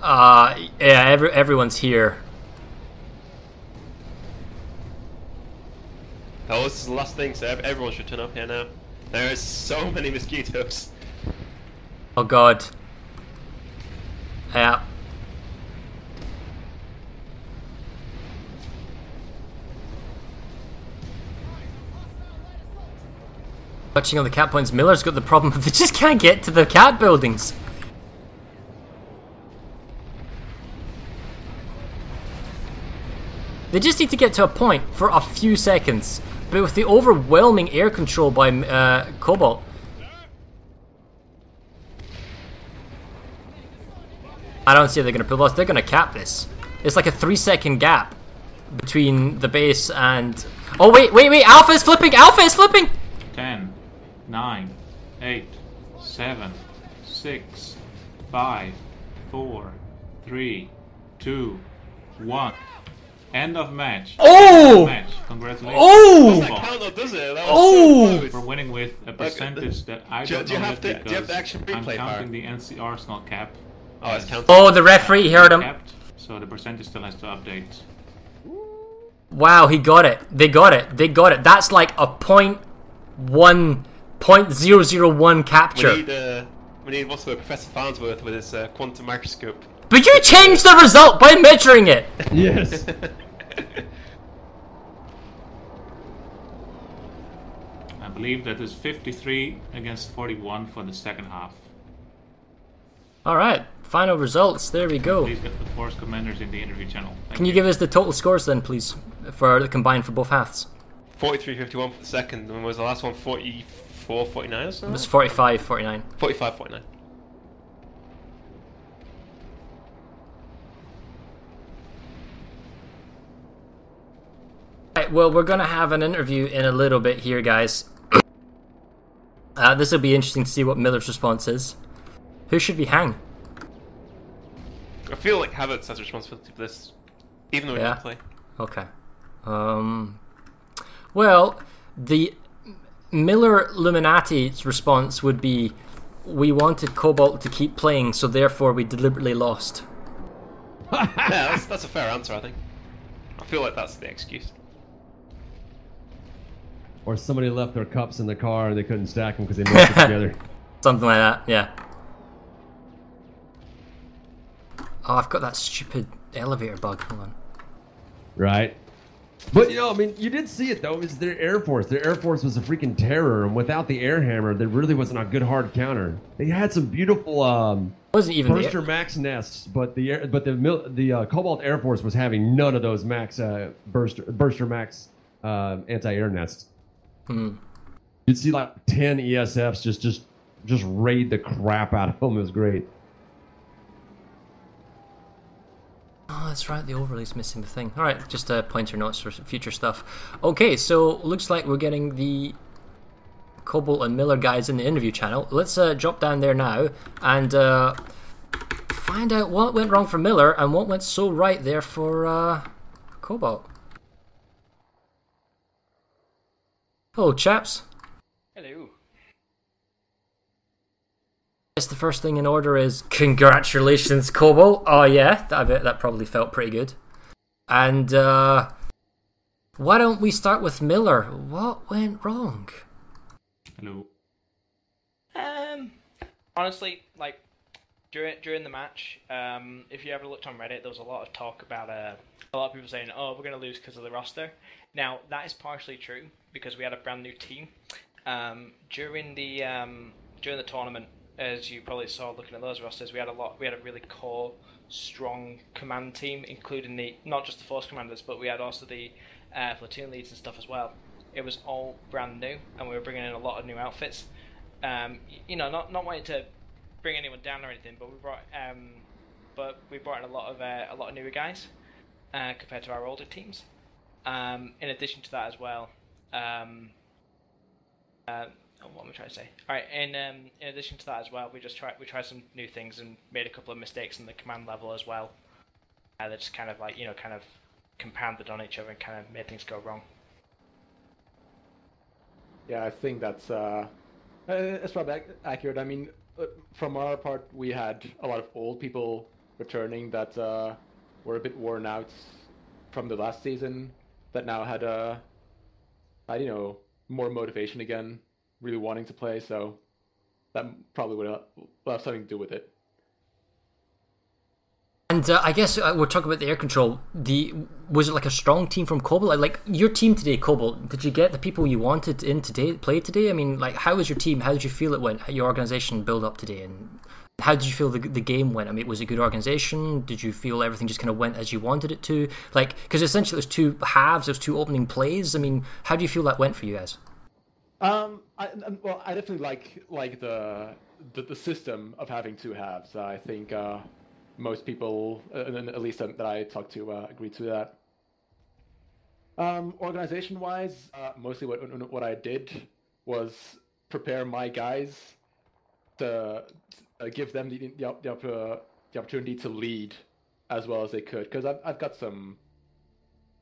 Uh, yeah, every, everyone's here. Oh, this is the last thing, so everyone should turn up here now. There is so many mosquitoes. Oh god. Yeah. Touching on the cat points, Miller's got the problem they just can't get to the cat buildings. They just need to get to a point for a few seconds, but with the overwhelming air control by uh, Cobalt, I don't see they're going to pull this. They're going to cap this. It's like a three second gap between the base and. Oh wait, wait, wait! Alpha is flipping. Alpha is flipping. 10, 9, 8, 7, 6, 5, 4, 3, 2, 1. End of match. Oh! Match. Congratulations. Oh! That count though, does it? Oh! so For winning with a percentage that I do, don't do you know have yet to- do you have because the action I'm counting bar? the NC Arsenal cap. Oh, it's as. Oh, the referee heard him. capped, so the percentage still has to update. Wow, he got it. They got it. They got it. That's like a point one, point zero zero one We capture. need, uh, we need what's the Professor Farnsworth with his uh, quantum microscope. But you changed the result by measuring it. Yes. I believe that is 53 against 41 for the second half. All right, final results. There we go. Please get the force commanders in the interview channel. Thank Can you give us the total scores then, please, for the combined for both halves? 43.51 for the second, and was the last one 44, 49 or It was 45, 49. 45, 49. Right, well, we're gonna have an interview in a little bit here, guys. Uh, this will be interesting to see what Miller's response is. Who should we hang? I feel like Havertz has responsibility for this, even though he Yeah. didn't play. Okay. Um. Well, the Miller Illuminati's response would be, "We wanted Cobalt to keep playing, so therefore we deliberately lost." yeah, that's, that's a fair answer, I think. I feel like that's the excuse. or somebody left their cups in the car and they couldn't stack them because they mixed it together. Something like that. Yeah. Oh, I've got that stupid elevator bug. Hold on. Right. But you know, I mean, you did see it though. It was their Air Force. Their Air Force was a freaking terror, and without the air hammer, there really wasn't a good hard counter. They had some beautiful um, wasn't even the- Burster Max nests, but the air, but the mil- the uh, Cobalt Air Force was having none of those Max uh, Burster Burster Max uh, anti-air nests. Hmm. You'd see like ten ESFs just just just raid the crap out of them. It was great. Oh, that's right. The overlay's missing the thing. All right, just uh, pointer notes for future stuff. Okay, so looks like we're getting the Cobalt and Miller guys in the interview channel. Let's uh, drop down there now and uh, find out what went wrong for Miller and what went so right there for uh, Cobalt. Hello, chaps. Hello. Guess the first thing in order is congratulations, Cobalt. Oh yeah, I bet that probably felt pretty good. And uh, why don't we start with Miller? What went wrong? Hello. Um, honestly, like during during the match, um, if you ever looked on Reddit, there was a lot of talk about uh, a lot of people saying, "Oh, we're going to lose because of the roster." Now that is partially true because we had a brand new team. Um, during the um, during the tournament, as you probably saw looking at those rosters, we had a lot. We had a really core, strong command team, including the not just the force commanders, but we had also the uh, platoon leads and stuff as well. It was all brand new, and we were bringing in a lot of new outfits. Um, you know, not not wanting to bring anyone down or anything, but we brought um, but we brought in a lot of uh, a lot of newer guys uh, compared to our older teams. Um, in addition to that as well, um, uh, oh, what am I trying to say? All right, in um, in addition to that as well, we just tried we tried some new things and made a couple of mistakes in the command level as well. Uh, that just kind of like you know kind of compounded on each other and kind of made things go wrong. Yeah, I think that's uh, uh, it's probably ac- accurate. I mean, uh, from our part, we had a lot of old people returning that uh, were a bit worn out from the last season. That now had uh, had, you know more motivation again, really wanting to play. So that probably would have, would have something to do with it. And uh, I guess uh, we're talking about the air control. The was it like a strong team from Cobalt? Like, your team today, Cobalt. Did you get the people you wanted in today play today? I mean, like, how was your team? How did you feel it went? Your organization build up today, and how did you feel the the game went? I mean, it was it good organization? Did you feel everything just kind of went as you wanted it to? Like, because essentially there's two halves, there's two opening plays. I mean, how do you feel that went for you guys? Um, I, um, well, I definitely like like the, the the system of having two halves. I think uh, most people, uh, at least that I talked to, uh, agree to that. Um, organization-wise, uh, mostly what what I did was prepare my guys to uh, give them the the, the, the opportunity to lead as well as they could, because I've I've got some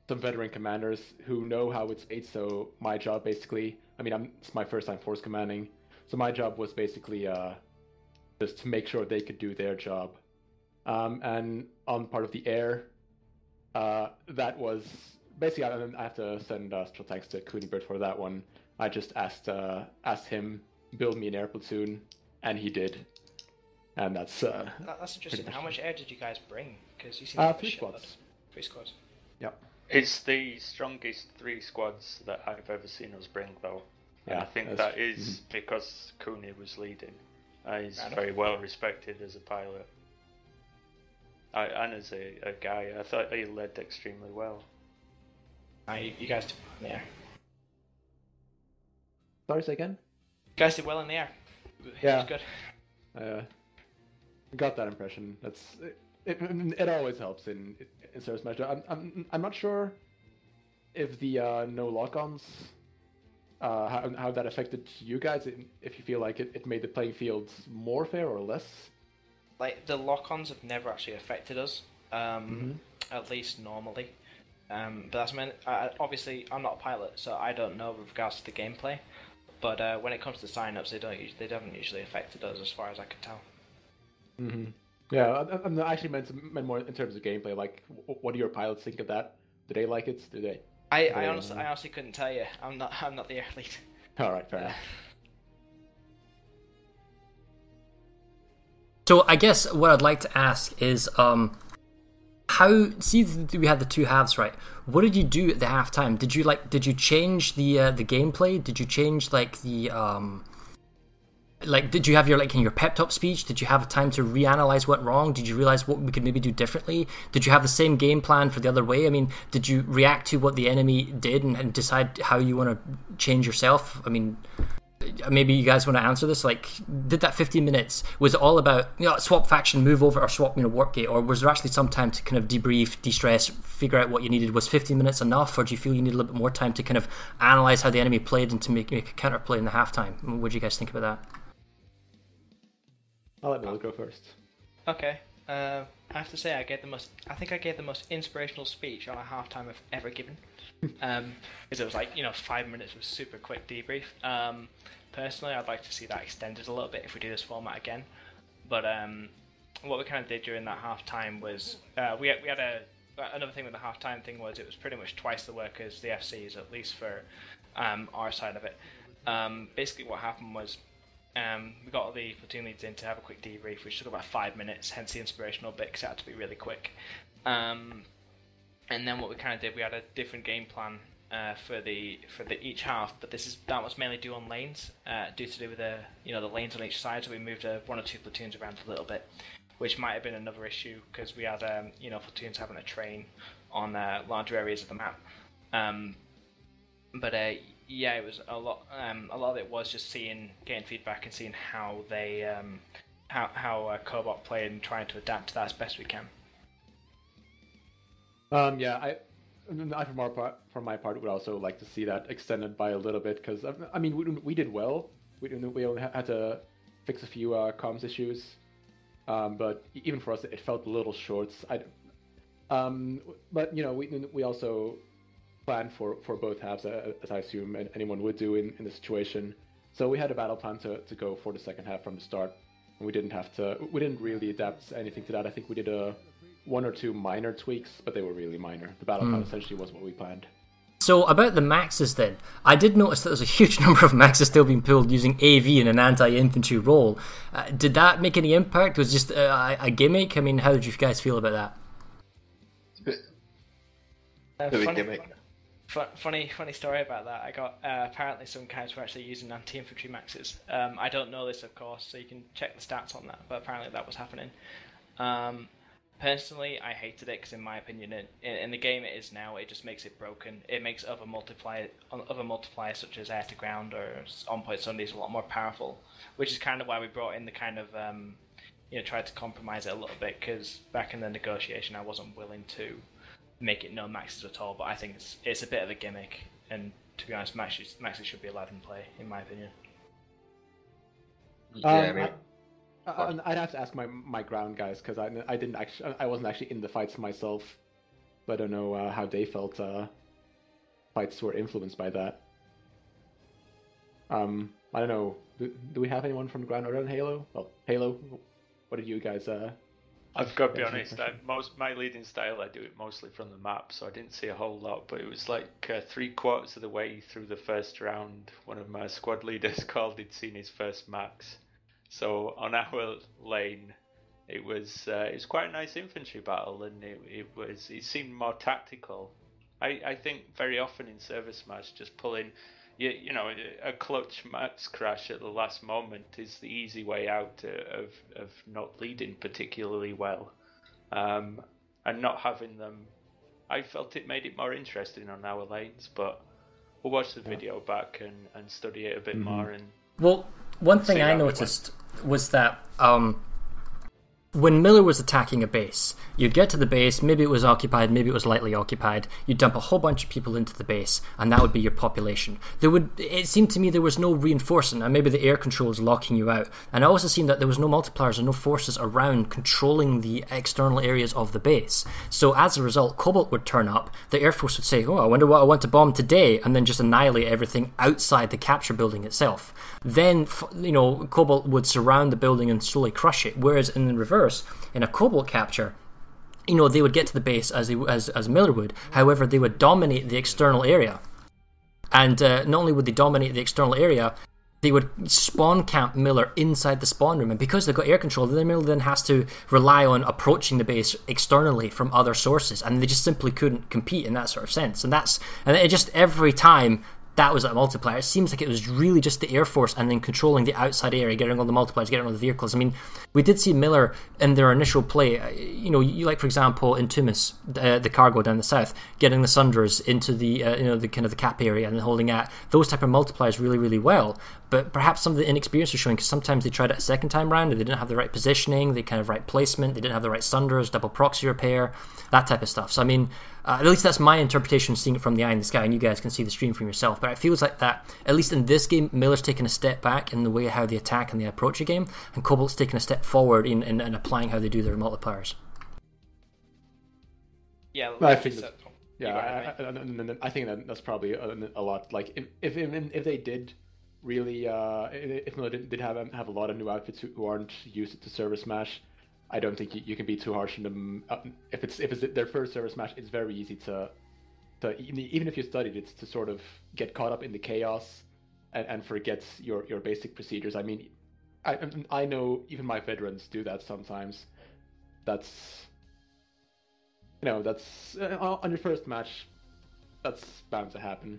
some veteran commanders who know how it's made. So my job basically, I mean, I'm, it's my first time force commanding, so my job was basically uh, just to make sure they could do their job. Um, and on part of the air, uh, that was basically I, I have to send uh, special thanks to Cooney Bird for that one. I just asked uh, asked him build me an air platoon, and he did. And that's uh, that's interesting. How much air did you guys bring? Because you seem Uh, like three squads. Three squads. Yep. It's the strongest three squads that I've ever seen us bring, though. And I think that's- that is because Cooney was leading. Uh, he's very well respected as a pilot. I, and as a, a guy, I thought he led extremely well. Uh, you, you guys did well in the air. Sorry, say again. You guys did well in the air. Yeah. was good. Uh, got that impression. That's it. It, always helps in in ServerSmash. I'm I'm I'm not sure if the uh, no lock-ons uh, how how that affected you guys. If you feel like it, it made the playing field more fair or less. Like the lock-ons have never actually affected us, um, Mm-hmm. at least normally. Um, but that's meant. I, obviously, I'm not a pilot, so I don't know with regards to the gameplay. But uh, when it comes to sign-ups, they don't. They haven't usually affected us, as far as I can tell. Mm-hmm. Yeah, I, I'm actually meant, to, meant more in terms of gameplay. Like, what do your pilots think of that? Do they like it? Do they? I, I they, honestly, uh, I honestly couldn't tell you. I'm not. I'm not the air lead. All right, fair enough. So I guess what I'd like to ask is, um, how see th- we had the two halves right? What did you do at the halftime? Did you like? Did you change the uh, the gameplay? Did you change like the um, like did you have your like in your pep talk speech? Did you have a time to reanalyze what went wrong? Did you realize what we could maybe do differently? Did you have the same game plan for the other way? I mean, did you react to what the enemy did and, and decide how you want to change yourself? I mean, maybe you guys want to answer this like did that 15 minutes was all about you know swap faction move over or swap you know warp gate or was there actually some time to kind of debrief de-stress figure out what you needed was 15 minutes enough or do you feel you need a little bit more time to kind of analyze how the enemy played and to make, make a counterplay in the halftime what do you guys think about that I'll let Bill go first. Okay. Uh, I have to say, I gave the most. I think I gave the most inspirational speech on a halftime I've ever given. Um, because it was like you know five minutes of super quick debrief. Um, personally, I'd like to see that extended a little bit if we do this format again. But um, what we kind of did during that halftime was uh, we had, we had a another thing with the halftime thing was it was pretty much twice the work as the FCs at least for um, our side of it. Um, basically, what happened was um, we got all the platoon leads in to have a quick debrief, which took about five minutes, hence the inspirational bit, 'cause it had to be really quick. Um, and then what we kind of did, we had a different game plan uh, for the for the each half, but this is that was mainly due on lanes, uh, due to do with the you know the lanes on each side. So we moved uh, one or two platoons around a little bit, which might have been another issue because we had um, you know platoons having to train on uh, larger areas of the map. Um, but uh, yeah, it was a lot. Um, a lot of it was just seeing, getting feedback, and seeing how they, um, how how uh, Cobalt played, and trying to adapt to that as best we can. Um, yeah, I, I from part, from my part, would also like to see that extended by a little bit because I mean we, we did well. We we only had to fix a few uh, comms issues, um, but even for us, it felt a little short. I, um, but you know, we we also planned for, for both halves, uh, as I assume anyone would do in, in the situation. So we had a battle plan to, to go for the second half from the start, and we didn't have to. We didn't really adapt anything to that. I think we did a one or two minor tweaks, but they were really minor. The battle plan Hmm. essentially was what we planned. So about the maxes, then I did notice that there's a huge number of maxes still being pulled using AV in an anti-infantry role. Uh, did that make any impact? Was it just a, a gimmick? I mean, how did you guys feel about that? It's a Bit of a funny, gimmick. Fu- funny, funny story about that. I got uh, apparently some guys were actually using anti-infantry maxes. Um, I don't know this, of course, so you can check the stats on that. But apparently that was happening. Um, personally, I hated it because, in my opinion, in, in the game it is now, it just makes it broken. It makes other multiplier, other multipliers such as air to ground or on point Sunders a lot more powerful, which is kind of why we brought in the kind of um, you know tried to compromise it a little bit because back in the negotiation I wasn't willing to make it no maxes at all. But I think it's it's a bit of a gimmick, and to be honest, maxes maxes should be allowed in play, in my opinion. Yeah, I Um, mean, I, I, I'd have to ask my my ground guys because I, I didn't actually I wasn't actually in the fights myself, so I don't know uh, how they felt. Uh, fights were influenced by that. Um, I don't know. Do, do we have anyone from ground other than Halo? Well, Halo. What did you guys? Uh, I've got to be honest. I, most my leading style, I do it mostly from the map, so I didn't see a whole lot. But it was like uh, three quarters of the way through the first round. One of my squad leaders called he'd seen his first max. So on our lane, it was uh, it was quite a nice infantry battle, and it, it was it seemed more tactical. I, I think very often in ServerSmash, just pulling, you, you know, a clutch max crash at the last moment is the easy way out uh, of of not leading particularly well, um, and not having them. I felt it made it more interesting on our lanes, but we'll watch the video back and, and study it a bit more. And Well, one thing I noticed was that um, when Miller was attacking a base, you'd get to the base, maybe it was occupied, maybe it was lightly occupied. You'd dump a whole bunch of people into the base, and that would be your population. There would, it seemed to me, there was no reinforcing, and maybe the air control is locking you out. And it also seemed that there was no multipliers and no forces around controlling the external areas of the base. So as a result, Cobalt would turn up. The air force would say, "Oh, I wonder what I want to bomb today," and then just annihilate everything outside the capture building itself. Then, you know, Cobalt would surround the building and slowly crush it. Whereas in the reverse, in a Cobalt capture, you know, they would get to the base as they, as as Miller would. However, they would dominate the external area, and uh, not only would they dominate the external area, they would spawn camp Miller inside the spawn room, and because they've got air control, then Miller then has to rely on approaching the base externally from other sources, and they just simply couldn't compete in that sort of sense. And that's and it just every time that was a multiplier. It seems like it was really just the Air Force and then controlling the outside area, getting all the multipliers, getting all the vehicles. I mean, we did see Miller in their initial play. uh, You know, you like for example in Tumas, uh, the cargo down the south, getting the Sunders into the uh, you know the kind of the cap area and holding at those type of multipliers really really well. But perhaps some of the inexperience was showing because sometimes they tried it a second time round and they didn't have the right positioning, the kind of right placement, they didn't have the right Sunders, double proxy repair, that type of stuff. So I mean, uh, at least that's my interpretation, seeing it from the eye in the sky, and you guys can see the stream from yourself. But it feels like that, at least in this game, Miller's taken a step back in the way how they attack and they approach a game, and Cobalt's taken a step forward in, in, in applying how they do their multipliers. Yeah, I like you think said- that- Yeah, go I, I, I, I- I think that that's probably a, a lot. Like if if if they did really, uh, if Miller did, did have have a lot of new outfits who- who aren't used to ServerSmash, I don't think you, you can be too harsh on them. Uh, If it's if it's their first ServerSmash, it's very easy to to even if you studied it's to sort of get caught up in the chaos and, and forget your your basic procedures. I mean, I I know even my veterans do that sometimes. That's you know that's uh, on your first match. That's bound to happen.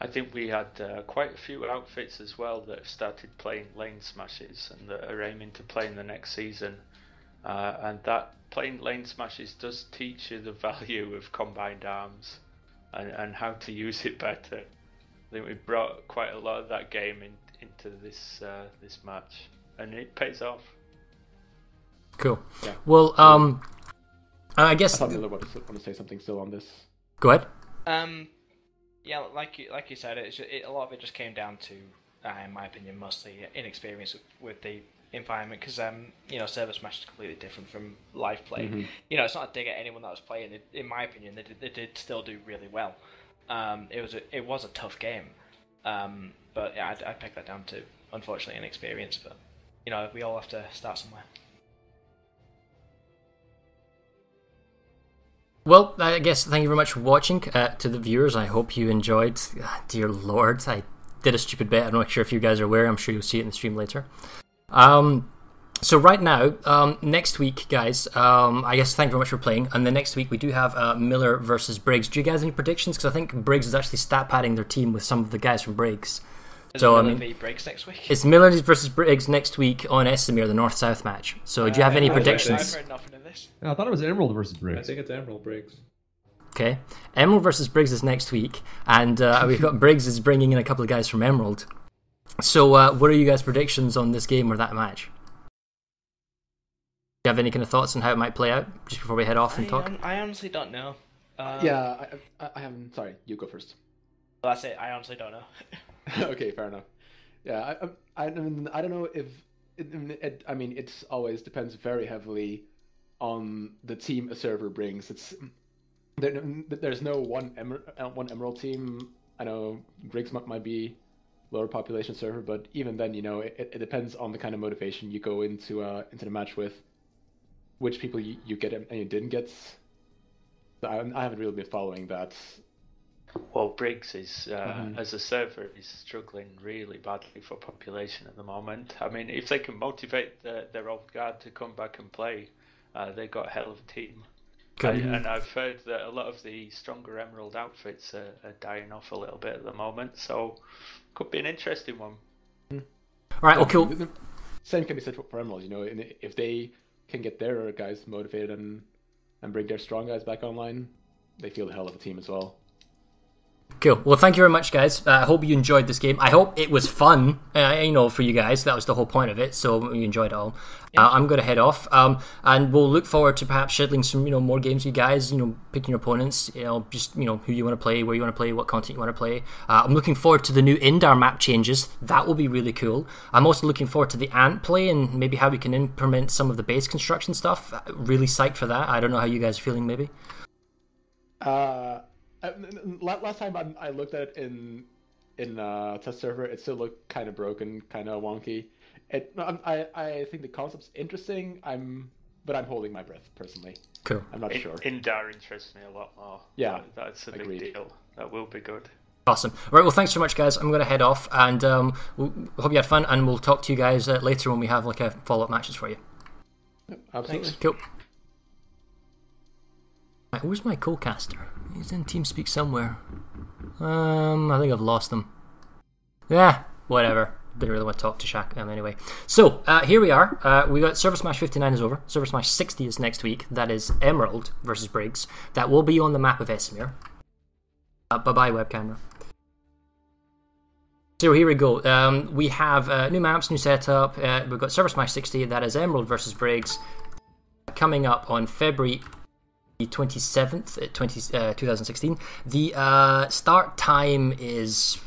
I think we had uh, quite a few outfits as well that have started playing lane smashes and that are aiming to play in the next season. Uh, and that playing lane smashes does teach you the value of combined arms and, and how to use it better. I think we brought quite a lot of that game in, into this uh, this match, and it pays off. Cool. Yeah. Well, um, I I guess. thought Miller wanted to, want to say something still on this. Go ahead. Um, yeah, like you like you said, it's ju- it, a lot of it just came down to, uh, in my opinion, mostly inexperience with, with the environment because um you know ServerSmash is completely different from live play. Mhm. You know, it's not a dig at anyone that was playing. It, in my opinion, they did, they did still do really well. Um, it was a, it was a tough game, um, but yeah, I'd, I'd pick that down to unfortunately inexperience. But you know, we all have to start somewhere. Well, I guess thank you very much for watching. Uh, to the viewers, I hope you enjoyed. Ah, dear Lord, I did a stupid bit. I'm not sure if you guys are aware. I'm sure you'll see it in the stream later. Um, so right now, um, next week, guys, um, I guess thank you very much for playing. And the next week we do have uh, Miller versus Briggs. Do you guys have any predictions? Because I think Briggs is actually stat padding their team with some of the guys from Briggs. Is So I mean, Briggs next week? it's Miller versus Briggs next week on Esamir, the North South match. So do you have any Uh, predictions? I've heard nothing of this. I thought it was Emerald versus Briggs. I think it's Emerald Briggs. Okay, Emerald versus Briggs is next week, and uh, we've got Briggs is bringing in a couple of guys from Emerald. So, uh, what are you guys' predictions on this game or that match? Do you have any kind of thoughts on how it might play out just before we head off and I, talk? hon- I honestly don't know. Uh, yeah, I, I, I haven't. Sorry, you go first. That's it. I honestly don't know. okay, fair enough. Yeah, I, I, I, mean, I don't know if. It, it, I mean, it's always depends very heavily on the team a server brings. It's there, there's no one emer, uh, one emerald team. I know Briggs might, might be lower population server, but even then, you know, it, it depends on the kind of motivation you go into uh, into the match with, which people you, you get and you didn't get. So I, I haven't really been following that. Well, Briggs is, uh, Mhm. as a server, is struggling really badly for population at the moment. I mean, if they can motivate the, their old guard to come back and play, uh, they've got a hell of a team. Good. And, and I've heard that a lot of the stronger Emerald outfits are, are dying off a little bit at the moment, so could be an interesting one. All right, well, cool. The- the Same can be said for for Emerald. You know, if they can get their guys motivated and and bring their strong guys back online, they feel the hell of a team as well. Cool. Well, thank you very much, guys. Uh, I hope you enjoyed this game. I hope it was fun, uh, you know, for you guys. That was the whole point of it. So you enjoyed it all. Uh, I'm going to head off, um, and we'll look forward to perhaps scheduling some, you know, more games. with You guys, you know, picking your opponents. You know, just you know who you want to play, where you want to play, what content you want to play. Uh, I'm looking forward to the new Indar map changes. That will be really cool. I'm also looking forward to the Ant play and maybe how we can implement some of the base construction stuff. Uh, Really psyched for that. I don't know how you guys are feeling. Maybe. Uh, I- la- last time I, I looked at it in in uh, test server, it still looked kind of broken, kind of wonky. It, I'm- I I think the concept's interesting. I'm but I'm holding my breath personally. Cool. I'm not In, sure. Indar interests me a lot more. Yeah, That- that's a big deal. That will be good. Awesome. All right. Well, thanks so much, guys. I'm going to head off, and um, we'll, hope you had fun, and we'll talk to you guys uh, later when we have like a follow up matches for you. Absolutely. Cool. Right, where's my co-caster? He's in TeamSpeak somewhere. Um, I think I've lost him. Yeah, whatever. Didn't really want to talk to Shaq um, anyway. So uh, here we are. Uh, we got Server Smash 59 is over. Server Smash 60 is next week. That is Emerald versus Briggs. That will be on the map of Esamir. Uh, bye bye, web camera. So here we go. Um, we have uh, new maps, new setup. Uh, we've got Server Smash 60. That is Emerald versus Briggs. Coming up on February the 27th, uh, 20, uh, 2016. The uh, start time is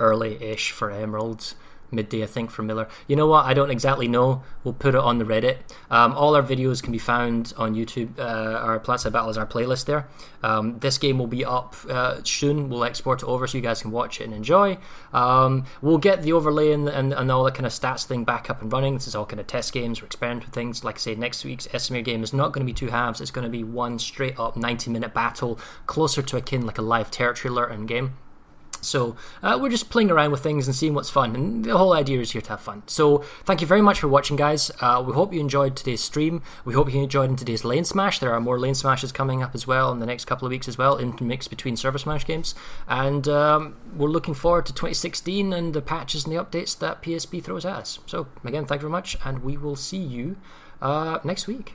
early ish for Emerald. Midday, I think, for Miller. You know what? I don't exactly know. We'll put it on the Reddit. Um, all our videos can be found on YouTube. Uh, our Planetside Battle is our playlist there. Um, this game will be up uh, soon. We'll export it over so you guys can watch it and enjoy. Um, we'll get the overlay and, and, and all that kind of stats thing back up and running. This is all kind of test games. We're experimenting with things. Like I say, next week's Esamir game is not going to be two halves. It's going to be one straight up 90 minute battle, closer to akin like a live territory alert in game. So uh, we're just playing around with things and seeing what's fun, and the whole idea is here to have fun. So thank you very much for watching, guys. Uh, we hope you enjoyed today's stream. We hope you enjoyed in today's lane smash. There are more lane smashes coming up as well in the next couple of weeks as well, in mix between server smash games. And um, we're looking forward to 2016 and the patches and the updates that PSP throws at us. So again, thank you very much, and we will see you uh, next week.